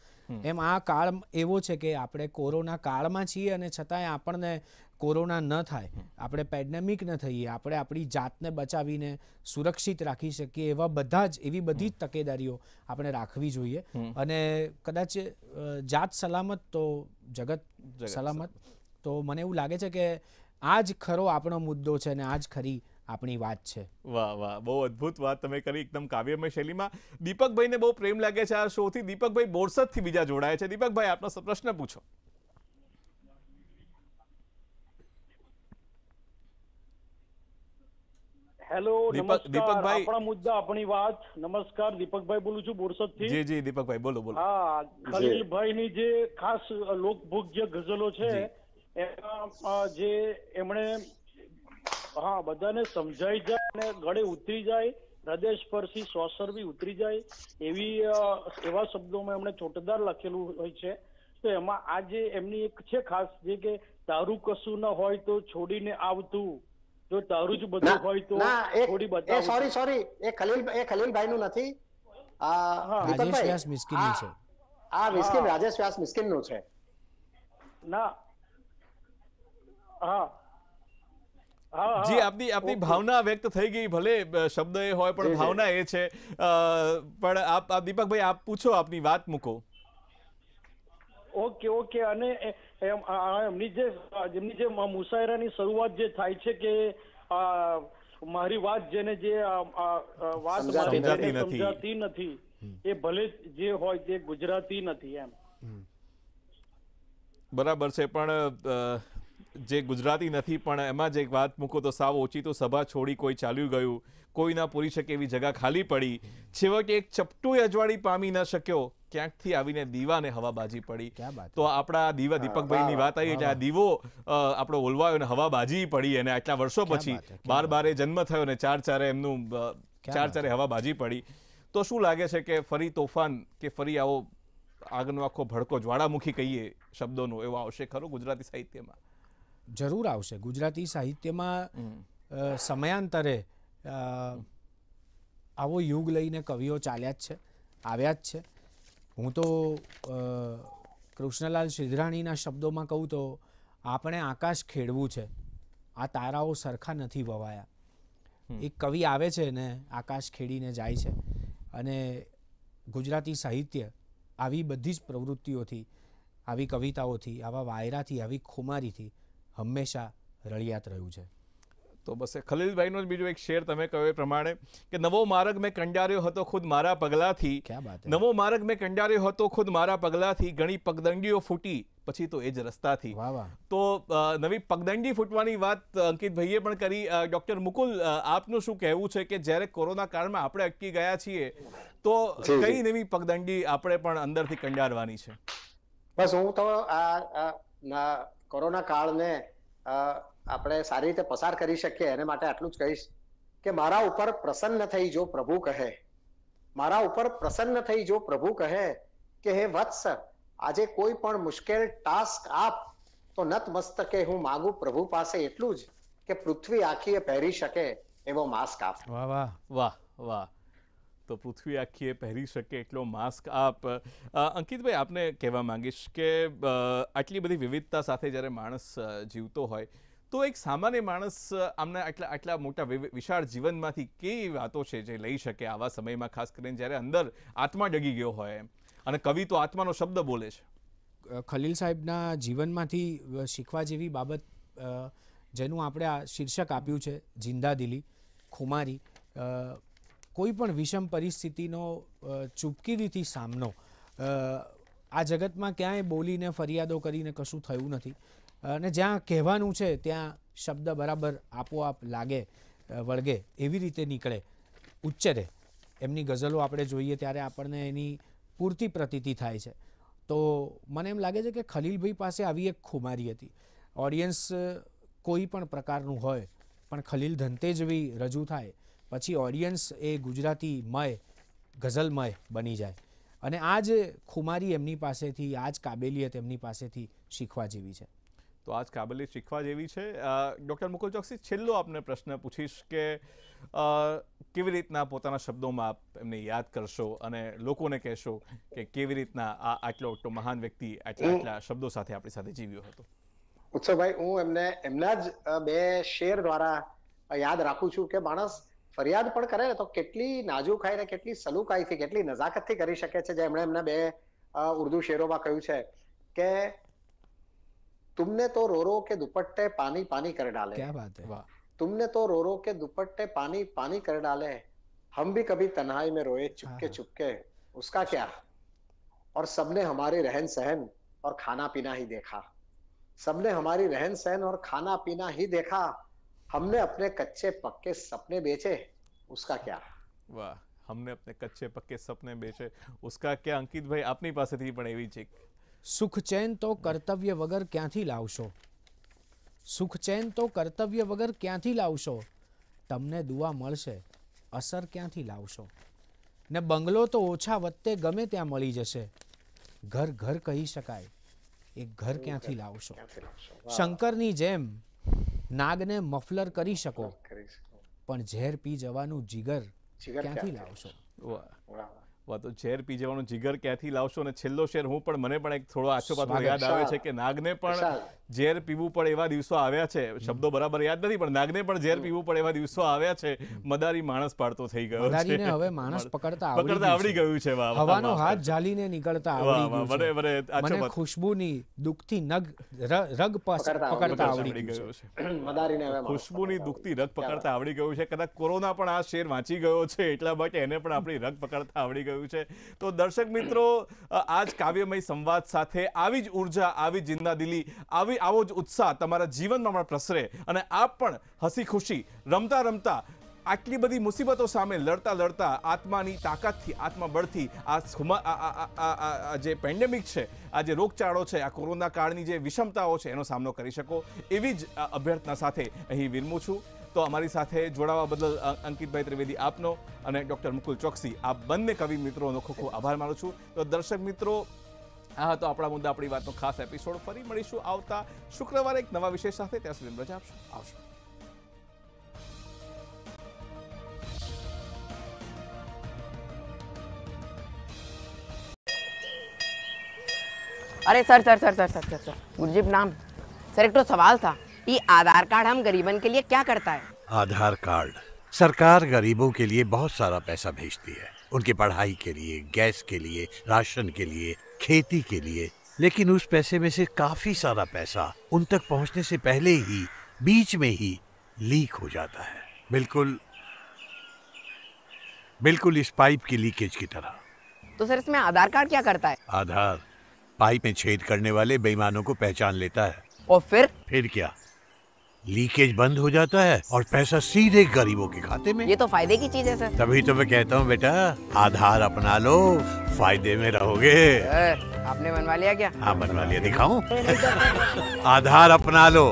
એમ આ કાળ એવો છે કે આપણે કોરોના કાળમાં છીએ અને છતાંય આપણને કોરોના ન થાય. આપણે પેન્ડેમિક ન થઈએ. આપણે આપણી જાતને બચાવીને સુરક્ષિત રાખી શકીએ એવા બધા જ એવી બધી જ તકેદારીઓ આપણે રાખવી જોઈએ. અને કદાચ જાત સલામત તો જગત સલામત. તો મને એવું લાગે છે કે આ જ ખરો આપણો મુદ્દો છે અને આ જ ખરી આપણી વાત છે. વાહ વાહ બહુ અદ્ભુત વાત તમે કરી એકદમ કાવ્યમય શૈલીમાં. દીપકભાઈને બહુ પ્રેમ લાગે છે આ શોથી. દીપકભાઈ બોરસદથી બીજા જોડાયા છે. દીપકભાઈ આપનો પ્રશ્ન પૂછો. હેલો દીપકભાઈ. આપણા મુદ્દા આપણી વાત. નમસ્કાર દીપકભાઈ બોલું છું બોરસદથી જી જી દીપકભાઈ બોલો બોલો. હા ખલીલભાઈ ની જે ખાસ લોકભોગ્ય ગઝલો છે એમાં જે એમણે હા બધાને સમજાઈ જાય અને ગળે ઉતરી જાય હૃદય સ્પર્શી સોસરવી ઉતરી જાય એવી એવા શબ્દોમાં એમણે ચોટદાર લખેલું હોય છે. તો એમાં આ જે એમની એક છે ખાસ જે કે તારું કશું ન હોય તો છોડીને આવતું. જો તારું જ બધું હોય તો થોડી બતાવતું સોરી સોરી એ ખલીલ એ ખલીલભાઈ નું નથી. આ રાજેશ વ્યાસ મિસ્કિનની આ- છે. આ મિસ્કિન રાજેશ વ્યાસ મિસ્કિનનું છે. ના. જી આપની આપની ભાવના વ્યક્ત થઈ ગઈ ભલે શબ્દ એ હોય પણ ભાવના એ છે. પણ આપ આપ દીપકભાઈ આપ પૂછો આપની વાત મૂકો. Okay okay. અને એમની જે જેમની જે મુસાયરાની શરૂઆત જે થાય છે કે આ, મારી વાત જેને જે વાત સમજાતી નથી. સમજાતી નથી. એ ભલે જે હોય તે ગુજરાતી નથી એમ. બરાબર છે પણ જે ગુજરાતી નથી પણ એમાં જ એક વાત મૂકો તો સાવ ઓછી તો સભા છોડી કોઈ ચાલ્યું ગયું કોઈ ના પૂરી શકે એવી જગા ખાલી પડી. છેવટે એક ચપટું અજવાળી પામી ન શક્યો ક્યાંકથી આવીને દીવાને હવા બાજી પડી તો આપણા દીવા દીપકભાઈની વાત આવી એટલે આ દીવો આપણો ઓલવાયો ને હવા બાજી પડી અને આટલા વર્ષો પછી બાર બારે જન્મ થયો ને ચાર ચારે એમનું ચાર ચારે હવા બાજી પડી. તો શું લાગે છે કે ફરી તોફાન કે ફરી આવો આગનો આખો ભડકો જ્વાળામુખી કહીએ શબ્દોનો એવો આવશે ખરો ગુજરાતી સાહિત્યમાં? જરૂર આવશે. ગુજરાતી સાહિત્યમાં સમયાંતરે આવો યુગ લઈને કવિઓ ચાલ્યા જ છે આવ્યા જ છે. હું તો કૃષ્ણલાલ સિદ્ધરાણીના શબ્દોમાં કહું તો આપણે આકાશ ખેડવું છે. આ તારાઓ સરખા નથી વવાયા. એક કવિ આવે છે ને આકાશ ખેડીને જાય છે. અને ગુજરાતી સાહિત્ય આવી બધી જ પ્રવૃત્તિઓથી આવી કવિતાઓથી આવા વાયરાથી આવી ખુમારીથી હંમેશા રળિયાત રહ્યું છે. તો બસ એ ખલીલભાઈનો જ બીજો એક શેર તમે કહ્યું એ પ્રમાણે કે નવો માર્ગ મેં કંડાર્યો હતો ખુદ મારા પગલાથી. નવો માર્ગ મેં કંડાર્યો હતો ખુદ મારા પગલાથી. ઘણી પગદંડીઓ ફૂટી પછી તો એ જ રસ્તાથી. તો નવી પગદંડી ફૂટવાની વાત અંકિતભાઈએ પણ કરી. ડોક્ટર મુકુલ આપનું શું કહેવું છે કે જ્યારે કોરોના કાળમાં આપણે અટકી ગયા છીએ તો. કઈ નવી પગદંડી આપણે પણ અંદરથી કંડારવાની છે? બસ હું તો આ આ ના કોરોના કાળને આપણે સારી રીતે પસાર કરી શકીએ એને માટે આટલું જ કહીશ કે મારા ઉપર પ્રસન્ન થઈ જો પ્રભુ કહે મારા ઉપર પ્રસન્ન થઈ જો પ્રભુ કહે કે હે વત્સ આજે કોઈ પણ મુશ્કેલ ટાસ્ક આપ તો નત મસ્તકે હું માગું પ્રભુ પાસે એટલું જ કે પૃથ્વી આખીએ પહેરી શકે એવો માસ્ક આપ. વાહ વાહ. વાહ વાહ. તો પૃથ્વી આખીએ પહેરી શકે એટલો માસ્ક આપ. અંકિતભાઈ, આપને કહેવા માંગીશ કે આટલી બધી વિવિધતા સાથે જ્યારે માણસ જીવતો હોય, તો એક સામાન્ય માણસ આમના આટલા આટલા મોટા વિશાળ જીવનમાંથી કેવી વાતો છે જે લઈ શકે આવા સમયમાં, ખાસ કરીને જ્યારે અંદર આત્મા ડગી ગયો હોય અને કવિ તો આત્માનો શબ્દ બોલે છે. ખલીલ સાહેબના જીવનમાંથી શીખવા જેવી બાબત જેનું આપણે આ શીર્ષક આપ્યું છે જિંદાદિલી ખુમારી. અ, કોઈ પણ વિષમ પરિસ્થિતિનો ચૂપકીદીથી સામનો આ જગતમાં ક્યાંય બોલીને ફરિયાદો કરીને કશું થયું નથી. અને જ્યાં કહેવાનું છે ત્યાં શબ્દ બરાબર આપોઆપ લાગે વળગે એવી રીતે નીકળે. ઉચ્ચરે એમની ગઝલો આપણે જોઈએ ત્યારે આપણને એની પૂરતી પ્રતીતિ થાય છે. તો મને એમ લાગે છે કે ખલીલભાઈ પાસે આવી એક ખુમારી હતી. ઓડિયન્સ કોઈ પણ પ્રકારનું હોય પણ ખલીલ ધંતેજવી રજૂ થાય પછી ઓડિયન્સ એ ગુજરાતીમય ગઝલમય બની જાય. અને આ જ ખુમારી એમની પાસેથી આ જ કાબેલિયત એમની પાસેથી શીખવા જેવી છે. તો આજ કાબેલિયત શીખવા જેવી છે. ડૉક્ટર મુકુલ ચોકસી છેલ્લો આપને પ્રશ્ન પૂછીશ કે કેવી રીતના પોતાના શબ્દોમાં આપ એમને યાદ કરશો અને લોકોને કહેશો કે કેવી રીતના આ આટલો આટલો મહાન વ્યક્તિ આટલા આટલા શબ્દો સાથે આપણી સાથે જીવ્યો હતો? ઉત્સવભાઈ હું એમને એમના જ બે શેર દ્વારા યાદ રાખું છું કે માણસ ફરિયાદ પણ કરે ને તો કેટલી નાજુકાઈ ને કેટલી સલુકાઈથી કેટલી નજાકતથી કરી શકે છે જે એમણે એમના બે અ, ઉર્દુ શેરોમાં કહ્યું છે કે तुमने तो रो रो के दुपट्टे पानी पानी कर डाले क्या बात है तुमने तो रो रो के दुपट्टे पानी पानी कर डाले हम भी कभी तन्हाई में रोए चुपके चुपके उसका क्या और सबने हमारे रहन सहन और खाना पीना ही देखा सबने हमारी रहन सहन और खाना पीना ही देखा हमने अपने कच्चे पक्के सपने बेचे उसका क्या વાહ હમને अपने કચ્ચે પક્કે સપને બેચે ઉસકા ક્યાં અંકિતભાઈ આપની પાસેથી પણ એવી જ એક સુખ ચેન તો કર્તવ્ય વગર ક્યાંથી લાવશો સુખ ચેન તો કર્તવ્ય વગર ક્યાંથી લાવશો તમને દુઆ મળશે અસર ક્યાંથી લાવશો ને બંગલો તો ઓછા વત્તે ગમે ત્યાં મળી જશે ઘર ઘર કહી શકાય એ ઘર ક્યાંથી લાવશો શંકરની જેમ નાગને મફલર કરી શકો. પણ ઝેર પી જવાનું જીગર ક્યાંથી લાવશો? વાહ. વાહ તો ઝેર પી જવાનું જીગર ક્યાંથી લાવશો? અને છેલ્લો શેર હું પણ મને પણ એક થોડો આછો પાછો યાદ આવે છે કે નાગને પણ. ઝેર પીવું પડે એવા દિવસો આવ્યા છે. શબ્દો બરાબર યાદ નથી પણ નાગને પણ ઝેર પીવું પડે એવા દિવસો આવ્યા છે. મદારી માણસ પાડતો થઈ ગયો છે. હવે માણસ પકડતા પકડતા આવડી ગયું છે હવાનો હાથ ઝાલીને નીકળતા આવડી ગયું છે. મને આછો મને ખુશ્બુની દુઃખથી નગ રગ પકડતા આવડી ગયું છે. મદારીને હવે ખુશ્બુની દુખતી રગ પકડતા આવડી ગયું છે. કદાચ કોરોના પણ આ શેર વાંચી ગયો છે એટલા માટે એને પણ આપણી રગ પકડતા આવડી ગયું છે. તો દર્શક મિત્રો આજ કાવ્યમય સંવાદ સાથે આવી જ ઊર્જા આવી જિંદાદિલી આવી આવો જ ઉત્સાહ તમારા જીવનમાં પણ પ્રસરે અને આપ પણ હસી ખુશી રમતા રમતા આટલી બધી મુસીબતો સામે લડતા લડતા આત્માની તાકાતથી, આત્મબળથી આ જે પેન્ડેમિક છે, આ જે રોગચાળો છે, આ કોરોના કાળની જે વિષમતાઓ છે, એનો સામનો કરી શકો એવી જ અભ્યર્થના સાથે અહીં વિરમું છું. તો અમારી સાથે જોડાવા બદલ અંકિતભાઈ ત્રિવેદી આપનો અને ડૉક્ટર મુકુલ ચોકસી આ બંને કવિ મિત્રોનો ખૂબ ખૂબ આભાર માનું છું. તો દર્શક મિત્રો આ હતો આપણા મુદ્દા આપણી વાતનો ખાસ એપિસોડ ફરી મળીશું આવતા શુક્રવારે એક નવા વિષય સાથે ત્યાં સુધી રજા આપશો આવશો अरे sir sir sir sir sir sir sir मुझे नाम सर एक तो सवाल था ये आधार कार्ड हम गरीबन के लिए क्या करता है आधार कार्ड सरकार गरीबों के लिए बहुत सारा पैसा भेजती है उनकी पढ़ाई के लिए गैस के लिए राशन के लिए खेती के लिए। लेकिन उस पैसे में से काफ़ी सारा पैसा उन तक पहुँचने से पहले ही बीच में ही लीक हो जाता है। बिल्कुल बिल्कुल इस पाइप की लीकेज की तरह। तो सर इसमें आधार कार्ड क्या करता है? आधार पाइप में छेद करने वाले बेईमानों को पहचान लेता है। और फिर? फिर क्या? लीकेज बंद हो जाता है और पैसा सीधे गरीबों के खाते में। ये तो फ़ायदे की चीज़ है सर। तभी तो मैं कहता हूँ बेटा आधार अपना लो फ़ायदे में रहोगे। आपने बनवा लिया क्या? हाँ बनवा लिया दिखाऊँ? आधार अपना लो।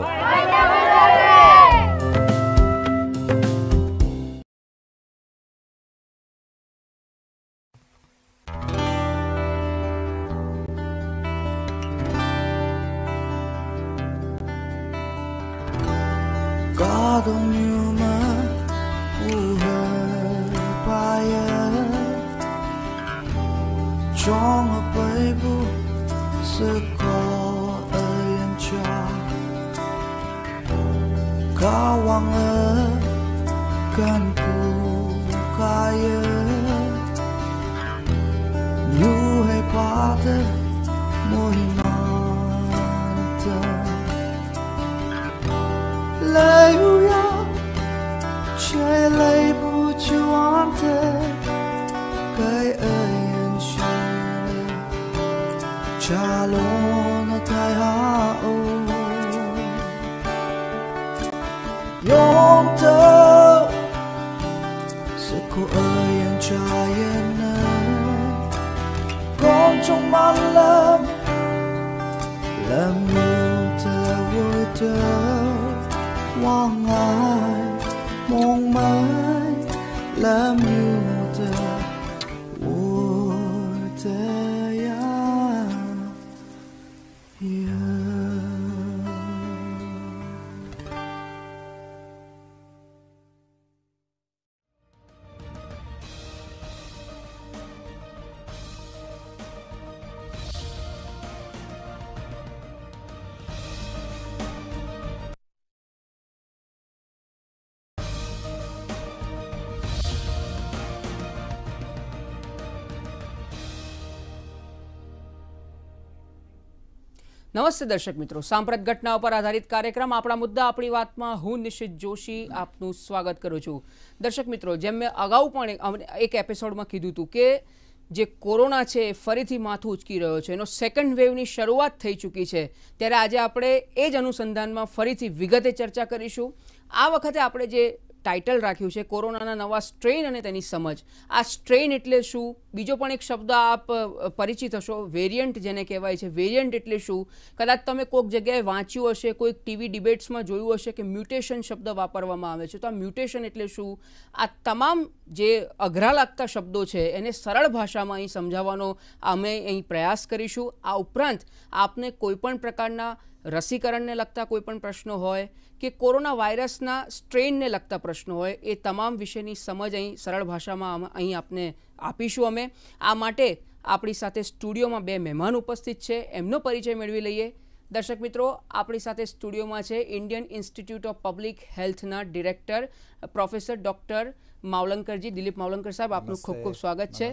过อเอ่忘了，更งชอบข怕的 love. નમસ્તે દર્શક મિત્રો. સાંપ્રત ઘટના ઉપર આધારિત કાર્યક્રમ આપણા મુદ્દા આપણી વાતમાં હું નિશિત જોશી આપનું સ્વાગત કરું છું. દર્શક મિત્રો, જેમ મેં અગાઉ પણ એક એપિસોડમાં કીધું હતું કે જે કોરોના છે એ ફરીથી માથું ઉચકી રહ્યો છે. એનો સેકન્ડ વેવની શરૂઆત થઈ ચૂકી છે. ત્યારે આજે આપણે એ જ અનુસંધાનમાં ફરીથી વિગતે ચર્ચા કરીશું. આ વખતે આપણે જે ટાઇટલ રાખ્યું છે, કોરોનાના નવા સ્ટ્રેન અને તેની સમજ. આ સ્ટ્રેન એટલે શું? બીજો પણ એક શબ્દ આપ પરિચિત હશો વેરિયન્ટ જેને કહેવાય છે. વેરિયન્ટ એટલે શું? કદાચ તમે કોઈક જગ્યાએ વાંચ્યું હશે, કોઈક ટીવી ડિબેટ્સમાં જોયું હશે કે મ્યુટેશન શબ્દ વાપરવામાં આવે છે. તો આ મ્યુટેશન એટલે શું? આ તમામ જે અઘરા લાગતા શબ્દો છે, એને સરળ ભાષામાં અહીં સમજાવવાનો અમે અહીં પ્રયાસ કરીશું. આ ઉપરાંત આપને કોઈપણ પ્રકારના રસીકરણને લગતા કોઈ પણ પ્રશ્નો હોય કે કોરોના વાયરસના સ્ટ્રેનને લગતા પ્રશ્નો હોય એ તમામ વિશેની સમજ અહીં સરળ ભાષામાં અહીં આપને આપીશું અમે. આ માટે આપણી સાથે સ્ટુડિયોમાં બે મહેમાન ઉપસ્થિત છે. એમનો પરિચય મેળવી લઈએ. દર્શક મિત્રો આપણી સાથે સ્ટુડિયોમાં છે ઇન્ડિયન ઇન્સ્ટિટ્યૂટ ઓફ પબ્લિક હેલ્થના ડિરેક્ટર પ્રોફેસર ડૉક્ટર માવલંકરજી દિલીપ માવલંકર સાહેબ આપનું ખૂબ ખૂબ સ્વાગત છે.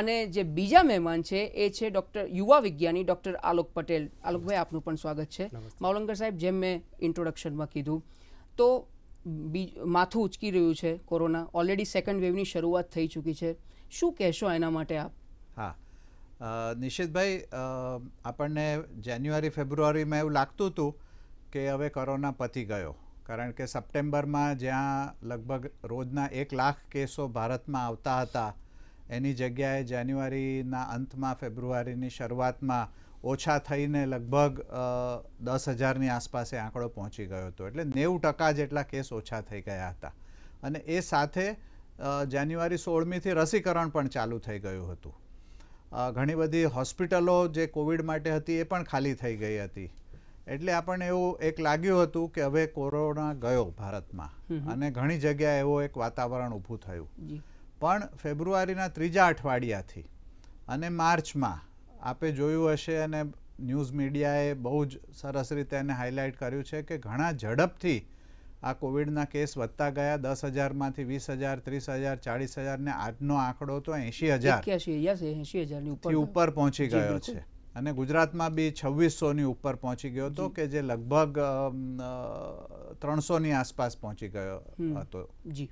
અને જે બીજા મહેમાન છે એ છે ડૉક્ટર યુવા વિજ્ઞાની ડૉક્ટર આલોક પટેલ. આલોકભાઈ આપનું પણ સ્વાગત છે. માવલંકર સાહેબ જેમ મેં ઇન્ટ્રોડક્શનમાં કીધું તો માથું ઉચકી રહ્યું છે કોરોના. ઓલરેડી સેકન્ડ વેવની શરૂઆત થઈ ચૂકી છે. શું કહેશો એના માટે આપ? હા. નિશિતભાઈ આપણને જાન્યુઆરી ફેબ્રુઆરીમાં એવું લાગતું હતું કે હવે કોરોના પતી ગયો. કારણ કે સપ્ટેમ્બરમાં જ્યાં લગભગ રોજના એક લાખ કેસો ભારતમાં આવતા હતા એની જગ્યાએ જાન્યુઆરીના અંતમાં ફેબ્રુઆરીની શરૂઆતમાં ઓછા થઈને લગભગ દસ હજારની આસપાસે આંકડો પહોંચી ગયો હતો. એટલે નેવું ટકા જેટલા કેસ ઓછા થઈ ગયા હતા. અને એ સાથે જાન્યુઆરી સોળમીથી રસીકરણ પણ ચાલુ થઈ ગયું હતું. ઘણી બધી હોસ્પિટલો જે કોવિડ માટે હતી એ પણ ખાલી થઈ ગઈ હતી. એટલે આપણને એવું એક લાગ્યું હતું કે હવે કોરોના ગયો ભારતમાં. અને ઘણી જગ્યાએ એવો એક વાતાવરણ ઊભું થયું. પણ ફેબ્રુઆરીના ત્રીજા અઠવાડિયાથી અને માર્ચમાં આપે જોયું હશે અને ન્યૂઝ મીડિયાએ બહુ જ સરસ રીતે એને હાઇલાઇટ કર્યું છે કે ઘણા ઝડપથી આ કોવિડના કેસ વધતા ગયા. દસ હજારમાંથી વીસ હજાર ત્રીસ હજાર ચાળીસ હજાર ને આજનો આંકડો તો એંશી હજાર ઉપર પહોંચી ગયો છે. અને ગુજરાતમાં બી છવ્વીસોની ઉપર પહોંચી ગયો હતો કે જે લગભગ ત્રણસોની આસપાસ પહોંચી ગયો હતો. જી.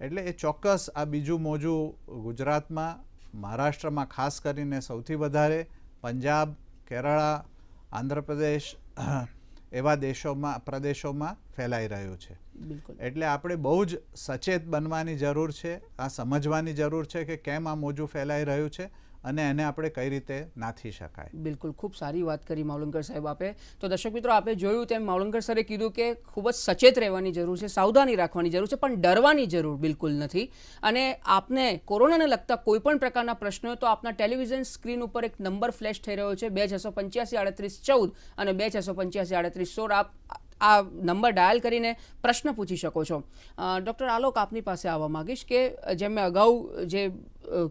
એટલે એ ચોક્કસ આ બીજું મોજું ગુજરાતમાં મહારાષ્ટ્રમાં ખાસ કરીને સૌથી વધારે પંજાબ કેરળા આંધ્રપ્રદેશ એવા દેશોમાં પ્રદેશોમાં ફેલાઈ રહ્યું છે. એટલે આપણે બહુ જ સચેત બનવાની જરૂર છે આ સમજવાની જરૂર છે કે કેમ આ મોજું ફેલાઈ રહ્યું છે. અને એને આપણે કઈ રીતે નાથી શકાય. બિલકુલ, ખૂબ સારી વાત કરી માવલંકર સાહેબ આપે. તો દર્શક મિત્રો, આપે જોયું તેમ માવલંકર સરે કીધું કે ખૂબ જ સચેત રહેવાની જરૂર છે, સાવધાની રાખવાની જરૂર છે, પણ ડરવાની જરૂર બિલકુલ નથી. અને આપને કોરોનાને લગતા કોઈ પણ પ્રકારના પ્રશ્નો તો આપના ટેલિવિઝન સ્ક્રીન ઉપર એક નંબર ફ્લેશ થઈ રહ્યો છે, બે છસો પંચ્યાસી આડત્રીસ ચૌદ અને બે છસો પંચ્યાસી આડત્રીસ સોળ. આપ આ નંબર ડાયલ કરીને પ્રશ્ન પૂછી શકો છો. ડૉક્ટર આલોક આપની પાસે આવવા માંગીશ કે જેમ મેં અગાઉ જે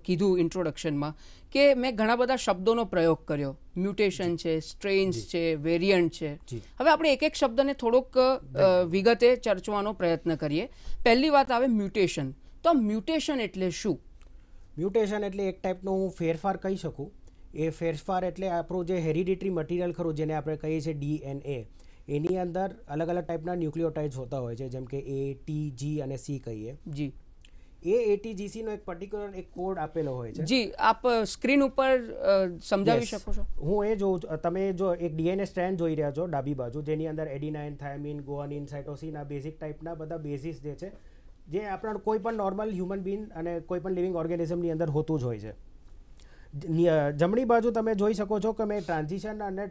કીધું ઇન્ટ્રોડક્શનમાં કે મેં ઘણા બધા શબ્દોનો પ્રયોગ કર્યો. મ્યુટેશન છે સ્ટ્રેન્સ છે વેરિયન્ટ છે. હવે આપણે એક એક શબ્દને થોડોક વિગતે ચર્ચવાનો પ્રયત્ન કરીએ. પહેલી વાત આવે મ્યુટેશન તો મ્યુટેશન એટલે શું? મ્યુટેશન એટલે એક ટાઈપનો હું ફેરફાર કહી શકું. એ ફેરફાર એટલે આપણું જે હેરિડિટરી મટીરિયલ ખરું જેને આપણે કહીએ છીએ ડીએનએ એની અંદર અલગ અલગ ટાઈપના ન્યુક્લિયોટાઇડ્સ હોતા હોય છે જેમ કે એ ટી જી અને સી કહીએ. જી. એ એટીજીસીનો એક પર્ટિક્યુલર એક કોડ આપેલો હોય છે. જી આપ સ્ક્રીન ઉપર સમજાવી શકો છો? હું એ જોઉં છું. તમે જો એક ડીએનએ સ્ટ્રેન્ડ જોઈ રહ્યા છો ડાબી બાજુ જેની અંદર એડિનાઇન થાયમિન ગુઆનિન સાઇટોસિન આ બેઝિક ટાઈપના બધા બેઝિસ જે છે જે આપણા કોઈ પણ નોર્મલ હ્યુમન બીન અને કોઈ પણ લિવિંગ ઓર્ગેનિઝમની અંદર હોતું જ હોય છે. જમણી બાજુ તમે જોઈ શકો છો કે મેં ટ્રાન્ઝિશન અને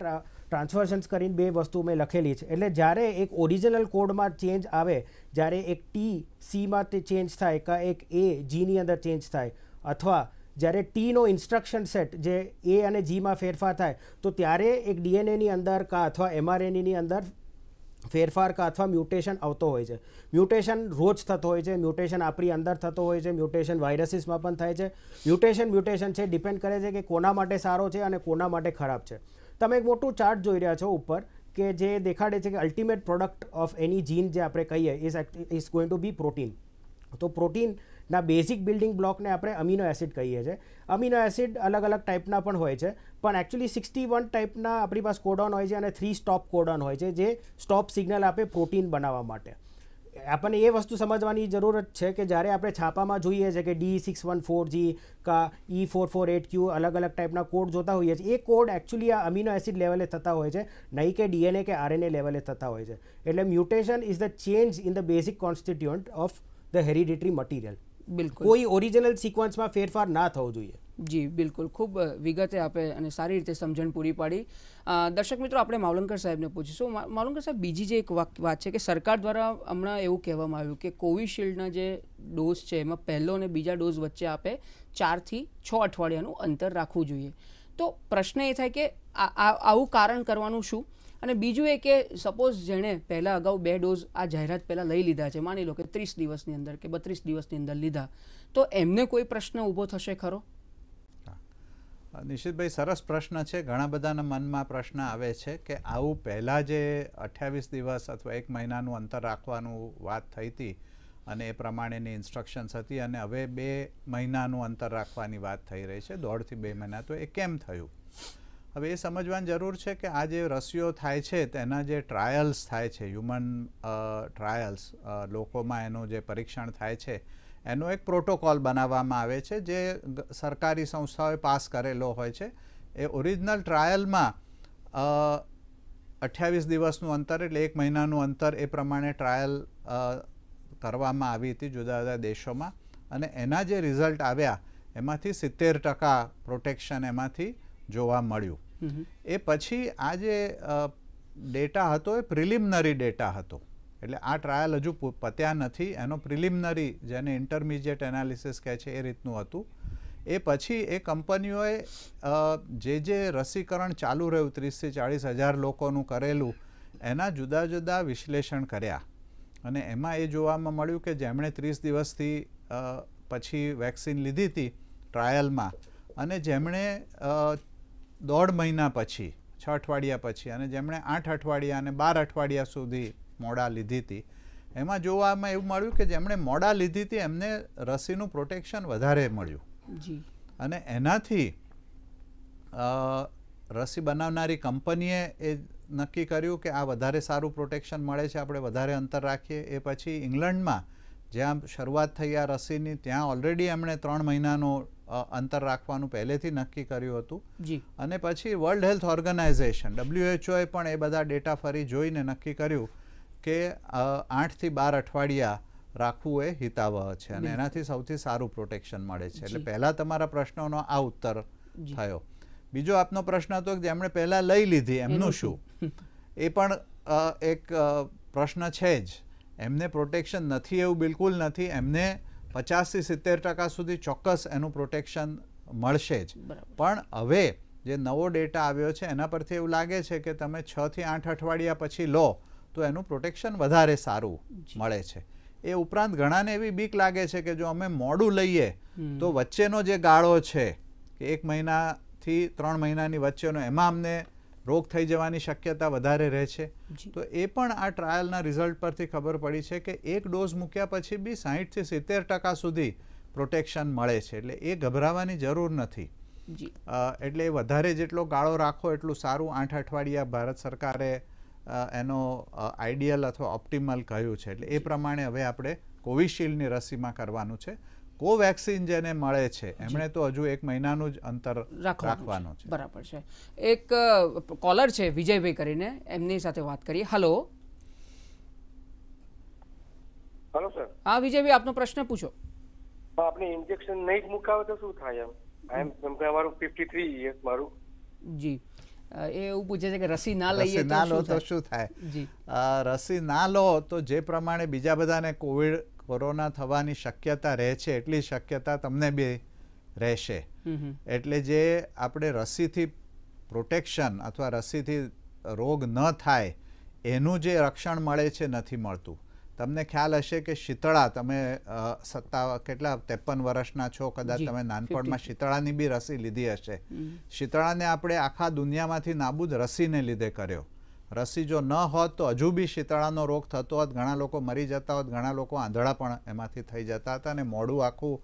ટ્રાન્સફર્શન્સ કરીને બે વસ્તુ મેં લખેલી છે. એટલે જ્યારે એક ઓરિજિનલ કોડમાં ચેન્જ આવે, જ્યારે એક ટી સીમાં તે ચેન્જ થાય કાં એક એ જીની અંદર ચેન્જ થાય, અથવા જ્યારે ટીનો ઇન્સ્ટ્રક્શન સેટ જે એ અને જીમાં ફેરફાર થાય, તો ત્યારે એક ડીએનએની અંદર કાં અથવા એમઆરએનએની અંદર ફેરફાર કાં અથવા મ્યુટેશન આવતો હોય છે. મ્યુટેશન રોજ થતો હોય છે, મ્યુટેશન આપણી અંદર થતો હોય છે, મ્યુટેશન વાયરસીસમાં પણ થાય છે. મ્યુટેશન મ્યુટેશન છે, ડિપેન્ડ કરે છે કે કોના માટે સારો છે અને કોના માટે ખરાબ છે. તમે એક મોટું ચાર્ટ જોઈ રહ્યા છો ઉપર કે જે દેખાડે છે કે અલ્ટિમેટ પ્રોડક્ટ ઓફ એની જીન જે આપણે કહીએ is is going to be protein તો પ્રોટીનના બેઝિક બિલ્ડિંગ બ્લોકને આપણે અમીનો એસિડ કહીએ છીએ. અમીનો એસિડ અલગ અલગ ટાઈપના પણ હોય છે, પણ એકચ્યુઅલી સિક્સટી વન ટાઈપના આપણી પાસે કોડોન હોય છે અને થ્રી સ્ટોપ કોડોન હોય છે, જે સ્ટોપ સિગ્નલ આપે પ્રોટીન બનાવવા માટે. આપણને એ વસ્તુ સમજવાની જરૂરત છે કે જ્યારે આપણે છાપામાં જોઈએ છે કે D six one four G કા E four four eight Q અલગ અલગ ટાઈપના કોડ જોતા હોઈએ છીએ, એ કોડ એકચ્યુઅલી આ અમીનો એસિડ લેવલે થતા હોય છે, નહીં કે ડીએનએ કે આરએનએ લેવલે થતા હોય છે. એટલે mutation is the change in the basic constituent of the hereditary material બિલકુલ. કોઈ ઓરિજિનલ સિક્વન્સમાં ફેરફાર ના થવો જોઈએ. જી બિલકુલ. ખૂબ વિગતે આપે અને સારી રીતે સમજણ પૂરી પાડી. દર્શક મિત્રો આપણે માવલંકર સાહેબને પૂછીશું. માવલંકર સાહેબ બીજી જે એક વાત છે કે સરકાર દ્વારા હમણાં એવું કહેવામાં આવ્યું કે કોવિશિલ્ડના જે ડોઝ છે એમાં પહેલો અને બીજા ડોઝ વચ્ચે આપે ચારથી છ અઠવાડિયાનું અંતર રાખવું જોઈએ. તો પ્રશ્ન એ થાય કે આવું કારણ કરવાનું શું? અને બીજું એ કે સપોઝ જેણે પહેલાં અગાઉ બે ડોઝ આ જાહેરાત પહેલાં લઈ લીધા છે, માની લો કે ત્રીસ દિવસની અંદર કે બત્રીસ દિવસની અંદર લીધા, તો એમને કોઈ પ્રશ્ન ઊભો થશે ખરો? નિશિતભાઈ, સરસ પ્રશ્ન છે. ઘણા બધાના મનમાં પ્રશ્ન આવે છે કે આવું પહેલાં જે અઠ્યાવીસ દિવસ અથવા એક મહિનાનું અંતર રાખવાનું વાત થઈ હતી અને એ પ્રમાણેની ઇન્સ્ટ્રક્શન્સ હતી અને હવે બે મહિનાનું અંતર રાખવાની વાત થઈ રહી છે, દોઢથી બે મહિના, તો એ કેમ થયું? હવે એ સમજવાની જરૂર છે કે આ જે રસીઓ થાય છે, તેના જે ટ્રાયલ્સ થાય છે, હ્યુમન ટ્રાયલ્સ લોકોમાં એનું જે પરીક્ષણ થાય છે, એનો એક પ્રોટોકોલ બનાવવામાં આવે છે, જે સરકારી સંસ્થાઓએ પાસ કરેલો હોય છે. એ ઓરિજિનલ ટ્રાયલમાં અઠ્યાવીસ દિવસનું અંતર એટલે એક મહિનાનું અંતર એ પ્રમાણે ટ્રાયલ કરવામાં આવી હતી જુદા જુદા દેશોમાં અને એના જે રિઝલ્ટ આવ્યા, એમાંથી સિત્તેર ટકા પ્રોટેક્શન એમાંથી જોવા મળ્યું. એ પછી આ જે ડેટા હતો એ પ્રિલિમિનરી ડેટા હતો. એટલે આ ટ્રાયલ હજુ પત્યા નથી. એનો પ્રિલિમિનરી જેને ઇન્ટરમીડિયેટ એનાલિસિસ કહે છે એ રીતનું હતું. એ પછી એ કંપનીઓએ જે જે રસીકરણ ચાલુ રહ્યું, ત્રીસથી ચાળીસ હજાર લોકોનું કરેલું, એના જુદા જુદા વિશ્લેષણ કર્યા. અને એમાં એ જોવામાં મળ્યું કે જેમણે ત્રીસ દિવસથી પછી વેક્સિન લીધી હતી ટ્રાયલમાં અને જેમણે દોઢ મહિના પછી છ અઠવાડિયા પછી અને જેમણે આઠ અઠવાડિયા અને બાર અઠવાડિયા સુધી મોડા લીધી હતી એમાં જોવામાં એવું મળ્યું કે જેમણે મોડા લીધી હતી એમને રસીનું પ્રોટેક્શન વધારે મળ્યું. જી. અને એનાથી રસી બનાવનારી કંપનીએ એ નક્કી કર્યું કે આ વધારે સારું પ્રોટેક્શન મળે છે આપણે વધારે અંતર રાખીએ. એ પછી ઇંગ્લેન્ડમાં જ્યાં શરૂઆત થઈ આ રસીની ત્યાં ઓલરેડી એમણે ત્રણ મહિનાનો અંતર રાખવાનું પહેલેથી નક્કી કર્યું હતું. અને પછી વર્લ્ડ હેલ્થ ઓર્ગેનાઇઝેશન ડબ્લ્યુએચઓએ પણ એ બધા ડેટા ફરી જોઈને નક્કી કર્યું કે આઠથી બાર અઠવાડિયા રાખવું એ હિતાવહ છે અને એનાથી સૌથી સારું પ્રોટેક્શન મળે છે. એટલે પહેલાં તમારા પ્રશ્નોનો આ ઉત્તર થયો. બીજો આપનો પ્રશ્ન હતો કે જેમણે પહેલાં લઈ લીધી એમનું શું? એ પણ એક પ્રશ્ન છે જ. એમને પ્રોટેક્શન નથી એવું બિલકુલ નથી. એમને પચાસથી સિત્તેર ટકા સુધી ચોક્કસ એનું પ્રોટેક્શન મળશે જ. પણ હવે જે નવો ડેટા આવ્યો છે એના પરથી એવું લાગે છે કે તમે છ થી આઠ અઠવાડિયા પછી લો તો એનું પ્રોટેક્શન વધારે સારું મળે છે. એ ઉપરાંત ઘણાને એવી બીક લાગે છે કે જો અમે મોડું લઈએ તો વચ્ચેનો જે ગાળો છે કે એક મહિનાથી ત્રણ મહિનાની વચ્ચેનો એમાં અમને રોગ થઈ જવાની શક્યતા વધારે રહે છે. તો એ પણ આ ટ્રાયલના રિઝલ્ટ પરથી ખબર પડી છે કે એક ડોઝ મૂક્યા પછી બી સાહીઠથી સિત્તેર ટકા સુધી પ્રોટેક્શન મળે છે. એટલે એ ગભરાવાની જરૂર નથી. એટલે વધારે જેટલો ગાળો રાખો એટલું સારું. આઠ અઠવાડિયા ભારત સરકારે એનો આઈડિયલ અથવા ઓપ્ટિમલ કહ્યું છે. એટલે એ પ્રમાણે હવે આપણે કોવિશિલ્ડની રસીમાં કરવાનું છે. કોવેક્સિન જેને મળે છે એમણે તો હજુ એક મહિનાનું જ અંતર રાખવાનું છે. બરાબર છે. એક કોલર છે વિજયભાઈ કરીને એમની સાથે વાત કરીએ. હલો. Hello sir. હા વિજયભાઈ આપનો પ્રશ્ન પૂછો. આપણે ઇન્જેક્શન નહીં જ મુકાવે તો શું થાય એમ? આઈ એમ કે અમારું ફિફ્ટી યસ મારું. જી. એ એવું પૂછે છે કે રસી ના લઈએ ના લો તો તો શું થાય? જી. રસી ના લો તો જે પ્રમાણે બીજા બધાને કોવિડ કોરોના થવાની શક્યતા રહે છે એટલી શક્યતા તમને બી રહેશે. એટલે જે આપણે રસીથી પ્રોટેક્શન અથવા રસીથી રોગ ન થાય એનું જે રક્ષણ મળે છે નથી મળતું. તમને ખ્યાલ હશે કે શીતળા તમે સત્તા કેટલા ત્રેપન વર્ષના છો કદાચ તમે નાનપણમાં 50. શીતળાની બી રસી લીધી હશે. શીતળાને આપણે આખા દુનિયામાંથી નાબૂદ રસીને લીધે કર્યો. રસી જો ન હોત તો હજુ બી શીતળાનો રોગ થતો હોત, ઘણા લોકો મરી જતા હોત, ઘણા લોકો આંધળા પણ એમાંથી થઈ જતા હતા અને મોડું આખું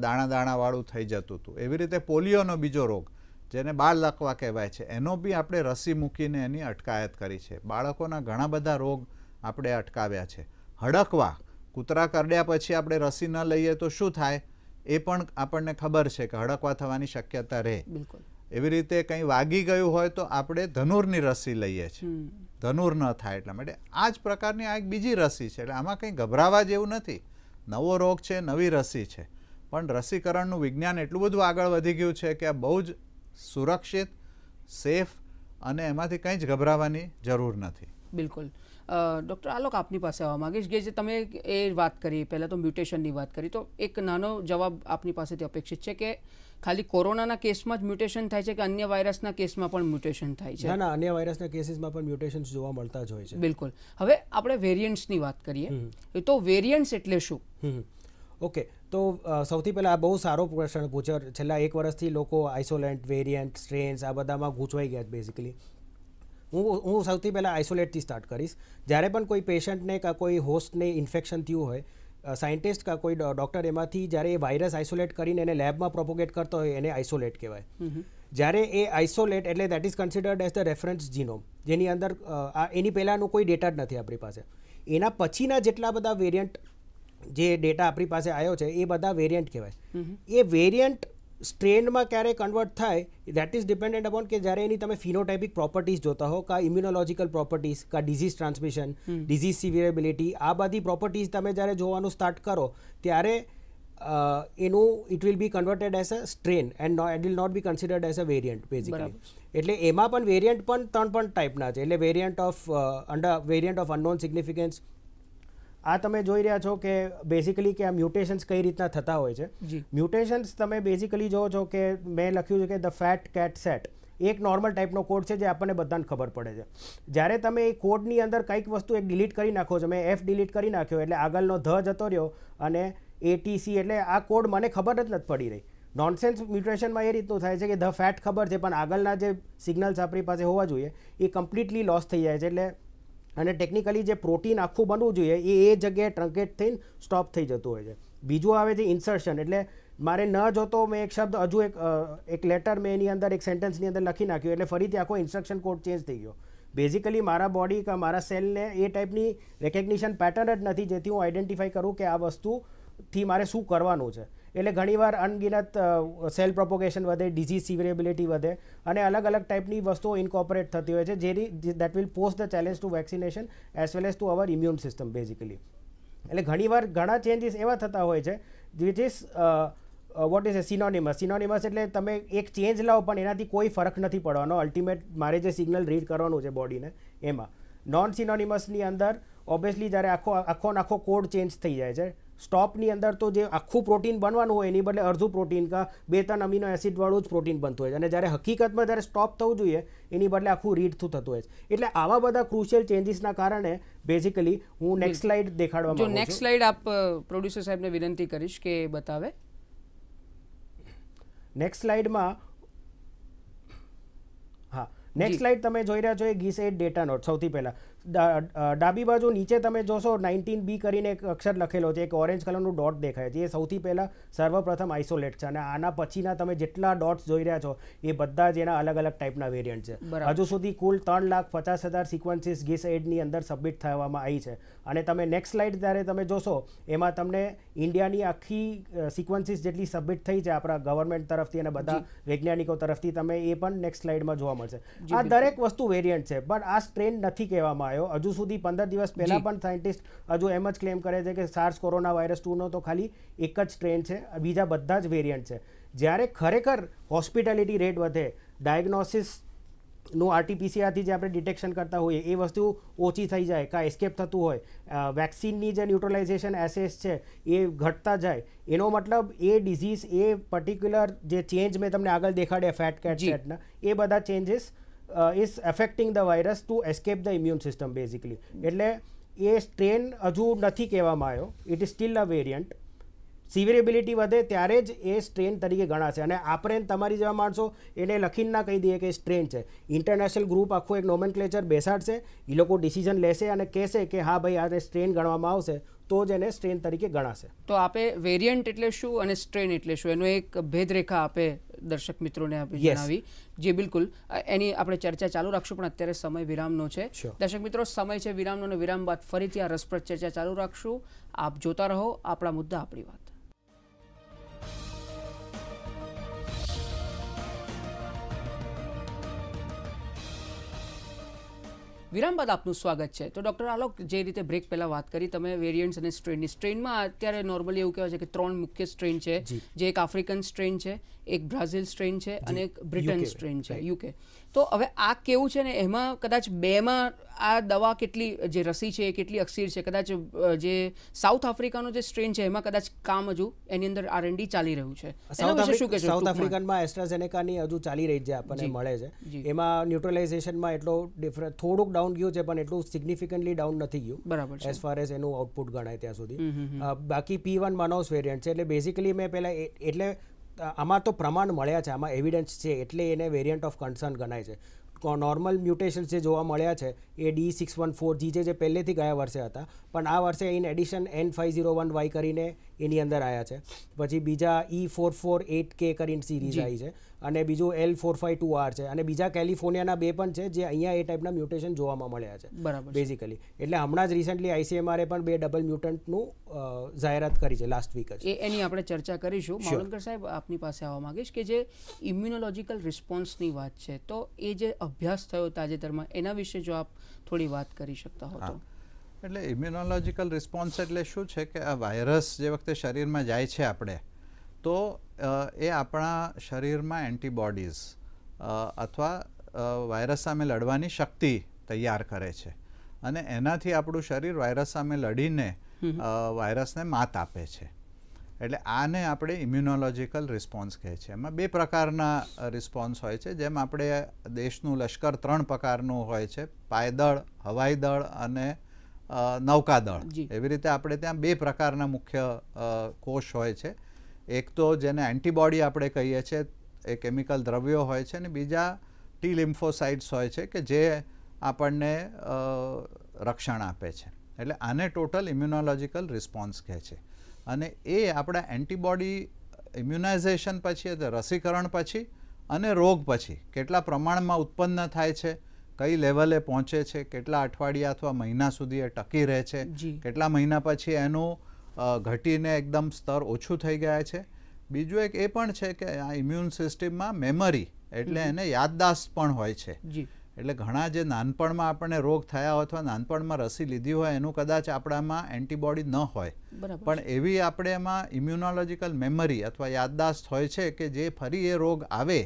દાણા દાણાવાળું થઈ જતું હતું. એવી રીતે પોલિયોનો બીજો રોગ, જેને બાળ લકવા કહેવાય છે, એનો બી આપણે રસી મૂકીને એની અટકાયત કરી છે. બાળકોના ઘણા બધા રોગ આપણે અટકાવ્યા છે. હડકવા, કૂતરા કરડ્યા પછી આપણે રસી ન લઈએ તો શું થાય? એ પણ આપણને ખબર છે કે હડકવા થવાની શક્યતા રહે. બિલકુલ. એવી રીતે કંઈ વાગી ગયું હોય તો આપણે ધનુરની રસી લઈએ છીએ. ધનુર ન થાય એટલા માટે આ જ પ્રકારની આ એક બીજી રસી છે. એટલે આમાં કંઈ ગભરાવા જેવું નથી. નવો રોગ છે નવી રસી છે. પણ રસીકરણનું વિજ્ઞાન એટલું બધું આગળ વધી ગયું છે કે આ બહુ જ સુરક્ષિત સેફ અને એમાંથી કંઈ જ ગભરાવાની જરૂર નથી. બિલકુલ. ડૉક્ટર આલોક આપની પાસે આવવા માંગીશ કે જે તમે એ વાત કરી પહેલાં તો મ્યુટેશનની વાત કરી તો એક નાનો જવાબ આપની પાસેથી અપેક્ષિત છે કે ખાલી કોરોનાના કેસમાં જ મ્યુટેશન થાય છે કે અન્ય વાયરસના કેસમાં પણ મ્યુટેશન થાય છે? ના ના અન્ય વાયરસના કેસીસમાં પણ મ્યુટેશન જોવા મળતા જ હોય છે. બિલકુલ. હવે આપણે વેરિયન્ટ્સની વાત કરીએ. તો વેરિયન્ટ્સ એટલે શું? ઓકે. તો સૌથી પહેલાં આ બહુ સારો પ્રશ્ન પૂછ્યો. છેલ્લા એક વર્ષથી લોકો આઇસોલેન્ટ વેરિયન્ટ સ્ટ્રેન્સ આ બધામાં ગૂંચવાઈ ગયા બેઝિકલી હું હું સૌથી પહેલાં આઇસોલેટથી સ્ટાર્ટ કરીશ. જ્યારે પણ કોઈ પેશન્ટને કાં કોઈ હોસ્ટને ઇન્ફેક્શન થયું હોય સાયન્ટિસ્ટ કાં કોઈ ડૉક્ટર એમાંથી જ્યારે એ વાયરસ આઇસોલેટ કરીને એને લેબમાં પ્રોપોગેટ કરતો હોય એને આઇસોલેટ કહેવાય. જ્યારે એ આઇસોલેટ એટલે that is considered as the reference genome જેની અંદર આ એની પહેલાંનું કોઈ ડેટા જ નથી આપણી પાસે. એના પછીના જેટલા બધા વેરિયન્ટ જે ડેટા આપણી પાસે આવ્યો છે એ બધા વેરિયન્ટ કહેવાય. એ વેરિયન્ટ સ્ટ્રેનમાં ક્યારે કન્વર્ટ થાય that is dependent upon k જ્યારે એની તમે ફિનોટાઇપિક પ્રોપર્ટીઝ જોતા હો કાં ઇમ્યુનોલોજીકલ પ્રોપર્ટીઝ કાં ડિઝીઝ ટ્રાન્સમિશન. ડિઝીઝ સિવિરેબિલિટી આ બધી પ્રોપર્ટીઝ તમે જ્યારે જોવાનું સ્ટાર્ટ કરો ત્યારે એનું it will be converted as a strain and it will not be considered as a variant basically એટલે એમાં પણ વેરિયન્ટ પણ ત્રણ પણ ટાઈપના છે. એટલે variant of under variant of unknown significance આ તમે જોઈ રહ્યા છો કે બેઝિકલી કે આ મ્યુટેશન્સ કઈ રીતના થતા હોય છે. મ્યુટેશન્સ તમે બેઝિકલી જોવો છો કે મેં લખ્યું છે કે ધ ફેટ કેટ સેટ એક નોર્મલ ટાઈપનો કોડ છે જે આપણને બધાને ખબર પડે છે. જ્યારે તમે એ કોડની અંદર કંઈક વસ્તુ એક ડિલીટ કરી નાખો છો મેં એફ ડિલીટ કરી નાખ્યો એટલે આગળનો ધ જતો રહ્યો અને એટીસી એટલે આ કોડ મને ખબર જ નથી પડી રહી. નોનસેન્સ મ્યુટેશનમાં એ રીતનું થાય છે કે ધ ફેટ ખબર છે પણ આગળના જે સિગ્નલ્સ આપણી પાસે હોવા જોઈએ એ કમ્પ્લીટલી લોસ થઈ જાય છે. એટલે અને ટેકનિકલી જે પ્રોટીન આખું બનવું જોઈએ, એ એ જગ્યાએ ટ્રંકેટ થઈને સ્ટોપ થઈ જતું હોય છે. બીજું આવે છે ઇન્સર્શન એટલે મારે ન જોતો મેં એક શબ્દ, હજુ એક એક લેટર મેં એની અંદર, એક સેન્ટેન્સની અંદર લખી નાખ્યું, એટલે ફરીથી આખો ઇન્સ્ટ્રક્શન કોડ ચેન્જ થઈ ગયો. બેઝિકલી મારા બોડી કે મારા સેલને એ ટાઈપની રેકગ્નિશન પેટર્ન જ નથી, જેથી હું આઈડેન્ટિફાઈ કરું કે આ વસ્તુથી મારે શું કરવાનું છે. એટલે ઘણીવાર અનગિનત સેલ પ્રોપોગેશન વધે, ડિઝીઝ સિવિરેબિલિટી વધે અને અલગ અલગ ટાઈપની વસ્તુઓ ઇન્કોપરેટ થતી હોય છે, જેની that will post the challenge to vaccination as well as to our immune system basically એટલે ઘણીવાર ઘણા ચેન્જીસ એવા થતા હોય છે which is what is a synonymous synonymous એટલે તમે એક ચેન્જ લાવો, પણ એનાથી કોઈ ફરક નથી પડવાનો. અલ્ટિમેટ મારે જે સિગ્નલ રીડ કરવાનું છે બોડીને એમાં. નોન સિનોનિમસની અંદર ઓબ્વિયસલી જ્યારે આખો આખો આખો કોડ ચેન્જ થઈ જાય છે સ્ટોપની અંદર તો જે આખું પ્રોટીન બનવાનું હોય એની બદલે અડધું પ્રોટીન કા બે ત્રણ અમીનો એસિડવાળું જ પ્રોટીન બનતું હોય છે. અને જ્યારે હકીકતમાં જ્યારે સ્ટોપ થવું જોઈએ એની બદલે આખું રીડ થતું થતું હોય છે. એટલે આવા બધા ક્રુશિયલ ચેન્જીસના કારણે બેઝિકલી હું નેક્સ્ટ સ્લાઇડ દેખાડવા માંગુ છું. નેક્સ્ટ સ્લાઇડ આપ પ્રોડ્યુસર સાહેબને વિનંતી કરીશ કે બતાવે. નેક્સ્ટ સ્લાઇડમાં હા નેક્સ્ટ સ્લાઇડ તમે જોઈ રહ્યા છો એ ગીસ એટ ડેટા નોટ સૌથી પહેલાં. ડાબી બાજુ નીચે તમે જોશો નાઇન્ટીન બી કરીને એક અક્ષર લખેલો છે એક ઓરેન્જ કલરનું ડોટ દેખાય છે એ સૌથી પહેલાં સર્વપ્રથમ આઇસોલેટ છે અને આના પછીના તમે જેટલા ડોટ્સ જોઈ રહ્યા છો એ બધા જ એના અલગ અલગ ટાઈપના વેરિયન્ટ છે. હજુ સુધી કુલ ત્રણ લાખ પચાસ હજાર સિક્વન્સીસ ગીસ એડની અંદર સબમિટ થવામાં આવી છે. અને તમે નેક્સ્ટ સ્લાઇડ જ્યારે તમે જોશો એમાં તમને ઇન્ડિયાની આખી સિક્વન્સીસ જેટલી સબમિટ થઈ છે આપણા ગવર્મેન્ટ તરફથી અને બધા વૈજ્ઞાનિકો તરફથી તમે એ પણ નેક્સ્ટ સ્લાઇડમાં જોવા મળશે. આ દરેક વસ્તુ વેરિયન્ટ છે બટ આ સ્ટ્રેન નથી કહેવામાં આવ્યો હજુ સુધી પંદર દિવસ પહેલા પણ સાયન્ટિસ્ટ હજુ એમ જ ક્લેમ કરે છે કે સાર્સ કોરોના વાયરસ ટુનો તો ખાલી એક જ સ્ટ્રેન છે બીજા બધા જ વેરિયન્ટ છે. જ્યારે ખરેખર હોસ્પિટાલિટી રેટ વધે ડાયગ્નોસિસનું આરટીપીસીઆરથી જે આપણે ડિટેક્શન કરતા હોઈએ એ વસ્તુ ઓછી થઈ જાય કાં એસ્કેપ થતું હોય વેક્સિનની જે ન્યુટ્રલાઇઝેશન એસેસ છે એ ઘટતા જાય એનો મતલબ એ ડિઝીઝ એ પર્ટિક્યુલર જે ચેન્જ મેં તમને આગળ દેખાડ્યા ફેટ કેટ સેટના એ બધા changes is affecting the virus to escape the immune system basically એટલે એ સ્ટ્રેન હજુ નથી કહેવામાં આવ્યો. It is still a variant severability વધે ત્યારે જ એ સ્ટ્રેન તરીકે ગણાશે. અને આપણે તમારી જેવા માણસો એને લખીને ના કહી દઈએ કે સ્ટ્રેન છે. ઇન્ટરનેશનલ ગ્રુપ આખું એક નોમેનક્લેચર બેસાડશે. એ લોકો ડિસિઝન લેશે અને કહેશે કે હા ભાઈ, આ સ્ટ્રેન ગણવામાં આવશે તો જ એને સ્ટ્રેન તરીકે ગણાશે. તો આપે વેરિયન્ટ એટલે શું અને સ્ટ્રેન એટલે શું? એનો એક ભેદરેખા આપે દર્શક મિત્રોને આપે Yes. જણાવી જે બિલકુલ એની આપણે ચર્ચા ચાલુ રાખશું પણ અત્યારે સમય વિરામનો છે. દર્શક મિત્રો સમય છે વિરામનો અને વિરામ બાદ ફરીથી આ રસપ્રદ ચર્ચા ચાલુ રાખશું. આપ જોતા રહો આપણા મુદ્દા આપણી વાત. વિરામ બાદ આપનું સ્વાગત છે. તો ડૉક્ટર આલોક જે રીતે બ્રેક પહેલાં વાત કરી તમે વેરિયન્ટ્સ અને સ્ટ્રેનની સ્ટ્રેનમાં અત્યારે નોર્મલી એવું કહેવાય છે કે ત્રણ મુખ્ય સ્ટ્રેન છે. જે. એક આફ્રિકન સ્ટ્રેન છે એક બ્રાઝિલ સ્ટ્રેન છે અને એક બ્રિટન સ્ટ્રેન છે યુકે. તો હવે આ કેવું છે ને એમાં કદાચ બેમાં આ દવા કેટલી જે રસી છે એ કેટલી અક્ષીર છે કદાચ જે સાઉથ આફ્રિકાનો જે સ્ટ્રેન છે એમાં કદાચ કામ હજુ એની અંદર આર એન્ડ ચાલી રહ્યું છે. સાઉથ? આફ્રિકનમાં એસ્ટ્રાઝેનેકાની હજુ ચાલી રહી છે આપણને મળે છે. એમાં ન્યુટ્રલાઇઝેશનમાં એટલો ડિફરન્ટ થોડુંક ડાઉન ગયું છે પણ એટલું સિગ્નિફિકન્ટલી ડાઉન નથી ગયું. બરાબર. એઝ ફાર એઝ એનું આઉટપુટ ગણાય ત્યાં સુધી. બાકી પી વન માનોસ વેરિયન્ટ છે એટલે બેઝિકલી મેં પહેલાં એટલે આમાં તો પ્રમાણ મળ્યા છે આમાં એવિડન્સ છે એટલે એને વેરિયન્ટ ઓફ કન્સર્ન ગણાય છે. નોર્મલ મ્યુટેશન્સ જે જોવા મળ્યા છે એ D six one four G જે પહેલેથી ગયા વર્ષે હતા પણ આ વર્ષે in addition N five zero one Y કરીને એની અંદર આવ્યા છે. પછી બીજા ઈ ફોર ફોર એટ કે કરીને સિરીઝ આવી છે. અને બીજું L four five two R છે. અને બીજા કેલિફોર્નિયાના બે પણ છે જે અહીંયા એ ટાઈપના મ્યુટેશન જોવામાં મળ્યા છે. બરાબર બેઝિકલી એટલે હમણાં જ રિસેન્ટલી આઈસીએમઆરે પણ બે ડબલ મ્યુટન્ટનું જાહેરાત કરી છે લાસ્ટ વીક જ. એ એની આપણે ચર્ચા કરીશું. માવલંકર સાહેબ આપની પાસે આવવા માંગીશ કે જે ઇમ્યુનોલોજીકલ રિસ્પોન્સની વાત છે તો એ જે અભ્યાસ થયો તાજેતરમાં એના વિશે જો આપ થોડી વાત કરી શકતા હો તો. એટલે ઇમ્યુનોલોજીકલ રિસ્પોન્સ એટલે શું છે કે આ વાયરસ જે વખતે શરીરમાં જાય છે આપણે તો એ આપણા શરીરમાં એન્ટીબોડીઝ અથવા વાયરસ સામે લડવાની શક્તિ તૈયાર કરે છે. અને એનાથી આપણું શરીર વાયરસ સામે લડીને વાયરસને માત આપે છે. એટલે આને આપણે ઇમ્યુનોલોજીકલ રિસ્પોન્સ કહે છે. એમાં બે પ્રકારના રિસ્પોન્સ હોય છે. જેમ આપણે દેશનું લશ્કર ત્રણ પ્રકારનું હોય છે. પાયદળ હવાઈ દળ અને નૌકાદળ. એવી રીતે આપણે ત્યાં બે પ્રકારના મુખ્ય કોષ હોય છે. એક તો જેને એન્ટીબોડી આપણે કહીએ છીએ એ કેમિકલ દ્રવ્યો હોય છે અને બીજા ટી લિમ્ફોસાઇટ્સ હોય છે કે જે આપણને રક્ષણ આપે છે. એટલે આને ટોટલ ઇમ્યુનોલોજીકલ રિસ્પોન્સ કહે છે. અને એ આપણા એન્ટીબોડી ઇમ્યુનાઇઝેશન પછી એટલે રસીકરણ પછી અને રોગ પછી કેટલા પ્રમાણમાં ઉત્પન્ન થાય છે કઈ લેવલે પહોંચે છે કેટલા અઠવાડિયા અથવા મહિના સુધી એ ટકી રહે છે કેટલા મહિના પછી એનું ઘટીને એકદમ સ્તર ઓછું થઈ ગયા છે. બીજું એક એ પણ છે કે આ ઇમ્યુન સિસ્ટમમાં મેમરી એટલે એને યાદદાસ્ત પણ હોય છે. એટલે ઘણા જે નાનપણમાં આપણને રોગ થયા હોય અથવા નાનપણમાં રસી લીધી હોય એનું કદાચ આપણામાં એન્ટીબોડી ન હોય. પણ એવી આપણે એમાં ઇમ્યુનોલોજીકલ મેમરી અથવા યાદદાસ્ત હોય છે કે જે ફરી એ રોગ આવે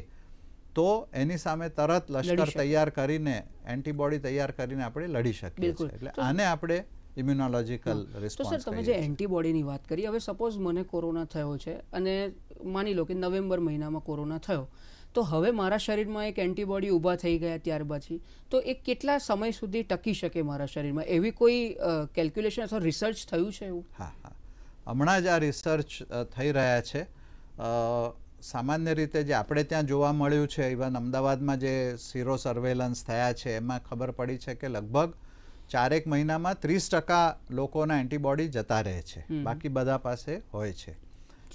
તો એની સામે તરત લશ્કર તૈયાર કરીને એન્ટીબોડી તૈયાર કરીને આપણે લડી શકીએ છીએ. એટલે આને આપણે ઇમ્યુનોલોજીકલ તો સર તમે જે એન્ટીબોડીની વાત કરી હવે સપોઝ મને કોરોના થયો છે અને માની લો કે નવેમ્બર મહિનામાં કોરોના થયો તો હવે મારા શરીરમાં એક એન્ટીબોડી ઊભા થઈ ગયા ત્યાર પછી તો એ કેટલા સમય સુધી ટકી શકે મારા શરીરમાં? એવી કોઈ કેલ્ક્યુલેશન અથવા રિસર્ચ થયું છે એવું? હા હા. હમણાં જ આ રિસર્ચ થઈ રહ્યા છે. સામાન્ય રીતે જે આપણે ત્યાં જોવા મળ્યું છે ઇવન અમદાવાદમાં જે સીરો સર્વેલન્સ થયા છે એમાં ખબર પડી છે કે લગભગ ચારેક મહિનામાં ત્રીસ ટકા લોકોના એન્ટીબોડી જતા રહે છે. બાકી બધા પાસે હોય છે.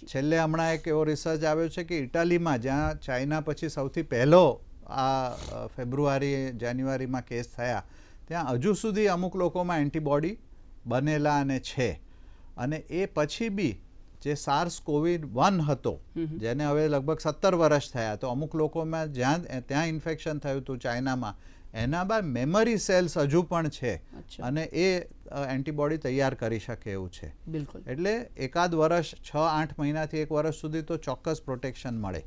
છેલ્લે હમણાં એક એવો રિસર્ચ આવ્યો છે કે ઇટાલીમાં જ્યાં ચાઇના પછી સૌથી પહેલો આ ફેબ્રુઆરી જાન્યુઆરીમાં કેસ થયા ત્યાં હજુ સુધી અમુક લોકોમાં એન્ટીબોડી બનેલા અને છે. અને એ પછી બી જે સાર્સ કોવિડ વન હતો જેને હવે લગભગ સત્તર વર્ષ થયા તો અમુક લોકોમાં જ્યાં ત્યાં ઇન્ફેક્શન થયું હતું ચાઇનામાં એના બાદ મેમરી સેલ્સ હજુ પણ છે અને એ એન્ટીબોડી તૈયાર કરી શકે એવું છે બિલકુલ એટલે એકાદ વર્ષ છ આઠ મહિનાથી એક વર્ષ સુધી તો ચોક્કસ પ્રોટેક્શન મળે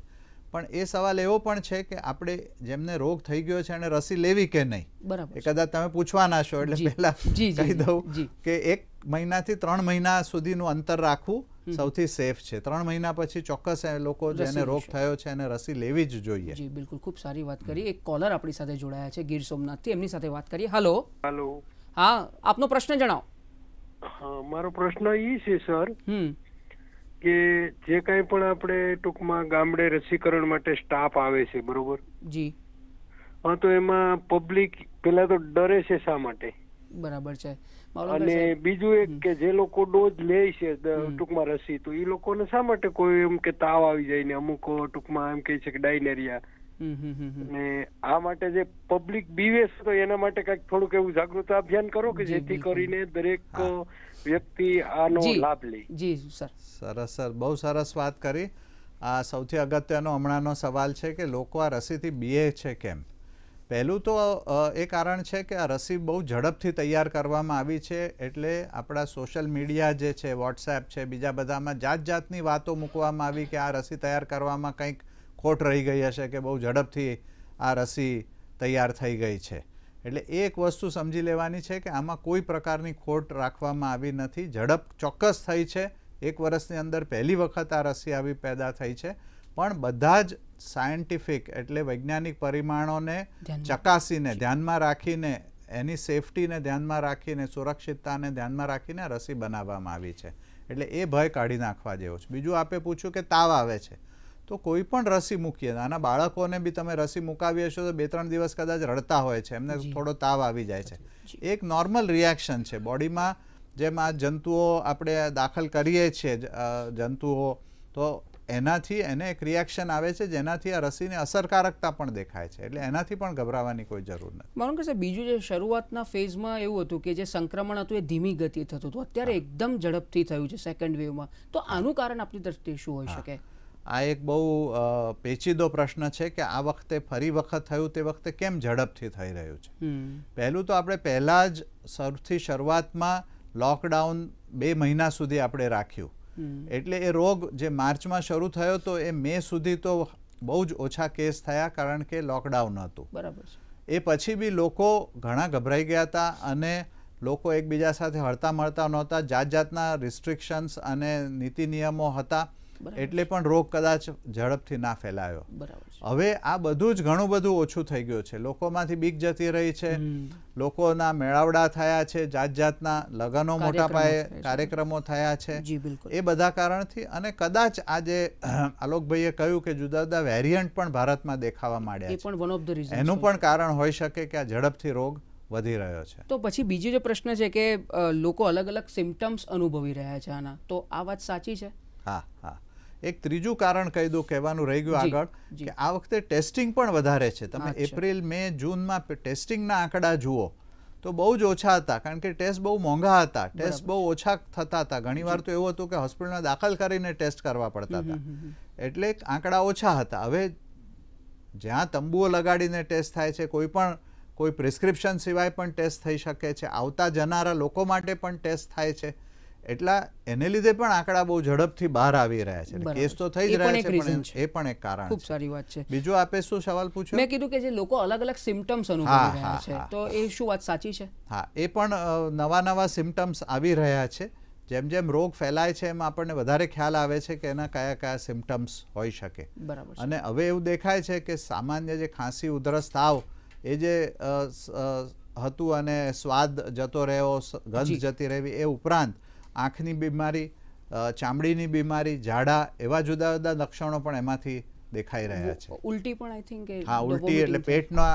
પણ એ સવાલ એવો પણ છે કે આપણે જેમને રોગ થઈ ગયો છે એને રસી લેવી કે નહીં બરાબર કદાચ તમે પૂછવાના છો એટલે. પહેલા કહી દઉં. કે એક મહિનાથી ત્રણ મહિના સુધીનું અંતર રાખવું. સૌથી સેફ છે. ત્રણ મહિના પછી ચોક્કસ એ લોકો જેને રોગ થયો છે એને રસી લેવી જ જોઈએ. જી બિલકુલ. ખૂબ સારી વાત કરી. એક કોલર આપણી સાથે જોડાયા છે ગીર સોમનાથથી. એમની સાથે વાત કરીએ. હલો હાલો હા આપનો પ્રશ્ન જણાવો. હા મારો પ્રશ્ન એ છે સર હમ. કે જે કાંઈ પણ આપણે ટૂંકમાં ગામડે રસીકરણ માટે સ્ટાફ આવે છે બરોબર? જી. હા તો એમાં પબ્લિક પેલા તો ડરે છે શા માટે? બરાબર છે. અને બીજું એક કે જે લોકો ડોઝ લે છે ટૂંકમાં રસી તો એ લોકોને શા માટે કોઈ એમ કે તાવ આવી જાય ને અમુક ટૂંકમાં એમ કહે છે કે ડાયનેરિયા. ને આ માટે જે પબ્લિક બીવે છે તો એના માટે કંઈક થોડુંક એવું જાગૃત અભિયાન કરો કે જેથી કરીને દરેક વ્યક્તિ આનો લાભ લે. જી સર. સરસ સર. બહુ સરસ વાત કરી. આ સૌથી અગત્યનો હમણાંનો સવાલ છે કે લોકો આ રસીથી બીએ છે કેમ? પહેલું તો એ કારણ છે કે આ રસી બહુ ઝડપથી તૈયાર કરવામાં આવી છે એટલે આપણા સોશિયલ મીડિયા જે છે, વોટ્સએપ છે, બીજા બધામાં જાત જાતની વાતો મૂકવામાં આવી કે આ રસી તૈયાર કરવામાં કંઈક ખોટ રહી ગઈ હશે કે બહુ ઝડપથી આ રસી તૈયાર થઈ ગઈ છે. એટલે એક વસ્તુ સમજી લેવાની છે કે આમાં કોઈ પ્રકારની ખોટ રાખવામાં આવી નથી. ઝડપ ચોક્કસ થઈ છે. એક વર્ષની અંદર પહેલી વખત આ રસી આવી પેદા થઈ છે. પણ બધા જ સાયન્ટિફિક એટલે વૈજ્ઞાનિક પરિમાણોને ચકાસીને ધ્યાનમાં રાખીને એની સેફટીને ધ્યાનમાં રાખીને સુરક્ષિતતાને ધ્યાનમાં રાખીને રસી બનાવવામાં આવી છે. એટલે એ ભય કાઢી નાખવા જેવો છે. બીજું આપે પૂછ્યું કે તાવ આવે છે. તો કોઈ પણ રસી મૂકીએ નાના બાળકોને બી તમે રસી મુકાવી હશો તો બે ત્રણ દિવસ કદાચ રડતા હોય છે એમને થોડો તાવ આવી જાય છે. એક નોર્મલ રિએક્શન છે. બોડીમાં જેમ આ જંતુઓ આપણે દાખલ કરીએ છીએ જંતુઓ તો એનાથી એને એક રિએક્શન આવે છે જેનાથી આ રસીને અસરકારકતા પણ દેખાય છે. એટલે એનાથી પણ ગભરાવાની કોઈ જરૂર નથી. મારું કે બીજું જે શરૂઆતના ફેઝમાં એવું હતું કે જે સંક્રમણ હતું એ ધીમી ગતિએ થતું હતું અત્યારે એકદમ ઝડપથી થયું છે સેકન્ડ વેવમાં તો આનું કારણ આપણી દ્રષ્ટિએ શું હોઈ શકે? આ એક બહુ પેચીદો પ્રશ્ન છે કે આ વખતે ફરી વખત થયું તે વખતે કેમ ઝડપથી થઈ રહ્યું છે? પહેલું તો આપણે પહેલાં જ સૌથી શરૂઆતમાં લોકડાઉન બે મહિના સુધી આપણે રાખ્યું. એટલે એ રોગ જે માર્ચમાં શરૂ થયો તો એ મે સુધી તો બહુ જ ઓછા કેસ થયા કારણ કે લોકડાઉન હતું. બરાબર એ પછી બી લોકો ઘણા ગભરાઈ ગયા હતા અને લોકો એકબીજા સાથે હળતા મળતા નહોતા. જાત જાતના રિસ્ટ્રિક્શન્સ અને નીતિ નિયમો હતા. એટલે પણ રોગ કદાચ ઝડપથી ના ફેલાયો. બરાબર હવે આ બધું જ ઘણું બધું ઓછું થઈ ગયું છે. લોકોમાંથી બીક જતી રહી છે. લોકોના મેળાવડા થયા છે જાત જાતના લગ્નો મોટા પાયે કાર્યક્રમો થયા છે. એ બધા કારણથી અને કદાચ આજે આલોકભાઈએ કહ્યું કે જુદા જુદા વેરિયન્ટ પણ ભારતમાં દેખાવા માંડ્યા છે. પણ વન ઓફ ધ એનું પણ કારણ હોઈ શકે કે આ ઝડપથી રોગ વધી રહ્યો છે. તો પછી બીજો જે પ્રશ્ન છે કે લોકો અલગ અલગ સિમ્ટમ્સ અનુભવી રહ્યા છે આના. તો આ વાત સાચી છે? હા હા. એક ત્રીજું કારણ કહી દઉં કહેવાનું રહી ગયું આગળ કે આ વખતે ટેસ્ટિંગ પણ વધારે છે. તમે એપ્રિલ મે જૂનમાં ટેસ્ટિંગના આંકડા જુઓ તો બહુ જ ઓછા હતા કારણ કે ટેસ્ટ બહુ મોંઘા હતા. ટેસ્ટ બહુ ઓછા થતા હતા. ઘણીવાર તો એવું હતું કે હોસ્પિટલમાં દાખલ કરીને ટેસ્ટ કરવા પડતા હતા. એટલે આંકડા ઓછા હતા. હવે જ્યાં તંબુઓ લગાડીને ટેસ્ટ થાય છે કોઈ પણ કોઈ પ્રિસ્ક્રિપ્શન સિવાય પણ ટેસ્ટ થઈ શકે છે. આવતા જનારા લોકો માટે પણ ટેસ્ટ થાય છે. એટલા એને લીધે પણ આંકડા બહુ ઝડપથી બહાર આવી રહ્યા છે. કેસ તો થઈ જ રહ્યા છે પણ એ પણ એક કારણ ખૂબ સારી વાત છે. બીજો આપે શું સવાલ પૂછ્યો? મેં કીધું કે જે લોકો અલગ અલગ સિમ્ટમ્સ અનુભવી રહ્યા છે તો એ શું વાત સાચી છે? હા એ પણ નવા નવા સિમ્ટમ્સ આવી રહ્યા છે. જેમ જેમ રોગ ફેલાય છે એમ આપણને વધારે ખ્યાલ આવે છે કે એના કયા કયા સિમ્ટમ્સ હોઈ શકે. બરાબર અને હવે એવું દેખાય છે કે સામાન્ય જે ખાંસી ઉધરસ તાવ એ જે હતું અને સ્વાદ જતો રહ્યો ગંધ જતી રહેવી એ ઉપરાંત આંખની બીમારી ચામડીની બીમારી ઝાડા એવા જુદા જુદા લક્ષણો પણ એમાંથી દેખાઈ રહ્યા છે. ઉલટી પણ આઈ થિંક હા ઉલટી એટલે પેટના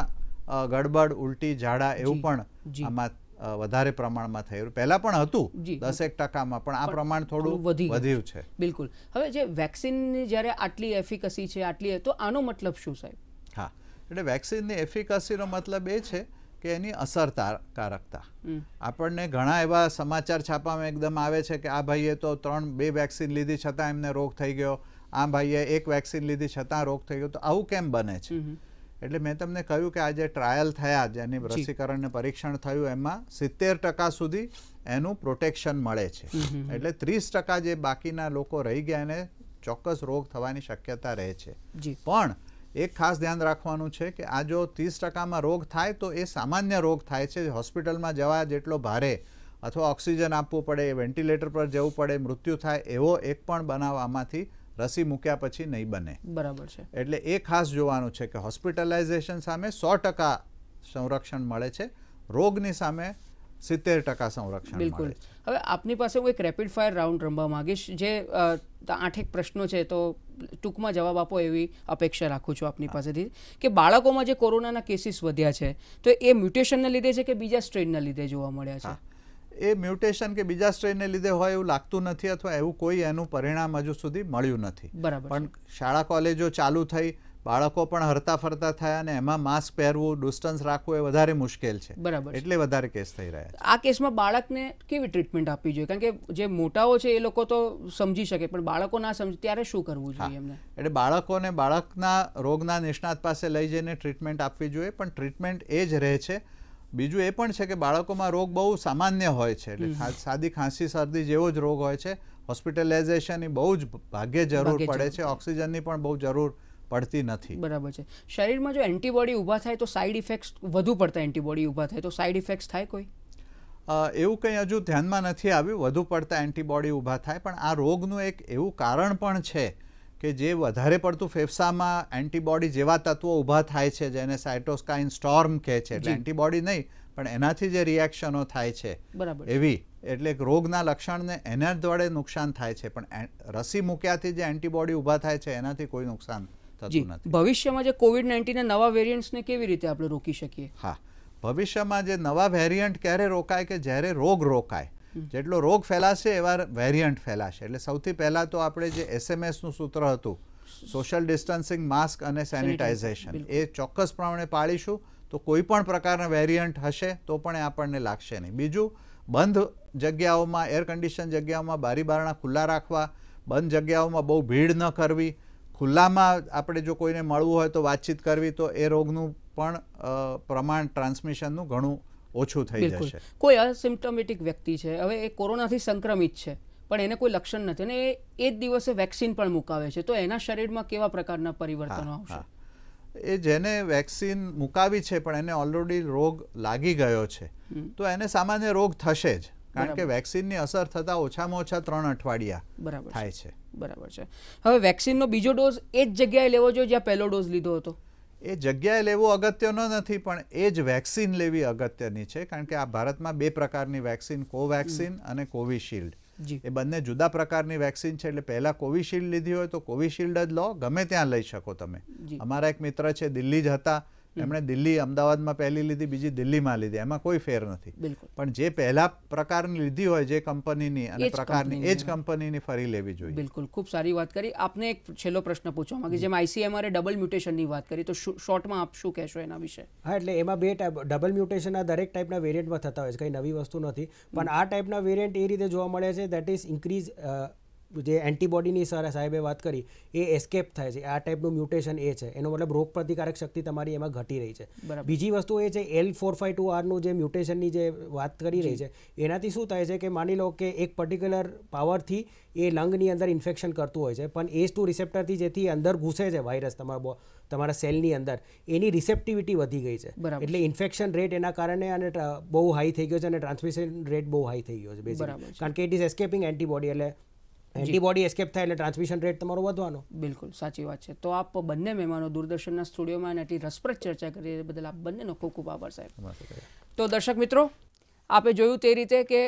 ગડબડ ઉલટી ઝાડા એવું પણ. આમાં વધારે પ્રમાણમાં થયું પહેલા પણ હતું દસેક ટકામાં પણ આ પ્રમાણ થોડું વધી વધ્યું છે. બિલકુલ. હવે જે વેક્સિનની જ્યારે આટલી એફિકસી છે આટલી તો આનો મતલબ શું સાહેબ? હા એટલે વેક્સિનની એફિકસીનો મતલબ એ છે કે એની અસરકારકતા. આપણને ઘણા એવા સમાચાર છાપામાં એકદમ આવે છે કે આ ભાઈએ તો ત્રણ બે વેક્સિન લીધી છતાં એમને રોગ થઈ ગયો. આ ભાઈએ એક વેક્સિન લીધી છતાં રોગ થઈ ગયો. તો આવું કેમ બને છે? એટલે મેં તમને કહ્યું કે આ જે ટ્રાયલ થયા જેની રસીકરણને પરીક્ષણ થયું એમાં સિત્તેર ટકા સુધી એનું પ્રોટેક્શન મળે છે. એટલે ત્રીસ ટકા જે બાકીના લોકો રહી ગયા એને ચોક્કસ રોગ થવાની શક્યતા રહે છે. પણ એક ખાસ ધ્યાન રાખવાનું છે કે આ જો ત્રીસ ટકામાં રોગ થાય તો એ સામાન્ય રોગ થાય છે. હોસ્પિટલમાં જવા જેટલો ભારે અથવા ઓક્સિજન આપવું પડે વેન્ટિલેટર પર જવું પડે મૃત્યુ થાય એવો એક પણ બનાવ આમાંથી રસી મૂક્યા પછી નહીં બને. બરાબર છે. એટલે એ ખાસ જોવાનું છે કે હોસ્પિટલાઇઝેશન સામે સો ટકા સંરક્ષણ મળે છે. રોગની સામે સિત્તેર ટકા સંરક્ષણ બિલકુલ. હવે આપની પાસે હું એક રેપિડ ફાયર રાઉન્ડ રમવા માંગીશ જે આઠેક પ્રશ્નો છે તો ટૂંકમાં જવાબ આપો એવી અપેક્ષા રાખું છું આપની પાસેથી. કે બાળકોમાં જે કોરોનાના કેસીસ વધ્યા છે તો એ મ્યુટેશનને લીધે છે કે બીજા સ્ટ્રેનના લીધે જોવા મળ્યા છે? એ મ્યુટેશન કે બીજા સ્ટ્રેનને લીધે હોય એવું લાગતું નથી અથવા એવું કોઈ એનું પરિણામ હજુ સુધી મળ્યું નથી. બરાબર પણ શાળા કોલેજો ચાલુ થઈ બાળકો પણ હરતા ફરતા થયા અને એમાં માસ્ક પહેરવું ડિસ્ટન્સ રાખવું એ વધારે મુશ્કેલ છે. બરાબર એટલે વધારે કેસ થઈ રહ્યા છે. આ કેસમાં બાળકને કેવી ટ્રીટમેન્ટ આપવી જોઈએ? કારણ કે જે મોટાઓ છે એ લોકો તો સમજી શકે પણ બાળકો ના સમજે ત્યારે શું કરવું જોઈએ એમને? એટલે બાળકોને બાળકના રોગના નિષ્ણાત પાસે લઈ જઈને ટ્રીટમેન્ટ આપવી જોઈએ પણ ટ્રીટમેન્ટ એ જ રહે છે. બીજું એ પણ છે કે બાળકોમાં રોગ બહુ સામાન્ય હોય છે. એટલે સાદી ખાંસી શરદી જેવો જ રોગ હોય છે. હોસ્પિટલાઇઝેશનની બહુ જ ભાગ્યે જરૂર પડે છે. ઓક્સિજનની પણ બહુ જરૂર પડતી નથી. બરાબર છે. શરીરમાં જો એન્ટીબોડી ઊભા થાય તો સાઈડ ઇફેક્ટ્સ વધુ પડતા એન્ટીબોડી ઊભા થાય. તો સાઈડ ઇફેક્ટ્સ થાય કોઈ? એવું કંઈ હજુ ધ્યાનમાં નથી આવ્યું. વધુ પડતા એન્ટીબોડી ઊભા થાય પણ આ રોગનું એક એવું કારણ પણ છે કે જે વધારે પડતું ફેફસામાં એન્ટીબોડી જેવા તત્વો ઊભા થાય છે જેને સાયટોસ્કાઇન સ્ટોર્મ કહે છે. એટલે એન્ટીબોડી નહીં પણ એનાથી જે રિએક્શનો થાય છે. બરાબર. એવી એટલે રોગના લક્ષણને એના દ્વારા નુકસાન થાય છે. પણ એ- રસી મૂક્યાથી જે એન્ટીબોડી ઊભા થાય છે એનાથી કોઈ નુકસાન થતું નથી. ભવિષ્યમાં જે કોવિડ નાઇન્ટીનના નવા વેરિયન્ટ્સને કેવી રીતે આપણે રોકી શકીએ? હા ભવિષ્યમાં જે નવા વેરિયન્ટ ક્યારે રોકાય કે જ્યારે રોગ રોકાય જેટલો રોગ ફેલાશે એવા વેરિયન્ટ ફેલાશે. એટલે સૌથી પહેલાં તો આપણે જે એસએમએસનું સૂત્ર હતું સોશિયલ ડિસ્ટન્સિંગ માસ્ક અને સેનિટાઇઝેશન એ ચોક્કસ પ્રમાણે પાળીશું. તો કોઈ પણ પ્રકારના વેરિયન્ટ હશે તો પણ એ આપણને લાગશે નહીં. બીજું બંધ જગ્યાઓમાં એર કન્ડિશન જગ્યાઓમાં બારી બારણા ખુલ્લા રાખવા બંધ જગ્યાઓમાં બહુ ભીડ ન કરવી ખુલ્લામાં આપણે જો કોઈને મળવું હોય તો વાતચીત કરવી તો એ રોગનું પણ પ્રમાણ ટ્રાન્સમિશનનું ઘણું ઓછું થઈ જશે. કોઈ અસિમ્ટોમેટિક વ્યક્તિ છે હવે એ કોરોનાથી સંક્રમિત છે પણ એને કોઈ લક્ષણ નથી અને એ જ દિવસે વેક્સિન પણ મુકાવે છે તો એના શરીરમાં કેવા પ્રકારના પરિવર્તનો આવશે? એ જેને વેક્સિન મુકાવી છે પણ એને ઓલરેડી રોગ લાગી ગયો છે તો એને સામાન્ય રોગ થશે જ કારણ કે વેક્સિનની અસર થતાં ઓછામાં ઓછા ત્રણ અઠવાડિયા બરાબર થાય છે. બરાબર છે. હવે વેક્સિનનો બીજો ડોઝ એ જ જગ્યાએ લેવો જોઈએ જ્યાં પહેલો ડોઝ લીધો હતો? એ જગ્યાએ લેવું અગત્યનો નથી પણ એ જ વેક્સિન લેવી અગત્યની છે કારણ કે આ ભારતમાં બે પ્રકારની વેક્સિન કોવેક્સિન અને કોવિશિલ્ડ. એ બંને જુદા પ્રકારની વેક્સિન છે એટલે પહેલાં કોવિશિલ્ડ લીધી હોય તો કોવિશિલ્ડ જ લો ગમે ત્યાં લઈ શકો તમે. અમારા એક મિત્ર છે દિલ્હી જ હતા એમણે દિલ્હી અમદાવાદમાં પહેલી લીધી બીજી દિલ્હીમાં લીધી. એમાં કોઈ ફેર નથી. બિલકુલ. પણ જે પહેલા પ્રકારની લીધી હોય જે કંપનીની અને પ્રકારની એ જ કંપનીની. ફરી લેવી જોઈએ. બિલકુલ. ખૂબ સારી વાત કરી. આપને એક છેલ્લો પ્રશ્ન પૂછવા માંગી જેમ આઈસીએમઆરે ડબલ મ્યુટેશનની વાત કરી તો શું- શોર્ટમાં આપ શું કહેશો એના વિશે? હા એટલે એમાં બે ટાઈપ ડબલ મ્યુટેશનના દરેક ટાઈપના વેરિયન્ટમાં થતા હોય છે. કંઈ નવી વસ્તુ નથી. પણ આ ટાઈપના વેરિયન્ટ એ રીતે જોવા મળે છે દેટ ઇઝ ઇન્ક્રીઝ જે એન્ટીબોડીની સર સાહેબે વાત કરી એ એસ્કેપ થાય છે. આ ટાઈપનું મ્યુટેશન એ છે. એનો મતલબ રોગ પ્રતિકારક શક્તિ તમારી એમાં ઘટી રહી છે. બીજી વસ્તુ એ છે એલ ફોર ફાઇવ ટુ આરનું જે મ્યુટેશનની જે વાત કરી રહી છે એનાથી શું થાય છે કે માની લો કે એક પર્ટિક્યુલર પાવરથી એ લંગની અંદર ઇન્ફેક્શન કરતું હોય છે પણ એસ ટુ રિસેપ્ટરથી જેથી અંદર ઘૂસે છે વાયરસ તમારા તમારા સેલની અંદર એની રિસેપ્ટિવિટી વધી ગઈ છે. એટલે ઇન્ફેક્શન રેટ એના કારણે અને બહુ હાઈ થઈ ગયો છે અને ટ્રાન્સમિશન રેટ બહુ હાઈ થઈ ગયો છે બેઝિકલી કારણ કે ઇટ ઇઝ એસ્કેપિંગ એન્ટીબોડી એટલે એન્ટીબોડી એસ્કેપ થાય એટલે ટ્રાન્સમિશન રેટ તમારો વધવાનો. બિલકુલ સાચી વાત છે. તો આપ બંને મહેમાનો દૂરદર્શનના સ્ટુડિયોમાં અને આટલી રસપ્રદ ચર્ચા કરી બદલ આપ બંનેનો ખૂબ ખૂબ આભાર સાહેબ. તો દર્શક મિત્રો આપે જોયું તે રીતે કે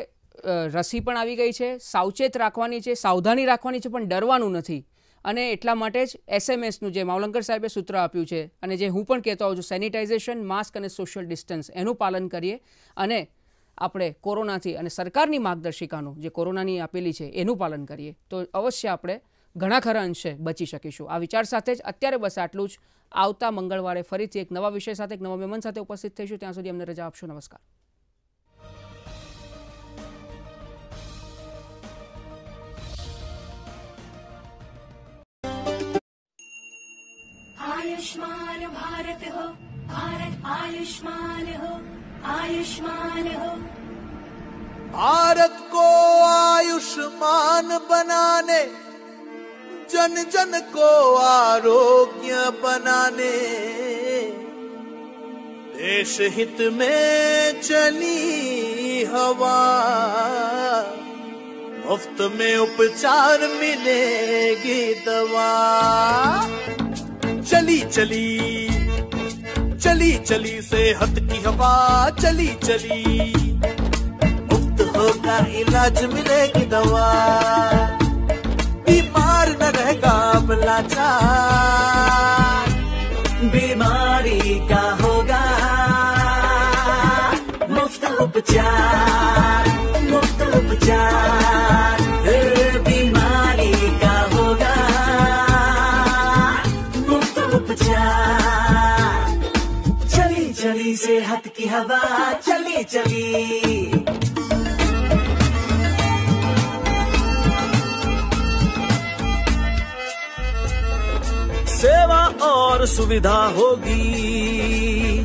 રસી પણ આવી ગઈ છે સાવચેત રાખવાની છે સાવધાની રાખવાની છે પણ ડરવાનું નથી. અને એટલા માટે જ એસએમએસનું જે માવલંકર સાહેબે સૂત્ર આપ્યું છે અને જે હું પણ કહેતો હોઉં છું સેનિટાઇઝેશન માસ્ક અને સોશિયલ ડિસ્ટન્સ એનું પાલન કરીએ. અને આપણે કોરોનાથી અને સરકારની માર્ગદર્શિકાનું જે કોરોનાની આપેલી છે એનું પાલન કરીએ તો અવશ્ય આપણે ઘણા ખરા અંશે બચી શકીશું આ વિચાર સાથે જ અત્યારે બસ આટલું જ આવતા મંગળવારે ફરીથી એક નવા વિષય સાથે એક નવા મહેમાન સાથે ઉપસ્થિત થઈશું ત્યાં સુધી અમને રજા આપશો નમસ્કાર आयुष्मान भारत हो भारत आयुष्मान हो आयुष्मान हो। भारत को आयुष्मान बनाने, जन जन को आरोग्य बनाने, देश हित में चली हवा, मुफ़्त में उपचार मिलेगी दवा। चली चली। चली चली सेहत की हवा, चली चली। मुफ़्त होगा इलाज मिलेगी दवा। बीमार न रहेगा अब लाचार। बीमारी का होगा मुफ़्त उपचार मुफ़्त उपचार। सेहत की हवा, चली चली। सेवा और सुविधा होगी।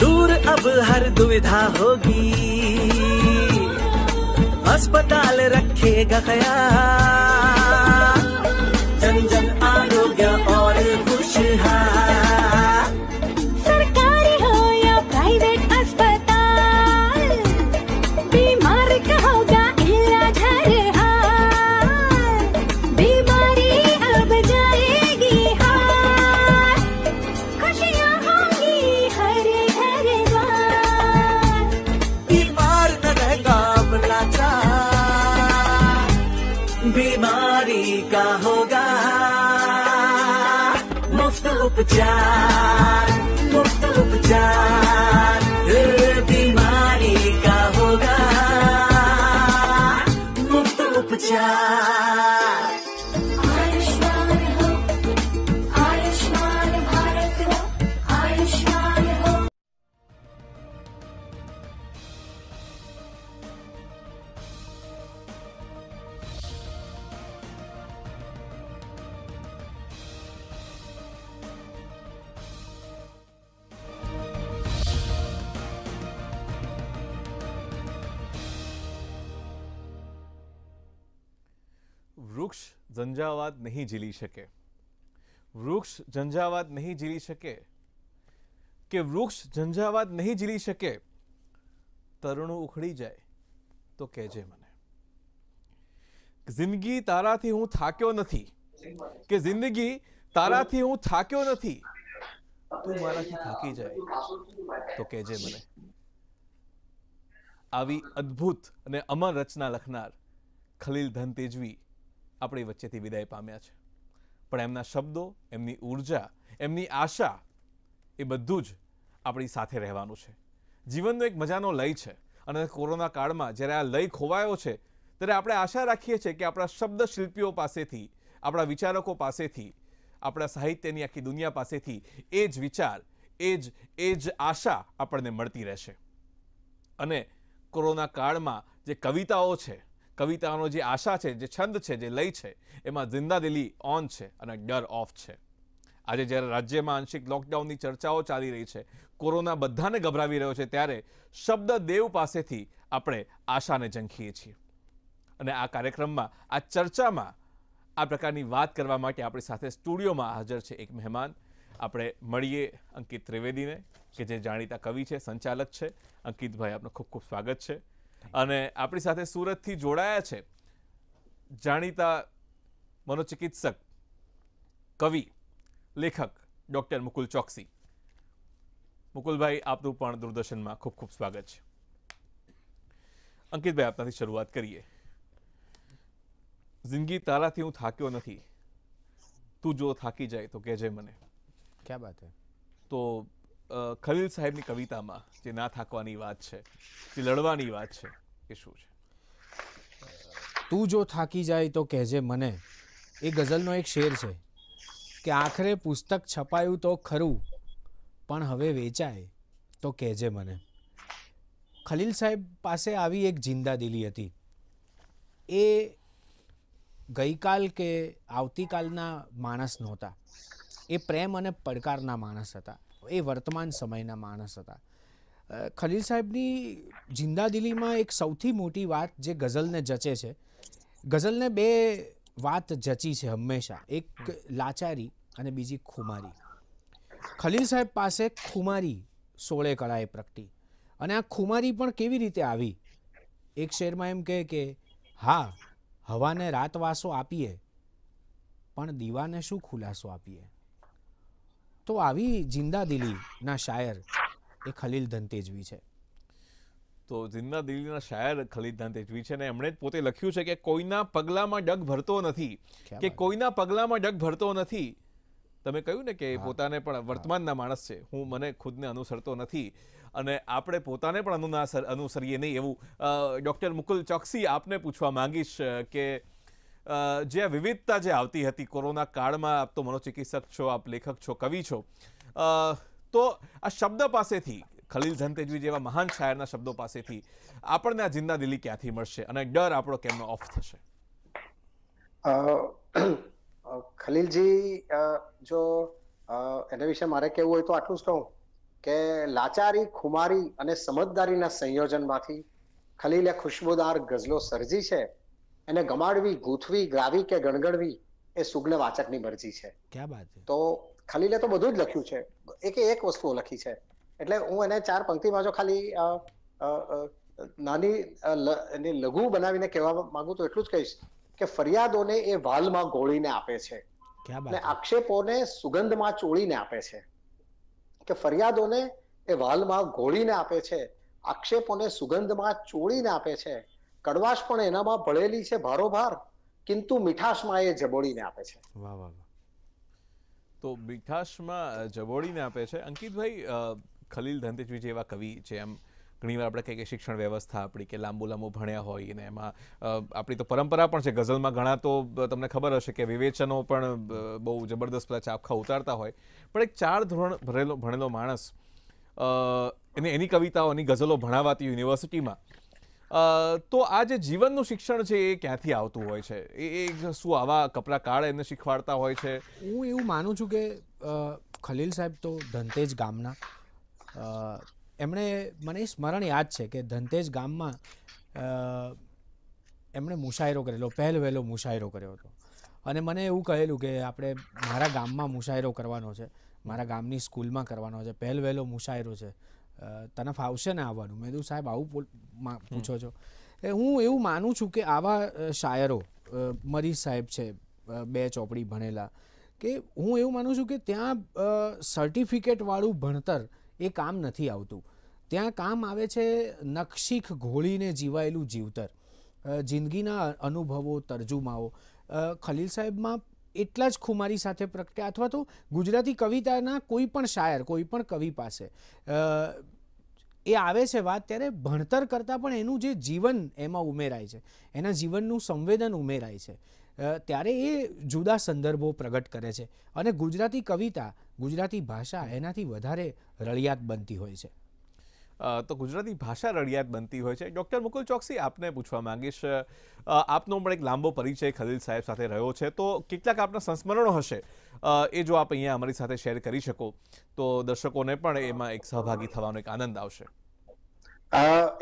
दूर अब हर दुविधा होगी। अस्पताल रखेगा ख्याल। जन जन आरोग्य और हाँ ઝંઝાવાત નહીં ઝીલી શકે. વૃક્ષ ઝંઝાવાત નહીં ઝીલી શકે. કે વૃક્ષ ઝંઝાવાત નહીં ઝીલી શકે, તરુણું ઉખડી જાય તો કહેજે મને. જિંદગી તારાથી હું થાક્યો નથી. કે જિંદગી તારાથી હું થાક્યો નથી. તું મારાથી થાકી જાય તો કહેજે મને. આવી અદ્ભુત અને અમર રચના લખનાર ખલીલ ધન તેજવી આપણી વચ્ચેથી વિદાય પામ્યા છે. પણ એમના શબ્દો, એમની ઊર્જા, એમની આશા એ બધું જ આપણી સાથે રહેવાનું છે. જીવનનો એક મજાનો લય છે અને કોરોના કાળમાં જ્યારે આ લય ખોવાયો છે, ત્યારે આપણે આશા રાખીએ છીએ કે આપણા શબ્દ શિલ્પીઓ પાસેથી, આપણા વિચારકો પાસેથી, આપણા સાહિત્યની આખી દુનિયા પાસેથી એ જ વિચાર, એ જ એ જ આશા આપણને મળતી રહેશે. અને કોરોના કાળમાં જે કવિતાઓ છે કવિતાનો જે આશા છે, જે છંદ છે, જે લય છે, એમાં જિંદાદિલી ઓન છે અને ડર ઓફ છે. આજે જ્યારે રાજ્યમાં આંશિક લોકડાઉનની ચર્ચાઓ ચાલી રહી છે, કોરોના બધાને ગભરાવી રહ્યો છે, ત્યારે શબ્દ દેવ પાસેથી આપણે આશાને ઝંખીએ છીએ. અને આ કાર્યક્રમમાં, આ ચર્ચામાં, આ પ્રકારની વાત કરવા માટે આપણી સાથે સ્ટુડિયોમાં હાજર છે એક મહેમાન. આપણે મળીએ અંકિત ત્રિવેદીને, કે જે જાણીતા કવિ છે, સંચાલક છે. અંકિતભાઈ, આપનું ખૂબ ખૂબ સ્વાગત છે. અને આપણી સાથે સુરતથી જોડાયા છે જાણીતા મનોચિકિત્સક કવિ લેખક ડૉક્ટર મુકુલ ચોકસી. મુકુલભાઈ આપનું પણ દૂરદર્શનમાં ખૂબ ખૂબ સ્વાગત છે. અંકિતભાઈ આપનાથી શરૂઆત કરીએ. જિંદગી તારાથી હું થાક્યો નથી. તું જો થાકી જાય તો કહેજે મને. ક્યાં બાત હે? તો ખલીલ સાહેબની કવિતામાં જે ના થાકવાની વાત છે, જે લડવાની વાત છે, એ શું છે? તું જો થાકી જાય તો કહેજે મને. એ ગઝલનો એક શેર છે કે આખરે પુસ્તક છપાયું તો ખરું, પણ હવે વેચાય તો કહેજે મને. ખલીલ સાહેબ પાસે આવી એક જિંદાદિલી હતી. એ ગઈકાલ કે આવતીકાલના માણસ નહોતા. એ પ્રેમ અને પડકારના માણસ હતા. એ વર્તમાન સમયના માણસ હતા. ખલીલ સાહેબની જિંદાદિલીમાં એક સૌથી મોટી વાત જે ગઝલને જચે છે, ગઝલને બે વાત જચી છે હંમેશા, એક લાચારી અને બીજી ખુમારી. ખલીલ સાહેબ પાસે ખુમારી સોળે કળાએ પ્રગટી અને આ ખુમારી પણ કેવી રીતે આવી? એક શેરમાં એમ કહે કે, હા, હવાને રાતવાસો આપીએ, પણ દીવાને શું ખુલાસો આપીએ? તો આવી જિંદાદિલીના શાયર એ ખલીલ ધનતેજવી છે. તો જિંદા દિલ્હીના શાયર ખલીદ ધનતેજવી છે ને એમણે પોતે લખ્યું છે કે કોઈના પગલામાં ડગ ભરતો નથી. કે કોઈના પગલામાં ડગ ભરતો નથી. તમે કહ્યું ને કે પોતાને પણ વર્તમાનના માણસ છે. હું મને ખુદને અનુસરતો નથી. અને આપણે પોતાને પણ અનુસરીએ નહીં એવું ડૉક્ટર મુકુલ ચોકસી આપને પૂછવા માંગીશ કે જે વિવિધતા જે આવતી હતી કોરોના કાળમાં, આપ તો મનોચિકિત્સક છો, આપ લેખક છો, કવિ છો. તો આ શબ્દ પાસેથી, ખલીલ ધનતેજવી જેવા મહાન શાયરના શબ્દો પાસેથી આપણને આ જિંદા દિલી ક્યાંથી મળશે અને ડર આપણો કેમનો ઓફ થશે? ખલીલજી જો એના વિશે મારે કહેવું હોય તો આટલું જ કહું કે લાચારી, ખુમારી અને સમજદારીના સંયોજનમાંથી ખલીલે ખુશ્બુદાર ગઝલો સર્જી છે. એને ગમાડવી ગૂંથવી ગાવી કે ગણગણવી એ સુગ્ન વાચકની મરજી છે. ક્યાં છે? તો ખલીલે તો બધું જ લખ્યું છે. એક એક વસ્તુઓ લખી છે. એટલે હું એને ચાર પંક્તિમાં જો ખાલી નાની એને લઘુ બનાવીને કહેવા માંગુ તો એટલું જ કહીશ કે ફરિયાદોને એ વાલમાં ગોળીને આપે છે. અને આક્ષેપોને સુગંધમાં ચોળીને આપે છે. કે ફરિયાદોને એ વાલમાં ઘોળીને આપે છે. આક્ષેપોને સુગંધમાં ચોળીને આપે છે. કડવાશ પણ એનામાં ભળેલી છે ભારોભાર, કિંતુ મીઠાશમાં એ જબોડીને આપે છે. વાહ વાહ તો મીઠાશમાં જબોડીને આપે છે. અંકિતભાઈ ખલીલ ધનતેજવી જેવા કવિ છે, એમ ઘણીવાર આપણે કહીએ કે શિક્ષણ વ્યવસ્થા આપણી કે લાંબુ લાંબુ ભણ્યા હોય ને એમાં આપણી તો પરંપરા પણ છે. ગઝલમાં ઘણા તો તમને ખબર હશે કે વિવેચનો પણ બહુ જબરદસ્ત પેલા ચાપખા ઉતારતા હોય. પણ એક ચાર ધોરણ ભરેલો, ભણેલો માણસ એને એની કવિતાઓ એની ગઝલો ભણાવાતી યુનિવર્સિટીમાં તો આ જે જીવનનું શિક્ષણ છે એ ક્યાંથી આવતું હોય છે? એ શું આવા કપરા કાળ એને શીખવાડતા હોય છે? હું એવું માનું છું કે ખલીલ સાહેબ તો ધનતેજ ગામના. એમણે મને સ્મરણ યાદ છે કે ધનતેજ ગામમાં એમણે મુશાયરો કરેલો, પહેલ વહેલો મુશાયરો કર્યો હતો. અને મને એવું કહેલું કે આપણે મારા ગામમાં મુશાયરો કરવાનો છે, મારા ગામની સ્કૂલમાં કરવાનો છે, પહેલ વહેલો મુશાયરો છે. તને ફાવશે ને આવવાનું? મેં કીધું સાહેબ આવું પૂછો છો. એ હું એવું માનું છું કે આવા શાયરો મરીઝ સાહેબ છે બે ચોપડી ભણેલા કે હું એવું માનું છું કે ત્યાં સર્ટિફિકેટવાળું ભણતર એ કામ નથી આવતું. ત્યાં કામ આવે છે નકશીખ ઘોળીને જીવાયેલું જીવતર. જિંદગીના અનુભવો તરજુમાઓ. ખલીલ સાહેબમાં એટલા જ ખુમારી સાથે પ્રગટ્યા. અથવા તો ગુજરાતી કવિતાના કોઈ પણ શાયર, કોઈ પણ કવિ પાસે એ આવે છે વાત ત્યારે ભણતર કરતાં પણ એનું જે જીવન એમાં ઉમેરાય છે, એના જીવનનું સંવેદન ઉમેરાય છે. ત્યારે એ જુદા સંદર્ભો પ્રગટ કરે છે. અને ગુજરાતી કવિતા, ગુજરાતી ભાષા એનાથી વધારે રળિયાત બનતી હોય છે. તો ગુજરાતી ભાષા રડિયાત બનતી હોય છે. ડૉક્ટર મુકુલ ચોકસી આપને પૂછવા માંગીશ. આપનો પણ એક લાંબો પરિચય ખલીલ સાહેબ સાથે રહ્યો છે. તો કેટલાક આપના સંસ્મરણો હશે એ જો આપ અહીંયા અમારી સાથે શેર કરી શકો, તો દર્શકોને પણ એમાં એક સહભાગી થવાનો એક આનંદ આવશે.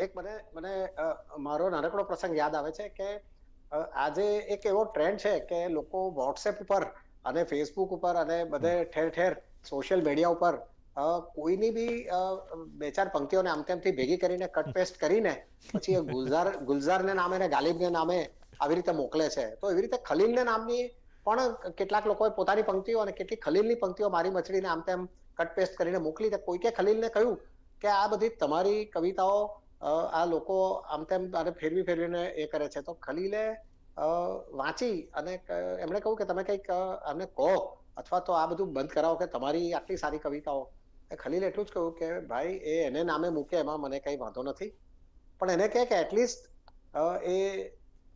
એક મને મને મારો નાનકડો પ્રસંગ યાદ આવે છે કે આજે એક એવો ટ્રેન્ડ છે કે લોકો વોટ્સએપ ઉપર અને ફેસબુક ઉપર અને બધે ઠેર ઠેર સોશિયલ મીડિયા ઉપર કોઈની બી બે ચાર પંક્તિઓને આમ તેમથી ભેગી કરીને કટ પેસ્ટ કરીને પછી એ ગુલઝાર, ગુલઝારને નામે ને ગાલિબને નામે આવી રીતે મોકલે છે. તો એવી રીતે ખલીલને નામની પણ કેટલાક લોકોએ પોતાની પંક્તિઓ અને કેટલીક ખલીલની પંક્તિઓ મારી મચડીને આમ તેમ કટ પેસ્ટ કરીને મોકલી તો કોઈકે ખલીલને કહ્યું કે આ બધી તમારી કવિતાઓ આ લોકો આમ તેમ અને ફેરવી ફેરવીને એ કરે છે. તો ખલીલે વાંચી અને એમણે કહ્યું કે તમે કંઈક અમને કહો અથવા તો આ બધું બંધ કરાવો કે તમારી આટલી સારી કવિતાઓ ખલીલે એટલું જ કહ્યું કે ભાઈ એ એને નામે મૂકે એમાં મને કંઈ વાંધો નથી. પણ એને કહે કે એટલીસ્ટ એ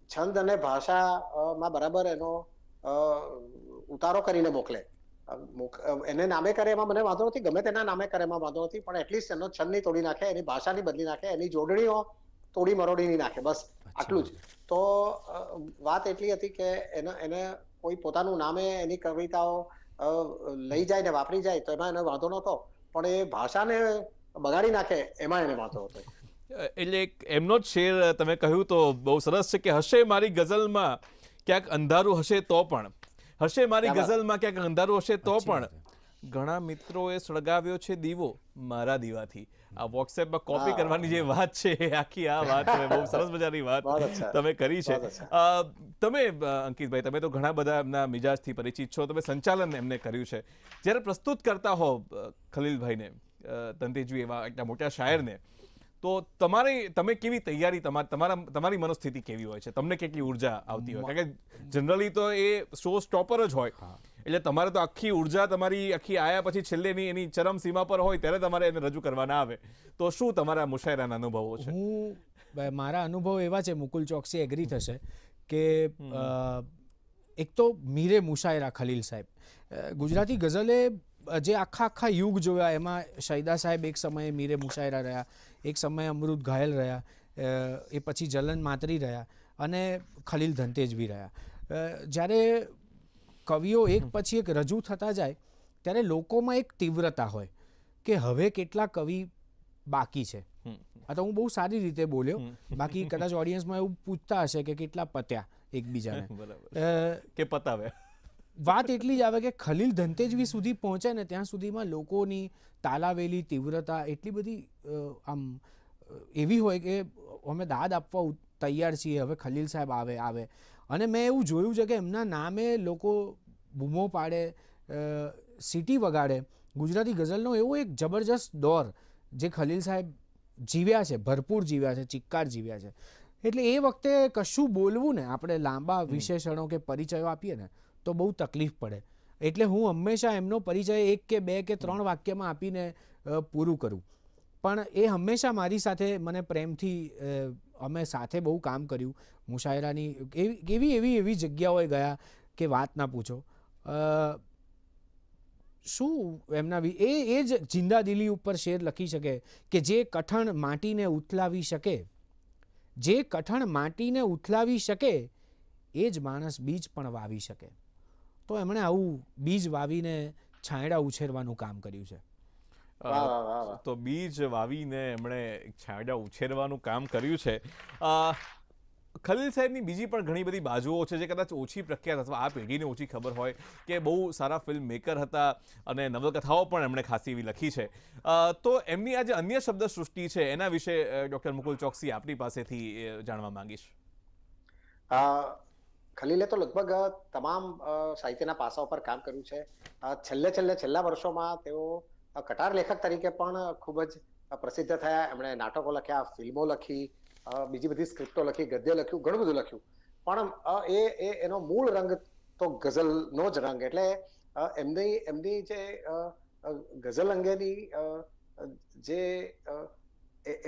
છંદ અને ભાષામાં બરાબર એનો ઉતારો કરીને મોકલે. એને નામે કરે એમાં મને વાંધો નથી ગમે તેના નામે કરે એમાં વાંધો નથી પણ એટલીસ્ટ એનો છંદની તોડી નાખે એની ભાષાની બદલી નાખે એની જોડણીઓ તોડી મરોડીની નાખે બસ આટલું જ. તો વાત એટલી હતી કે એને એને કોઈ પોતાનું નામે એની કવિતાઓ લઈ જાય ને વાપરી જાય તો એમાં એનો વાંધો નહોતો. પણ એ ભાષાને બગાડી નાખે એમાં એને વાંધો હતો. એટલે એક એમનો જ શેર તમે કહ્યું તો બહુ સરસ છે કે હશે મારી ગઝલમાં ક્યાંક અંધારું હશે તો પણ. હશે મારી ગઝલમાં ક્યાંક અંધારું હશે તો પણ ઘણા મિત્રોએ સળગાવ્યો છે દીવો મારા દીવાથી. આ વોટ્સએપમાં કોપી કરવાની જે વાત છે આખી આ વાત બહુ સરસ મજાની વાત તમે કરી છે. તમે અંકિતભાઈ તમે તો ઘણા બધા એમના મિજાજથી પરિચિત છો. તમે સંચાલન એમને કર્યું છે. જ્યારે પ્રસ્તુત કરતા હો ખલીલભાઈને તંતેજી તંતેજવી એવા એટલા મોટા શાયરને તો તમારી તમે કેવી તૈયારી તમા- તમારા તમારી મનોસ્થિતિ કેવી હોય છે? તમને કેટલી ઊર્જા આવતી હોય? કારણ કે જનરલી તો એ શો સ્ટોપર જ હોય. એટલે તમારે તો આખી ઊર્જા તમારી આખી આયા પછી છેલ્લેની એની ચરમ સીમા પર હોય ત્યારે તમારે એને રજૂ કરવાના આવે. તો શું તમારા મુશાયરાના અનુભવો છે? હું મારા અનુભવ એવા છે મુકુલ ચોકસી એગ્રી થશે કે એક તો મીરે મુશાયરા ખલીલ સાહેબ. ગુજરાતી ગઝલે જે આખા આખા યુગ જોયા એમાં શૈદા સાહેબ એક સમયે મીરે મુશાયરા રહ્યા એક સમયે અમૃત ઘાયલ રહ્યા એ પછી જલન માતરી રહ્યા અને ખલીલ ધનતેજ બી રહ્યા જ્યારે કવિઓ એક પછી એક રજૂ થતા જાય ત્યારે લોકોમાં એક તીવ્રતા હોય કે હવે કેટલા કવિ બાકી છે. અથવા હું બહુ સારી રીતે બોલ્યો. બાકી કદાચ ઓડિયન્સમાં એવું પૂછતા હશે કે કેટલા પત્યા એકબીજાને. કે પતાવે વાત એટલી જ આવે કે ખલીલ ધંતેજવી સુધી પહોંચે ને ત્યાં સુધીમાં લોકોની તાલાવેલી તીવ્રતા એટલી બધી આમ એવી હોય કે અમે દાદ આપવા તૈયાર છીએ હવે ખલીલ સાહેબ આવે આવે. અને મેં એવું જોયું છે કે એમના નામે લોકો બૂમો પાડે સિટી વગાડે. ગુજરાતી ગઝલનો એવો એક જબરજસ્ત દોર જે ખલીલ સાહેબ જીવ્યા છે ભરપૂર જીવ્યા છે ચિક્કાર જીવ્યા છે. એટલે એ વખતે કશું બોલવું ને આપણે લાંબા વિશેષણો કે પરિચયો આપીએ ને તો બહુ તકલીફ પડે. એટલે હું હંમેશા એમનો પરિચય એક કે બે કે ત્રણ વાક્યમાં આપીને પૂરું કરું. પણ એ હંમેશા મારી સાથે મને પ્રેમથી અમે સાથે બહુ કામ કર્યું. મુશાયરાની એવી એવી એવી જગ્યાઓએ ગયા કે વાત ના પૂછો. શું એમના એ એ જ જિંદાદિલી ઉપર શેર લખી શકે કે જે કઠણ માટીને ઉથલાવી શકે. જે કઠણ માટીને ઉથલાવી શકે, એ જ માણસ બીજ પણ વાવી શકે. તો એમણે આવું બીજ વાવીને છાંયડા ઉછેરવાનું કામ કર્યું છે. તો બીજ વાવીને એમણે છાંયડા ઉછેરવાનું કામ કર્યું છે. ખલીલ સાહેબની બીજી પણ ઘણી બધી બાજુઓ છે જે કદાચ ઓછી પ્રખ્યાત અથવા આ પેઢીને ઓછી ખબર હોય કે બહુ સારા ફિલ્મ મેકર હતા અને નવલકથાઓ પણ એમણે ખાસી એવી લખી છે. તો એમની આ જે અન્ય શબ્દ સૃષ્ટિ છે એના વિશે ડૉક્ટર મુકુલ ચોકસી આપની પાસેથી જાણવા માંગીશ. ખલીલે તો લગભગ તમામ સાહિત્યના પાસાઓ પર કામ કર્યું છે. છેલ્લે છેલ્લે છેલ્લા વર્ષોમાં તેઓ કટાર લેખક તરીકે પણ ખૂબ જ પ્રસિદ્ધ થયા. એમણે નાટકો લખ્યા, ફિલ્મો લખી બીજી બધી સ્ક્રિપ્ટો લખી, ગદ્ય લખ્યું, ઘણું બધું લખ્યું. પણ એ એ, એનો મૂળ રંગ તો ગઝલનો જ રંગ. એટલે એમની એમની જે ગઝલ અંગેની જે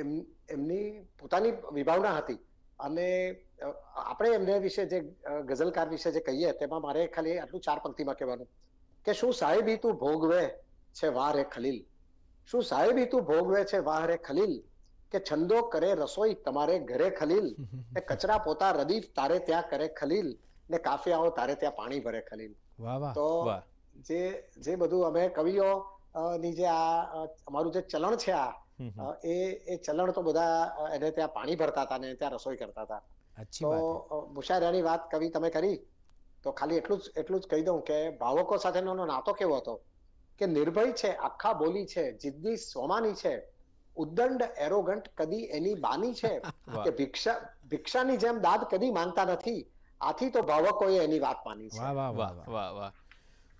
એમ, એમની પોતાની વિભાવના હતી અને આપણે એમને વિશે જે ગઝલકાર વિશે જે કહીએ, તેમાં મારે ખાલી આટલું ચાર પંક્તિમાં કહેવાનું કે શું સાહેબી તું ભોગવે? છે વાહ રે ખલીલ. શું સાહેબી તું ભોગવે છે વાહ રે ખલીલ? કે છંદો કરે રસોઈ તમારે ઘરે ખલીલ? ને કચરા પોતા રદીફ તારે ત્યાં કરે ખલીલ? ને કાફિયાઓ તારે ત્યાં પાણી ભરે ખલીલ? વાહ વાહ. તો જે જે બધું અમે કવિઓ ની જે આ અમારું જે ચલણ છે આ એ એ ચલણ તો બધા એને ત્યાં પાણી ભરતા હતા ને ત્યાં રસોઈ કરતા હતા. તો મુશાયરાની વાત કવિ તમે કરી? તો ખાલી એટલું જ એટલું જ કહી દઉં કે ભાવકો સાથેનો નાતો કેવો હતો? કે નિર્ભય છે આખા બોલી છે જિદ્દી સ્વમાની છે ઉદ્દંડ એરોગન્ટ કદી એની બાની છે કે ભિક્ષા ભિક્ષાની જેમ દાદ કદી માંગતા નથી આથી તો ભાવકોએ એની વાત માની છે. વાહ વાહ વાહ. વાહ વાહ.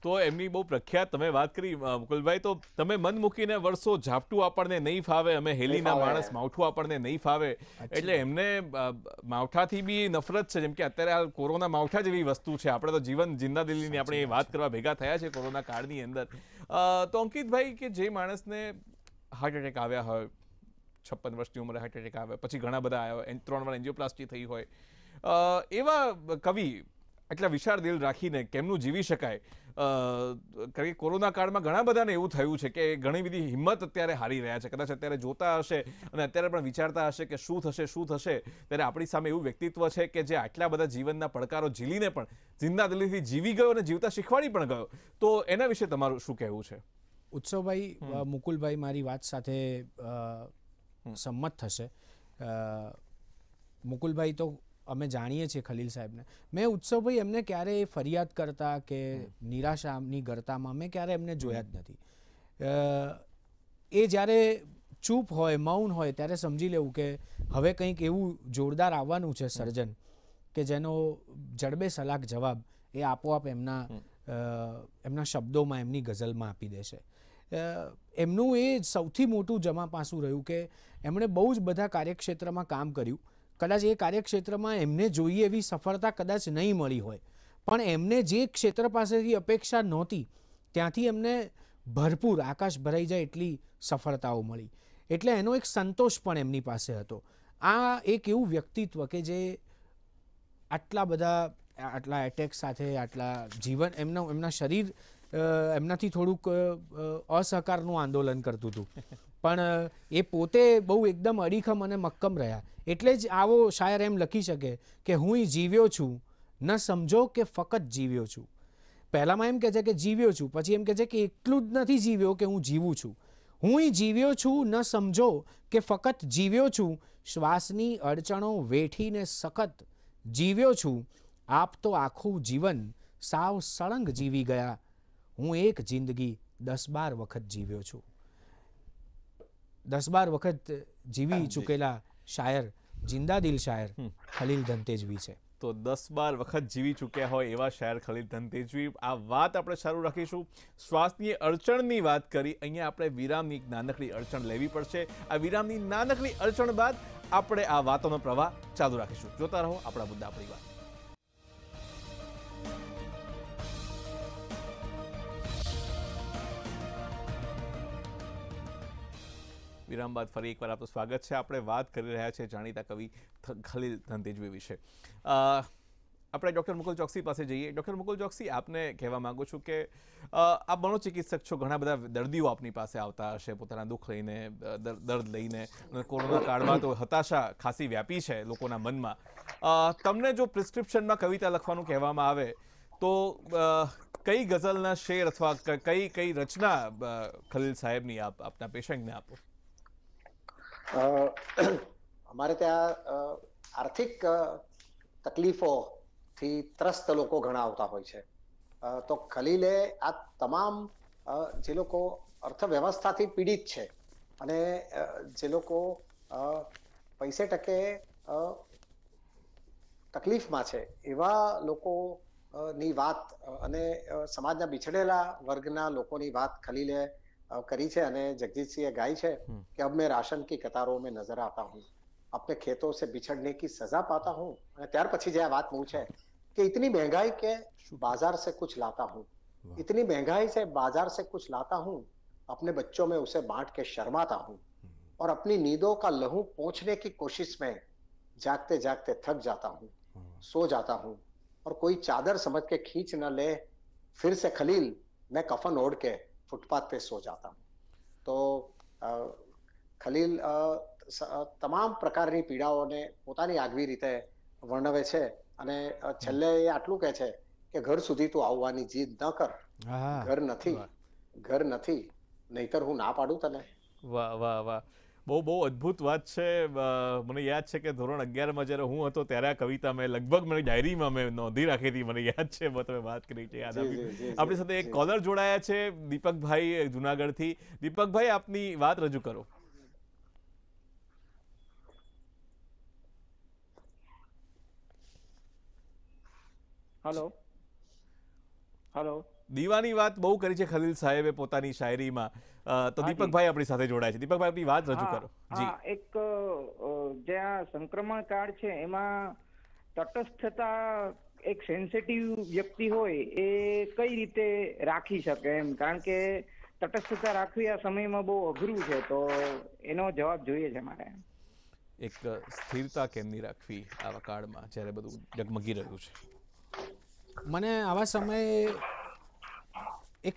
તો એમની બહુ પ્રખ્યાત તમે વાત કરી મુકુલભાઈ તો તમે મન મૂકીને વર્ષો ઝાપટું આપણને નહીં ફાવે અમે હેલીના માણસ માવઠું આપણને નહીં ફાવે. એટલે એમને માવઠાથી બી નફરત છે જેમ કે અત્યારે આ કોરોના માવઠા જેવી વસ્તુ છે. આપણે તો જીવન જિંદા દિલ્હીની આપણે વાત કરવા ભેગા થયા છે કોરોના કાળની અંદર. તો અંકિતભાઈ કે જે માણસને હાર્ટ એટેક આવ્યા હોય છપ્પન વર્ષની ઉંમરે હાર્ટ એટેક આવે પછી ઘણા બધા આવ્યા હોય ત્રણ વાર એન્જિયોપ્લાસ્ટી થઈ હોય. એવા કવિ આટલા વિશાળ દિલ રાખીને કેમનું જીવી શકાય? કારણ કે કોરોના કાળમાં ઘણા બધાને એવું થયું છે કે ઘણી બધી હિંમત અત્યારે હારી રહ્યા છે. કદાચ અત્યારે જોતા હશે અને અત્યારે પણ વિચારતા હશે કે શું થશે શું થશે ત્યારે આપણી સામે એવું વ્યક્તિત્વ છે કે જે આટલા બધા જીવનના પડકારો ઝીલીને પણ જિંદા દિલ્હીથી જીવી ગયો અને જીવતા શીખવાડી પણ ગયો. તો એના વિશે તમારું શું કહેવું છે? ઉત્સવભાઈ મુકુલભાઈ મારી વાત સાથે સંમત થશે. મુકુલભાઈ તો અમે જાણીએ છીએ ખલીલ સાહેબને. મેં ઉત્સવભાઈ એમને ક્યારેય ફરિયાદ કરતા કે નિરાશાની ગરતામાં મેં ક્યારે એમને જોયા જ નથી. એ જ્યારે ચૂપ હોય મૌન હોય ત્યારે સમજી લેવું કે હવે કંઈક એવું જોરદાર આવવાનું છે સર્જન કે જેનો જડબે સલાક જવાબ એ આપોઆપ એમના એમના શબ્દોમાં એમની ગઝલમાં આપી દેશે. એમનું એ સૌથી મોટું જમા પાસું રહ્યું કે એમણે બહુ જ બધા કાર્યક્ષેત્રમાં કામ કર્યું. કદાચ એ કાર્યક્ષેત્રમાં એમને જોઈએ એવી સફળતા કદાચ નહીં મળી હોય. પણ એમને જે ક્ષેત્ર પાસેથી અપેક્ષા નહોતી, ત્યાંથી એમને ભરપૂર આકાશ ભરાઈ જાય એટલી સફળતાઓ મળી. એટલે એનો એક સંતોષ પણ એમની પાસે હતો. આ એક એવું વ્યક્તિત્વ કે જે આટલા બધા, આટલા એટેક સાથે, આટલા જીવન, એમના એમના શરીર એમનાથી થોડુંક અસહકારનું આંદોલન કરતું હતું. પણ એ પોતે બહુ એકદમ અડીખમ અને મક્કમ રહ્યા. એટલે જ આવો શાયર એમ લખી શકે કે હું જીવ્યો છું. ન સમજો કે ફક્ત જીવ્યો છું. પહેલાંમાં એમ કહે છે કે જીવ્યો છું, પછી એમ કહે છે કે એટલું જ નથી જીવ્યો કે હું જીવું છું. હું જીવ્યો છું, ન સમજો કે ફક્ત જીવ્યો છું. શ્વાસની અડચણો વેઠીને સખત જીવ્યો છું. આપ તો આખું જીવન સાવ સળંગ જીવી ગયા. હું એક જિંદગી દસ બાર વખત જીવ્યો છું. દસ બાર વખત જીવી ચૂકેલા શાયર જિંદાદિલ શાયર ખલીલ ધનતેજવી છે. તો દસ બાર વખત જીવી ચૂક્યા હોય એવા શાયર ખલીલ ધનતેજવી. આ વાત આપણે સારું રાખીશું. શ્વાસની અડચણની વાત કરી અહીંયા આપણે વિરામની નાનકડી અડચણ લેવી પડશે. આ વિરામની નાનકડી અડચણ બાદ આપણે આ વાતોનો પ્રવાહ ચાલુ રાખીશું. જોતા રહો આપણા મુદ્દા આપણી વાત. વિરામ બાદ ફરી એકવાર આપનું સ્વાગત છે. આપણે વાત કરી રહ્યા છીએ જાણીતા કવિ ખલીલ ધંધેજવી વિશે. આપણે ડૉક્ટર મુકુલ ચોકસી પાસે જઈએ. ડૉક્ટર મુકુલ ચોકસી, આપને કહેવા માંગુ છું કે આપ મનોચિકિત્સક છો. ઘણા બધા દર્દીઓ આપની પાસે આવતા હશે, પોતાના દુઃખ લઈને દર્દ લઈને કોરોના કાળમાં તો હતાશા ખાસી વ્યાપી છે લોકોના મનમાં. તમને જો પ્રિસ્ક્રિપ્શનમાં કવિતા લખવાનું કહેવામાં આવે, તો કઈ ગઝલના શેર અથવા કઈ કઈ રચના ખલીલ સાહેબની આપ, આપના પેશન્ટને આપો? અમારે ત્યાં આર્થિક તકલીફોથી ત્રસ્ત લોકો ઘણા આવતા હોય છે. તો ખલીલે આ તમામ જે લોકો અર્થવ્યવસ્થાથી પીડિત છે અને જે લોકો પૈસે ટકે તકલીફમાં છે, એવા લોકો ની વાત અને સમાજના બિછડેલા વર્ગના લોકોની વાત ખલીલે કરી છે અને જગજીતસિંહે ગાઈ છે कि अब मैं राशन की कतारों में नजर आता हूँ अपने खेतों से बिछड़ने की सजा पाता हूँ અને ત્યાર પછી જે આ વાત મૂળ છે કે इतनी महंगाई के बाजार से कुछ लाता हूँ इतनी महंगाई से बाजार से कुछ लाता हूँ अपने बच्चों में उसे बांट के शर्माता हूँ और अपनी नींदों का लहू पोंछने की कोशिश में जागते जागते थक जाता हूँ सो जाता हूँ और कोई चादर समझ के खींच न ले फिर से खलील मैं कफन ओढ़ के फुटपाथ पे सो जाता हूँ તો અ, ખલીલ અ, સ- અ, તમામ પ્રકારની પીડાઓને પોતાની આગવી રીતે વર્ણવે છે અને અ, છેલ્લે એ આટલું કહે છે કે ઘર સુધી તું આવવાની જીદ ન કર હા ઘર નથી ઘર નથી નહીતર હું ના પાડું તને વાહ વાહ વાહ બહુ બહુ અદ્ભુત વાત છે. મને યાદ છે કે ધોરણ અગિયારમાં જ્યારે હું હતો ત્યારે આ કવિતા મેં લગભગ મને ડાયરીમાં મેં નોંધી રાખી હતી. મને યાદ છે તમે વાત કરી છે યાદ આવી આપણી સાથે એક કોલર જોડાયા છે દીપકભાઈ જુનાગઢથી. દીપકભાઈ આપની વાત રજૂ કરો. હલો. હલો. દીવાની વાત બહુ કરી છે ખલીલ સાહેબે પોતાની શાયરીમાં. તો દીપકભાઈ આપણી સાથે જોડાય છે. દીપકભાઈ આપની વાત રજૂ કરો. જી. એક જે આ સંક્રમણ કાળ છે એમાં તટસ્થતા એક સેન્સિટિવ વ્યક્તિ હોય એ કઈ રીતે રાખી શકે એમ? કારણ કે તટસ્થતા રાખવી આ સમયમાં બહુ અઘરું છે તો એનો જવાબ જોઈએ છે મારે. એક સ્થિરતા કેમની રાખવી આવા કાળમાં જ્યારે બધું ડગમગી રહ્યું છે? મને આવા સમયે એક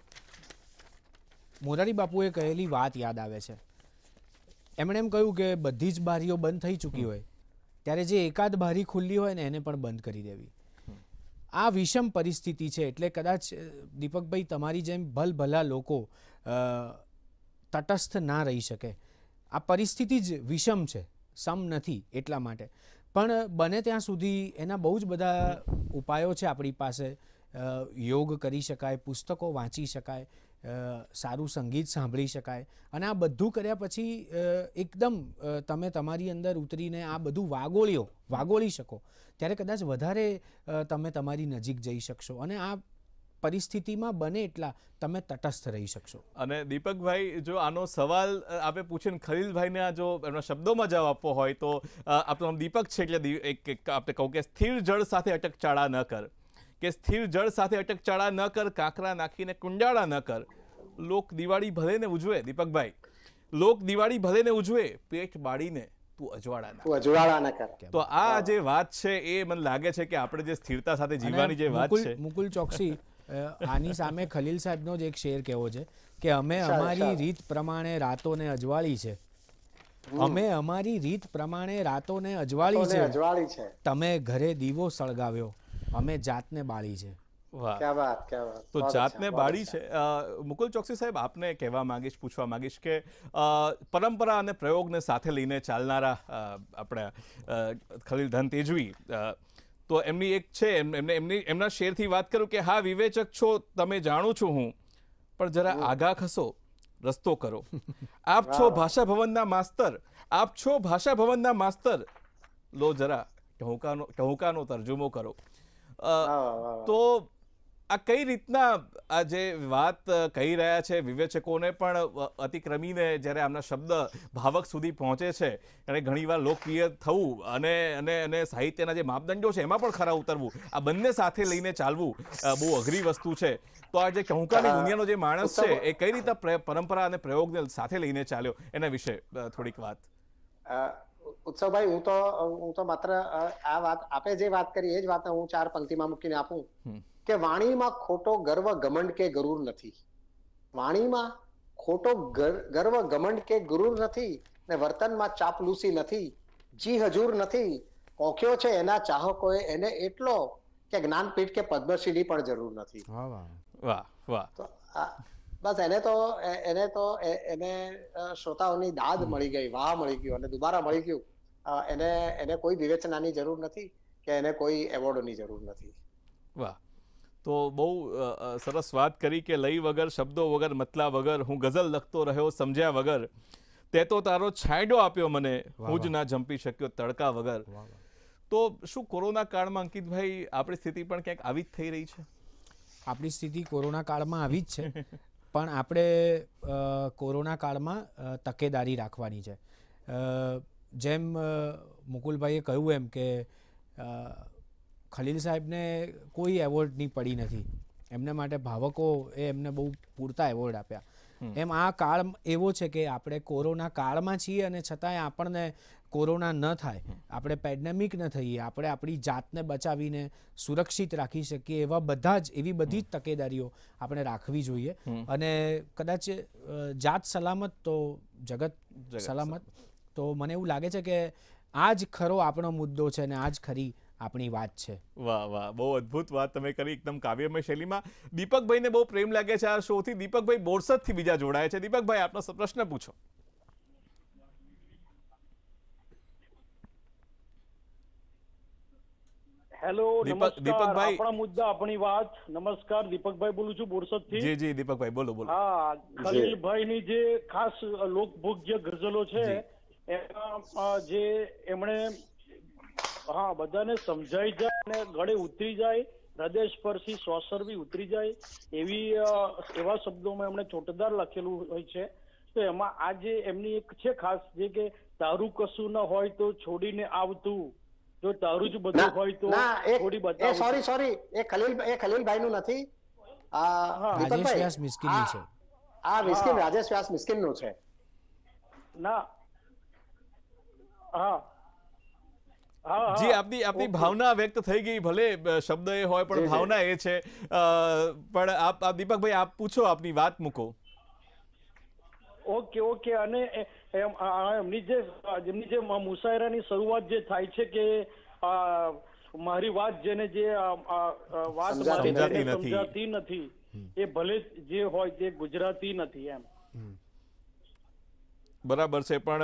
મોરારી બાપુએ કહેલી વાત યાદ આવે છે. એમણે એમ કહ્યું કે બધી જ બારીઓ બંધ થઈ ચૂકી હોય ત્યારે જે એકાદ બારી ખુલ્લી હોય ને એને પણ બંધ કરી દેવી. આ વિષમ પરિસ્થિતિ છે એટલે કદાચ દીપકભાઈ તમારી જેમ ભલભલા લોકો તટસ્થ ના રહી શકે. આ પરિસ્થિતિ જ વિષમ છે સમ નથી એટલા માટે. પણ બને ત્યાં સુધી એના બહુ જ બધા ઉપાયો છે આપણી પાસે. યોગ કરી શકાય પુસ્તકો વાંચી શકાય સારું સંગીત સાંભળી શકાય. અને આ બધું કર્યા પછી એકદમ તમે તમારી અંદર ઉતરીને આ બધું વાગોળ્યો, વાગોળી શકો. ત્યારે કદાચ વધારે તમે તમારી નજીક જઈ શકશો. અને આ પરિસ્થિતિમાં બને એટલા તમે તટસ્થ રહી શકશો. અને દીપકભાઈ, જો આનો સવાલ આપણે આપે પૂછીને ખલીલભાઈને આ જો એમના શબ્દોમાં જવાબ આપવો હોય તો આપણો દીપક છે એટલે એક આપણે કહું કે સ્થિર જળ સાથે અટકચાળા ન કર. કે સ્થિર જળ સાથે અટકચાળા ન કર કાંકરા નાખીને કુંડાળા ન કર. લોક દિવાળી ભલે ને ઉજવે દીપકભાઈ. લોક દિવાળી ભલે ને ઉજવે પેટ બાળીને તું અજવાળા ના અજવાળા ના કર. તો આ જે વાત છે એ મને લાગે છે કે આપણે જે સ્થિરતા સાથે જીવવાની જે વાત છે મુકુલ ચોકસી આની સામે ખલીલ સાહેબનો જ એક શેર કેવો છે કે અમે અમારી રીત પ્રમાણે રાતોને અજવાળી છે. અમે અમારી રીત પ્રમાણે રાતોને અજવાળી છે. અજવાળી છે. તમે ઘરે દીવો સળગાવ્યો. અમે જાતને બાળી છે. વાહ. ક્યા વાત તો જાતને બાળી છે. મુકુલ ચોકસી સાહેબ આપને કહેવા માંગીશ પૂછવા માંગીશ કે પરંપરા અને પ્રયોગને સાથે લઈને ચાલનારા આપણા ખલીલ ધન તેજવી તો એમની એક છે એમ- એમને એમની એમના શેરથી વાત કરું કે હા વિવેચક છો તમે જાણું છું હું પણ જરા આગા ખસો રસ્તો કરો. આપ છો ભાષા ભવનના માસ્તર આપ છો ભાષા ભવનના માસ્તર. લો જરા ટહુકાનો ટહુકાનો તર્જુમો કરો. તો આ કઈ રીતના આ જે વાત કહી રહ્યા છે વિવેચકોને પણ અતિક્રમીને જ્યારે આમના શબ્દ ભાવક સુધી પહોંચે છે અને ઘણીવાર લોકપ્રિય થવું અને અને અને સાહિત્યના જે માપદંડો છે એમાં પણ ખરા ઉતરવું આ બંને સાથે લઈને ચાલવું બહુ અઘરી વસ્તુ છે. તો આ જે ટહુકાની અ, દુનિયાનો જે માણસ છે એ કઈ રીતે પરંપરા અને પ્રયોગને સાથે લઈને ચાલ્યો? એના વિશે થોડીક વાત. ઉત્સવભાઈ હું તો હું તો માત્ર આ વાત આપે જે વાત કરી એ જ વાતને હું ચાર પંક્તિમાં મૂકીને આપું કે વાણીમાં ખોટો ગર્વ ઘમંડ કે ગરુર નથી. વાણીમાં ખોટો ગર- ગર્વ ઘમંડ કે ગુરુર નથી ને વર્તનમાં ચાપલૂસી નથી જી હજુર નથી પોખ્યો છે એના ચાહકોએ એને એટલો કે જ્ઞાનપીઠ કે પદ્મશ્રીની પણ જરૂર નથી. વાહ વાહ. આ બસ એને તો એ- એને તો એ- એને શ્રોતાઓની દાદ મળી ગઈ વાહ મળી ગયું અને દુબારા મળી ગયું. એને એને કોઈ વિવેચનાની જરૂર નથી કે એને કોઈ એવોર્ડની જરૂર નથી. વાહ. તો બહુ સરસ વાત કરી કે લઈ વગર શબ્દો વગર મતલા વગર હું ગઝલ લખતો રહ્યો સમજ્યા વગર તે તો તારો છાંયડો આપ્યો મને હું જ ના જંપી શક્યો તડકા વગર. તો શું કોરોના કાળમાં અંકિતભાઈ આપણી સ્થિતિ પણ ક્યાંક આવી જ થઈ રહી છે? આપણી સ્થિતિ કોરોના કાળમાં આવી જ છે. પણ આપણે કોરોના કાળમાં તકેદારી રાખવાની છે. જેમ મુકુલભાઈએ કહ્યું એમ કે ખલીલ સાહેબને કોઈ એવોર્ડની પડી નથી. એમને માટે ભાવકો એ એમને બહુ પૂરતા એવોર્ડ આપ્યા. એમ આ કાળ એવો છે કે આપણે કોરોના કાળમાં છીએ અને છતાંય આપણને કોરોના ન થાય આપણે પેન્ડેમિક ન થઈએ આપણે આપણી જાતને બચાવીને સુરક્ષિત રાખી શકીએ એવા બધા જ એવી બધી જ તકેદારીઓ આપણે રાખવી જોઈએ. અને કદાચ જાત સલામત તો જગત સલામત. તો મને એવું લાગે છે કે આ જ ખરો આપણો મુદ્દો છે અને આ જ ખરી આપણી વાત છે. વાહ વાહ. બહુ અદ્ભુત વાત તમે કરી એકદમ કાવ્યમય શૈલીમાં. દીપકભાઈને બહુ પ્રેમ લાગે છે આ શોથી. દીપકભાઈ બોરસદથી બીજા જોડાયા છે. દીપકભાઈ આપનો પ્રશ્ન પૂછો. હેલો દીપકભાઈ. આપણા મુદ્દા આપણી વાત. નમસ્કાર દીપકભાઈ બોલું છું બોરસદથી. જી જી દીપકભાઈ બોલો બોલો. હા ખલીલભાઈ ની જે ખાસ લોકભોગ્ય ગઝલો છે એમાં જે એમણે હા બધાને સમજાઈ જાય અને ગળે ઉતરી જાય હૃદય સ્પર્શી સ્વસર્વી ઉતરી જાય એવી એવા શબ્દોમાં એમણે ચોટદાર લખેલું હોય છે. તો એમાં આજે એમની એક છે ખાસ જે કે તારું કશું ન હોય તો છોડીને આવતું. જો તારું જ બધું હોય તો થોડી એક એ સોરી સોરી એ ખલીલ એ ખલીલભાઈ નું નથી. આ રાજેશ વ્યાસ મિસ્કિન છે. આ મિસ્કિન રાજેશ વ્યાસ મિસ્કિનનું છે. ના. હા. હા જી આપની આપની ભાવના વ્યક્ત થઈ ગઈ ભલે શબ્દ એ હોય પણ. ભાવના એ છે. પણ આપ આપ દીપકભાઈ આપ પૂછો આપની વાત મૂકો. Okay okay. અને એમ એમની જે જેમની જે મુસાયરાની શરૂઆત જે થાય છે કે મારી વાત જેને જે વાત સમજાતી નથી. એ ભલે જે હોય તે ગુજરાતી નથી એમ. બરાબર છે પણ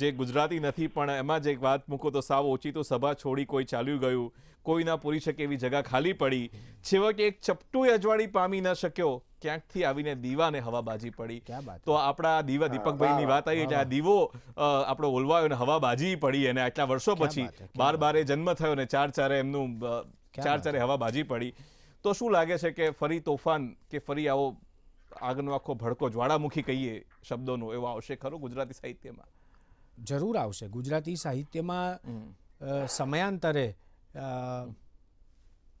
જે ગુજરાતી નથી પણ એમાં જ એક વાત મૂકો તો સાવ ઓછી તો સભા છોડી કોઈ ચાલ્યું ગયું. કોઈ ના પૂરી શકે એવી જગા ખાલી પડી. છેવટે એક ચપટું અજવાળી પામી ન શક્યો. ક્યાંકથી આવીને દીવાને હવા બાજી પડી તો આપણા દીવા દીપકભાઈની વાત આવી એટલે આ દીવો આપણો ઓલવાયો અને હવા બાજી પડી અને આટલા વર્ષો પછી બાર બારે જન્મ થયો ને ચાર ચારે એમનું ચાર ચારે હવા બાજી પડી. તો શું લાગે છે કે ફરી તોફાન કે ફરી આવો આગનો આખો ભડકો જ્વાળામુખી કહીએ શબ્દોનો એવો આવશે ખરો ગુજરાતી સાહિત્યમાં? જરૂર આવશે. ગુજરાતી સાહિત્યમાં સમયાંતરે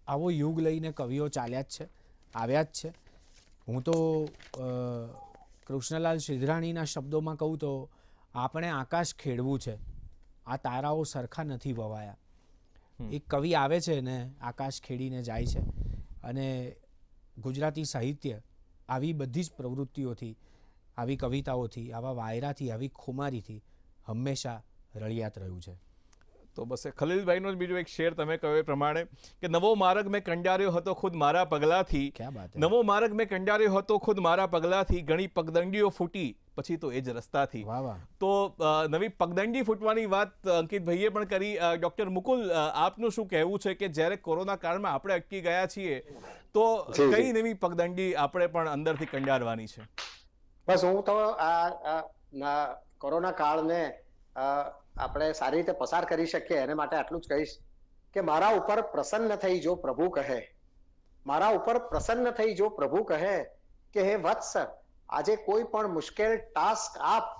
આવો યુગ લઈને કવિઓ ચાલ્યા જ છે આવ્યા જ છે. હું તો કૃષ્ણલાલ સિદ્ધરાણીના શબ્દોમાં કહું તો આપણે આકાશ ખેડવું છે. આ તારાઓ સરખા નથી વવાયા. એક કવિ આવે છે ને આકાશ ખેડીને જાય છે. અને ગુજરાતી સાહિત્ય આવી બધી જ પ્રવૃત્તિઓથી આવી કવિતાઓથી આવા વાયરાથી આવી ખુમારીથી હંમેશા રળિયાત રહ્યું છે. તો બસ એ. ખલીલભાઈનો જ બીજો એક શેર તમે કહ્યું એ પ્રમાણે કે નવો માર્ગ મેં કંડાર્યો હતો ખુદ મારા પગલાથી. નવો માર્ગ મેં કંડાર્યો હતો ખુદ મારા પગલાથી. ઘણી પગદંડીઓ ફૂટી પછી તો એ જ રસ્તાથી. તો નવી પગદંડી ફૂટવાની વાત અંકિતભાઈએ પણ કરી. ડોક્ટર મુકુલ આપનું શું કહેવું છે કે જ્યારે કોરોના કાળમાં આપણે અટકી ગયા છીએ તો. કઈ નવી પગદંડી આપણે પણ અંદરથી કંડારવાની છે? બસ હું તો આ આ ના કોરોના કાળને આપણે સારી રીતે પસાર કરી શકીએ, એને માટે આટલું જ કહીશ કે મારા ઉપર પ્રસન્ન થઈ જો પ્રભુ કહે, મારા ઉપર પ્રસન્ન થઈ જો પ્રભુ કહે કે, હે વત્સ, આજે કોઈ પણ મુશ્કેલ ટાસ્ક આપ,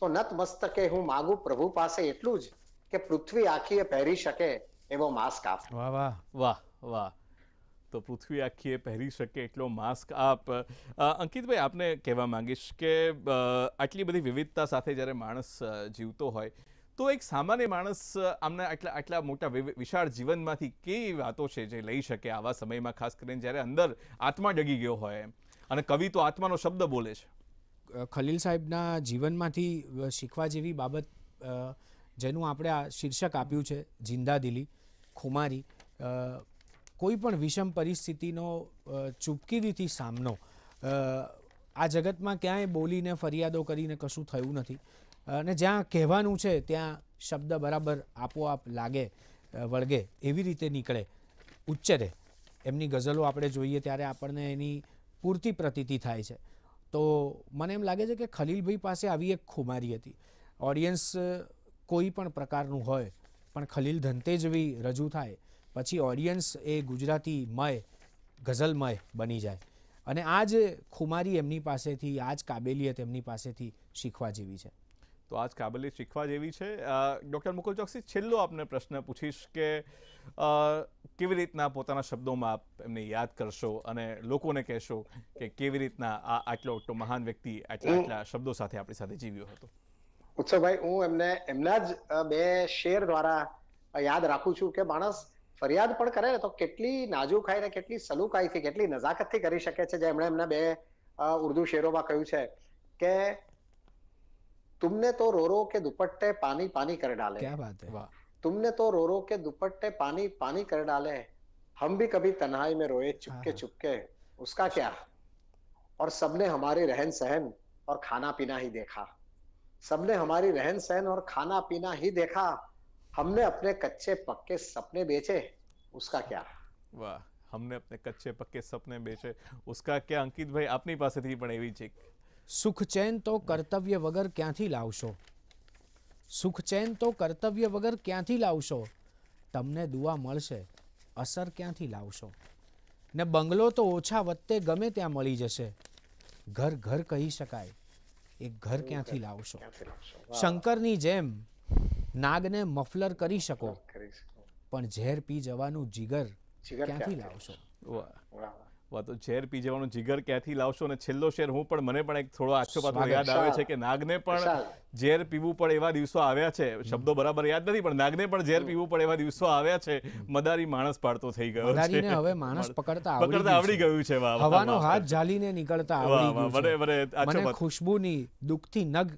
તો નત મસ્તકે હું માગું પ્રભુ પાસે એટલું જ કે પૃથ્વી આખી પહેરી શકે એવો માસ્ક આપ. વાહ વાહ વાહ વાહ. તો પૃથ્વી આખીએ પહેરી શકે એટલો માસ્ક આપ. અંકિતભાઈ, આપને કહેવા માંગીશ કે આટલી બધી વિવિધતા સાથે જ્યારે માણસ જીવતો હોય તો એક સામાન્ય માણસ આમના આટલા આટલા મોટા વિશાળ જીવનમાંથી કેવી વાતો છે જે લઈ શકે આવા સમયમાં, ખાસ કરીને જ્યારે અંદર આત્મા ડગી ગયો હોય એમ? અને કવિ તો આત્માનો શબ્દ બોલે છે. ખલીલ સાહેબના જીવનમાંથી શીખવા જેવી બાબત જેનું આપણે આ શીર્ષક આપ્યું છે, જિંદા દિલી, ખુમારી. કોઈ પણ વિષમ પરિસ્થિતિનો ચૂપકીદીથી સામનો આ જગતમાં ક્યાંય બોલીને ફરિયાદો કરીને કશું થયું નથી. અને જ્યાં કહેવાનું છે, ત્યાં શબ્દ બરાબર આપોઆપ લાગે વળગે, એવી રીતે નીકળે. ઉચ્ચરે એમની ગઝલો આપણે જોઈએ ત્યારે આપણને એની પૂરતી પ્રતીતિ થાય છે. તો મને એમ લાગે છે કે ખલીલભાઈ પાસે આવી એક ખુમારી હતી. ઓડિયન્સ કોઈ પણ પ્રકારનું હોય, પણ ખલીલ ધંતેજવી રજૂ થાય, પછી ઓડિયન્સ એ ગુજરાતીમય ગઝલમય બની જાય. અને આ જ ખુમારી એમની પાસેથી, આ જ કાબેલિયત એમની પાસેથી શીખવા જેવી છે. તો આજ કાબલે શીખવા જેવી છે. ડૉક્ટર મુકુલ ચોકસી છેલ્લો આપને પ્રશ્ન પૂછીશ કે કેવી રીતના પોતાના શબ્દોમાં આપ એમને યાદ કરશો અને લોકોને કહેશો કે કેવી રીતના આ આટલો આટલો મહાન વ્યક્તિ આટલા આટલા શબ્દો સાથે આપણી સાથે જીવ્યો હતો? ઉત્સવભાઈ હું એમને એમના જ બે શેર દ્વારા યાદ રાખું છું કે માણસ ફરિયાદ પણ કરે ને તો કેટલી નાજુકાઈ ને કેટલી સલુકાઈથી કેટલી નજાકતથી કરી શકે છે. જે એમણે એમના બે ઉર્દુ શેરોમાં કહ્યું છે કે तुमने तो रो रो के दुपट्टे पानी पानी कर डाले। क्या बात है। वाह। तुमने तो रो रो के दुपट्टे पानी पानी कर डाले। हम भी कभी तन्हाई में रोए हाँ, हाँ। चुपके चुपके उसका क्या? और सबने हमारे रहन सहन और खाना पीना ही देखा। सबने हमारी रहन सहन और खाना पीना ही देखा। हमने अपने कच्चे पक्के सपने बेचे। उसका क्या? वाह हमने अपने कच्चे पक्के सपने बेचे। उसका क्या अंकित भाई अपनी पास थी बने हुई चीज़ ચેન તો કર્તવ્ય વગર ક્યાંથી લાવશો? સુખચેન તો કર્તવ્ય વગર ક્યાંથી લાવશો? તમને દુઆ મળશે અસર ક્યાંથી લાવશો? ને બંગલો તો ઓછા વત્તે ગમે ત્યાં મળી જશે. ઘર ઘર કહી શકાય એ ઘર ક્યાંથી લાવશો? શંકરની જેમ નાગને મફલર કરી શકો પણ ઝેર પી જવાનું જીગર ક્યાંથી લાવશો? વાહ. તો ઝેર પી જવાનું જીગર ક્યાંથી લાવશો અને છેલ્લો શેર હું પણ મને પણ એક થોડો સ્વાગત. યાદ આવે છે કે નાગને પણ. ઝેર પીવું પડે એવા દિવસો આવ્યા છે. શબ્દો બરાબર યાદ નથી પણ નાગને પણ ઝેર પીવું પડે એવા દિવસો આવ્યા છે. મદારી માણસ પાડતો થઈ ગયો છે. હવે માણસ પકડતા પકડતા આવડી ગયું છે હવાનો હાથ. ઝાલીને નીકળતા આવડી ગયું છે. મને-. ખુશ્બુની દુઃખથી નગ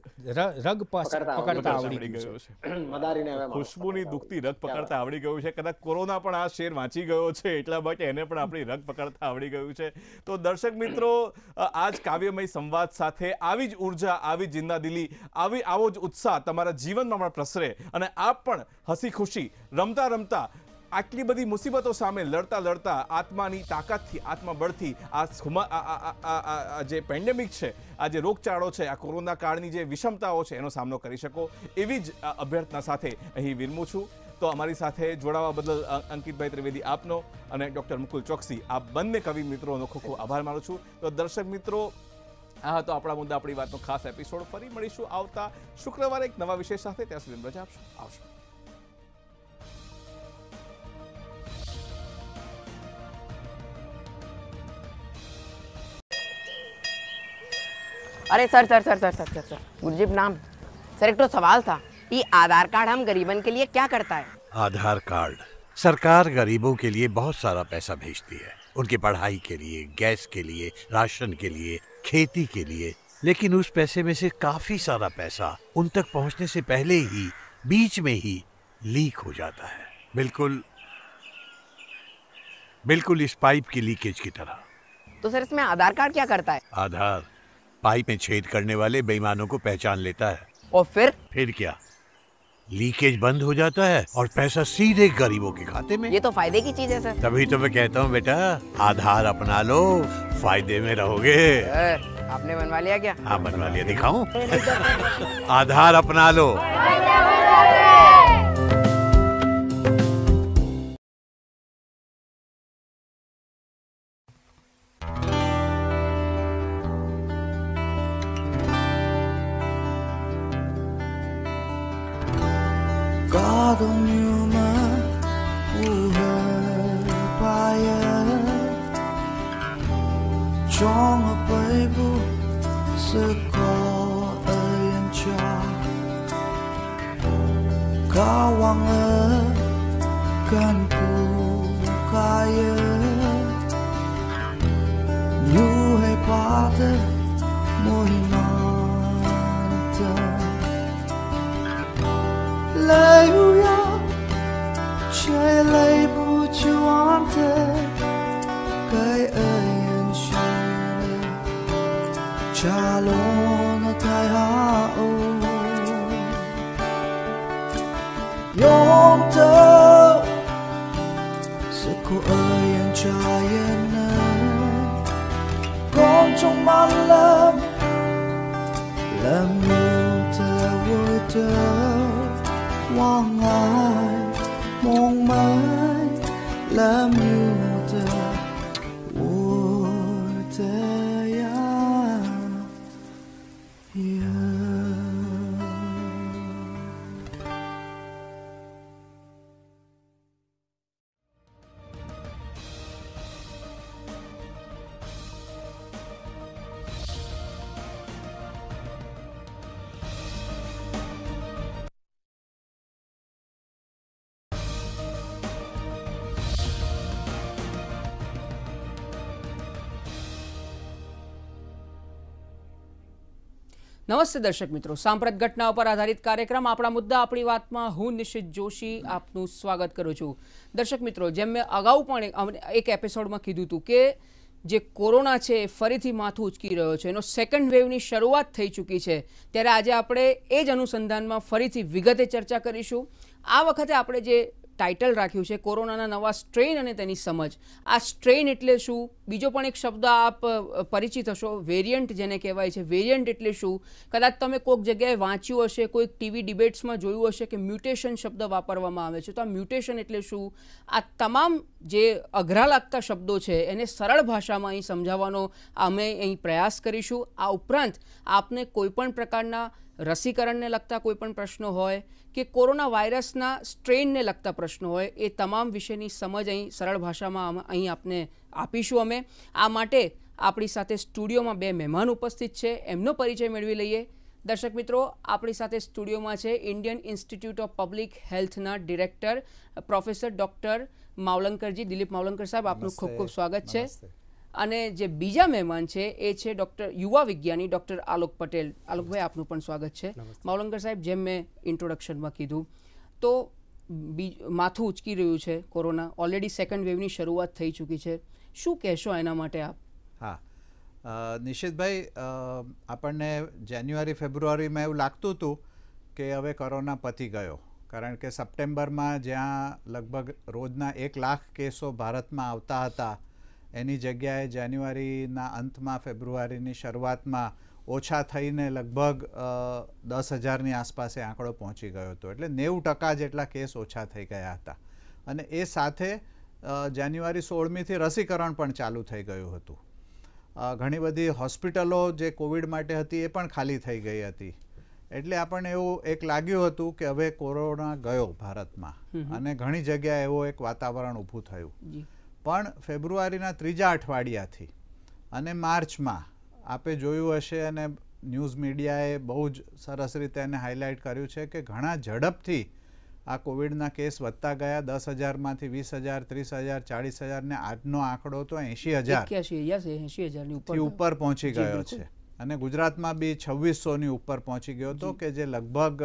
રગ પકડતા આવડી ગયું છે. મદારીને હવે ખુશ્બુની દુખતી રગ પકડતા આવડી ગયું છે. કદાચ કોરોના પણ આ શેર વાંચી ગયો છે એટલા માટે એને પણ આપણી રગ પકડતા આવડી ગયું છે. તો દર્શક મિત્રો આજ કાવ્યમય સંવાદ સાથે આવી જ ઊર્જા આવી જ જિંદાદિલી આવી આવો જ ઉત્સાહ તમારા જીવનમાં પણ પ્રસરે અને આપ પણ હસી ખુશી રમતા રમતા આટલી બધી મુસીબતો સામે લડતા લડતા આત્માની તાકાતથી, આત્મબળથી આ જે પેન્ડેમિક છે, આ જે રોગચાળો છે, આ કોરોના કાળની જે વિષમતાઓ છે, એનો સામનો કરી શકો એવી જ અભ્યર્થના સાથે અહીં વિરમું છું. તો અમારી સાથે જોડાવા બદલ અંકિતભાઈ ત્રિવેદી આપનો અને ડૉક્ટર મુકુલ ચોકસી આ બંને કવિ મિત્રોનો ખૂબ ખૂબ આભાર માનું છું. તો દર્શક મિત્રો આ હતો આપણા મુદ્દા આપણી વાતનો ખાસ એપિસોડ ફરી મળીશું આવતા શુક્રવારે એક નવા વિષય સાથે ત્યાં સુધી રજા આપશો આવશો अरे sir sir sir sir sir sir sir मुझे नाम सर एक तो सवाल था ये आधार कार्ड हम गरीबन के लिए क्या करता है आधार कार्ड सरकार गरीबों के लिए बहुत सारा पैसा भेजती है उनकी पढ़ाई के लिए गैस के लिए राशन के लिए खेती के लिए। लेकिन उस पैसे में से काफ़ी सारा पैसा उन तक पहुँचने से पहले ही बीच में ही लीक हो जाता है। बिल्कुल बिल्कुल इस पाइप की लीकेज की तरह। तो सर इसमें आधार कार्ड क्या करता है? आधार पाइप में छेद करने वाले बेईमानों को पहचान लेता है। और फिर? फिर क्या? लीकेज बंद हो जाता है और पैसा सीधे गरीबों के खाते में। ये तो फ़ायदे की चीज़ है सर। तभी तो मैं कहता हूँ बेटा आधार अपना लो फ़ायदे में रहोगे। आपने बनवा लिया क्या? हाँ बनवा लिया दिखाऊँ? आधार अपना लो। Adonyuma uhe paye. Chonga paibu seko ayancha Kawanga kanpu kaya Nyuhe pate mohima our love. નમસ્તે દર્શક મિત્રો. સાંપ્રત ઘટના ઉપર આધારિત કાર્યક્રમ આપણા મુદ્દા આપણી વાતમાં હું નિશિત જોશી આપનું સ્વાગત કરું છું. દર્શક મિત્રો, જેમ મેં અગાઉ પણ એક એપિસોડમાં કીધું હતું કે જે કોરોના છે એ ફરીથી માથું ઉચકી રહ્યો છે. એનો સેકન્ડ વેવની શરૂઆત થઈ ચૂકી છે. ત્યારે આજે આપણે એ જ અનુસંધાનમાં ફરીથી વિગતે ચર્ચા કરીશું. આ વખતે આપણે જે ટાઇટલ રાખ્યું છે, કોરોનાના નવા સ્ટ્રેન અને તેની સમજ. આ સ્ટ્રેન એટલે શું? બીજો પણ એક શબ્દ આપ પરિચિત હશો વેરિયન્ટ જેને કહેવાય છે. વેરિયન્ટ એટલે શું? કદાચ તમે કોઈક જગ્યાએ વાંચ્યું હશે, કોઈક ટીવી ડિબેટ્સમાં જોયું હશે કે મ્યુટેશન શબ્દ વાપરવામાં આવે છે. તો આ મ્યુટેશન એટલે શું? આ તમામ જે અઘરા લાગતા શબ્દો છે, એને સરળ ભાષામાં અહીં સમજાવવાનો અમે અહીં પ્રયાસ કરીશું. આ ઉપરાંત આપને કોઈપણ પ્રકારના રસીકરણને લગતા કોઈ પણ પ્રશ્નો હોય કે કોરોના વાયરસના સ્ટ્રેનને લગતા પ્રશ્નો હોય એ તમામ વિશેની સમજ અહીં સરળ ભાષામાં અહીં આપને આપીશું અમે. આ માટે આપણી સાથે સ્ટુડિયોમાં બે મહેમાન ઉપસ્થિત છે. એમનો પરિચય મેળવી લઈએ. દર્શક મિત્રો આપણી સાથે સ્ટુડિયોમાં છે ઇન્ડિયન ઇન્સ્ટિટ્યૂટ ઓફ પબ્લિક હેલ્થના ડિરેક્ટર પ્રોફેસર ડૉક્ટર માવલંકરજી દિલીપ માવલંકર સાહેબ આપનું ખૂબ ખૂબ સ્વાગત છે. અને જે બીજા મહેમાન છે એ છે ડૉક્ટર યુવા વિજ્ઞાની ડૉક્ટર આલોક પટેલ. આલોકભાઈ આપનું પણ સ્વાગત છે. માવલંકર સાહેબ જેમ મેં ઇન્ટ્રોડક્શનમાં કીધું તો માથું ઉચકી રહ્યું છે કોરોના. ઓલરેડી સેકન્ડ વેવની શરૂઆત થઈ ચૂકી છે. શું કહેશો એના માટે આપ? હા. નિશિતભાઈ આપણને જાન્યુઆરી ફેબ્રુઆરીમાં એવું લાગતું હતું કે હવે કોરોના પતી ગયો. કારણ કે સપ્ટેમ્બરમાં જ્યાં લગભગ રોજના એક લાખ કેસો ભારતમાં આવતા હતા એની જગ્યાએ જાન્યુઆરીના અંતમાં ફેબ્રુઆરીની શરૂઆતમાં ઓછા થઈને લગભગ દસ હજારની આસપાસે આંકડો પહોંચી ગયો હતો. એટલે નેવું ટકા જેટલા કેસ ઓછા થઈ ગયા હતા. અને એ સાથે જાન્યુઆરી સોળમીથી રસીકરણ પણ ચાલુ થઈ ગયું હતું. ઘણી બધી હોસ્પિટલો જે કોવિડ માટે હતી એ પણ ખાલી થઈ ગઈ હતી. એટલે આપણને એવું એક લાગ્યું હતું કે હવે કોરોના ગયો ભારતમાં. અને ઘણી જગ્યાએ એવો એક વાતાવરણ ઊભું થયું. પણ ફેબ્રુઆરીના ત્રીજા અઠવાડિયાથી અને માર્ચમાં આપે જોયું હશે અને ન્યૂઝ મીડિયાએ બહુ જ સરસ રીતે એને હાઇલાઇટ કર્યું છે કે ઘણા ઝડપથી આ કોવિડના કેસ વધતા ગયા. દસ હજારમાંથી વીસ હજાર ત્રીસ હજાર ચાળીસ હજાર ને આજનો આંકડો તો એંશી હજાર ઉપર પહોંચી ગયો છે. અને ગુજરાતમાં બી છવ્વીસોની ઉપર પહોંચી ગયો હતો કે જે લગભગ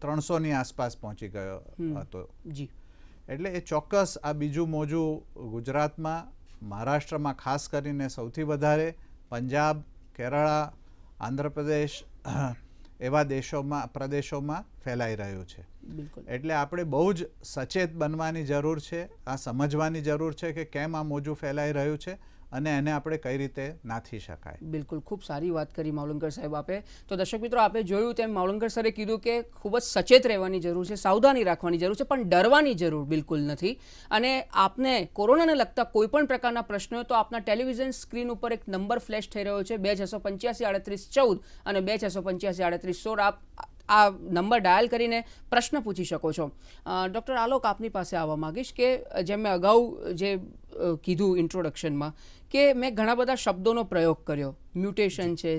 ત્રણસોની આસપાસ પહોંચી ગયો હતો. જી. એટલે એ ચોક્કસ આ બીજું મોજું ગુજરાતમાં મહારાષ્ટ્રમાં ખાસ કરીને સૌથી વધારે પંજાબ કેરળા આંધ્રપ્રદેશ એવા દેશોમાં પ્રદેશોમાં ફેલાઈ રહ્યું છે. એટલે આપણે બહુ જ સચેત બનવાની જરૂર છે આ સમજવાની જરૂર છે કે કેમ આ મોજું ફેલાઈ રહ્યું છે. અને એને આપણે કઈ રીતે નાથી શકાય. બિલકુલ, ખૂબ સારી વાત કરી માવલંકર સાહેબ આપે. તો દર્શક મિત્રો, આપે જોયું તેમ માવલંકર સરે કીધું કે ખૂબ જ સચેત રહેવાની જરૂર છે, સાવધાની રાખવાની જરૂર છે, પણ ડરવાની જરૂર બિલકુલ નથી. અને આપને કોરોનાને લગતા કોઈ પણ પ્રકારના પ્રશ્નો તો આપના ટેલિવિઝન સ્ક્રીન ઉપર એક નંબર ફ્લેશ થઈ રહ્યો છે, બે છસો પંચ્યાસી આડત્રીસ ચૌદ અને બે છસો પંચ્યાસી આડત્રીસ સોળ. આપ આ નંબર ડાયલ કરીને પ્રશ્ન પૂછી શકો છો. ડૉક્ટર આલોક આપની પાસે આવવા માંગીશ કે જેમ મેં અગાઉ જે કીધું ઇન્ટ્રોડક્શનમાં કે મેં ઘણા બધા શબ્દોનો પ્રયોગ કર્યો. મ્યુટેશન છે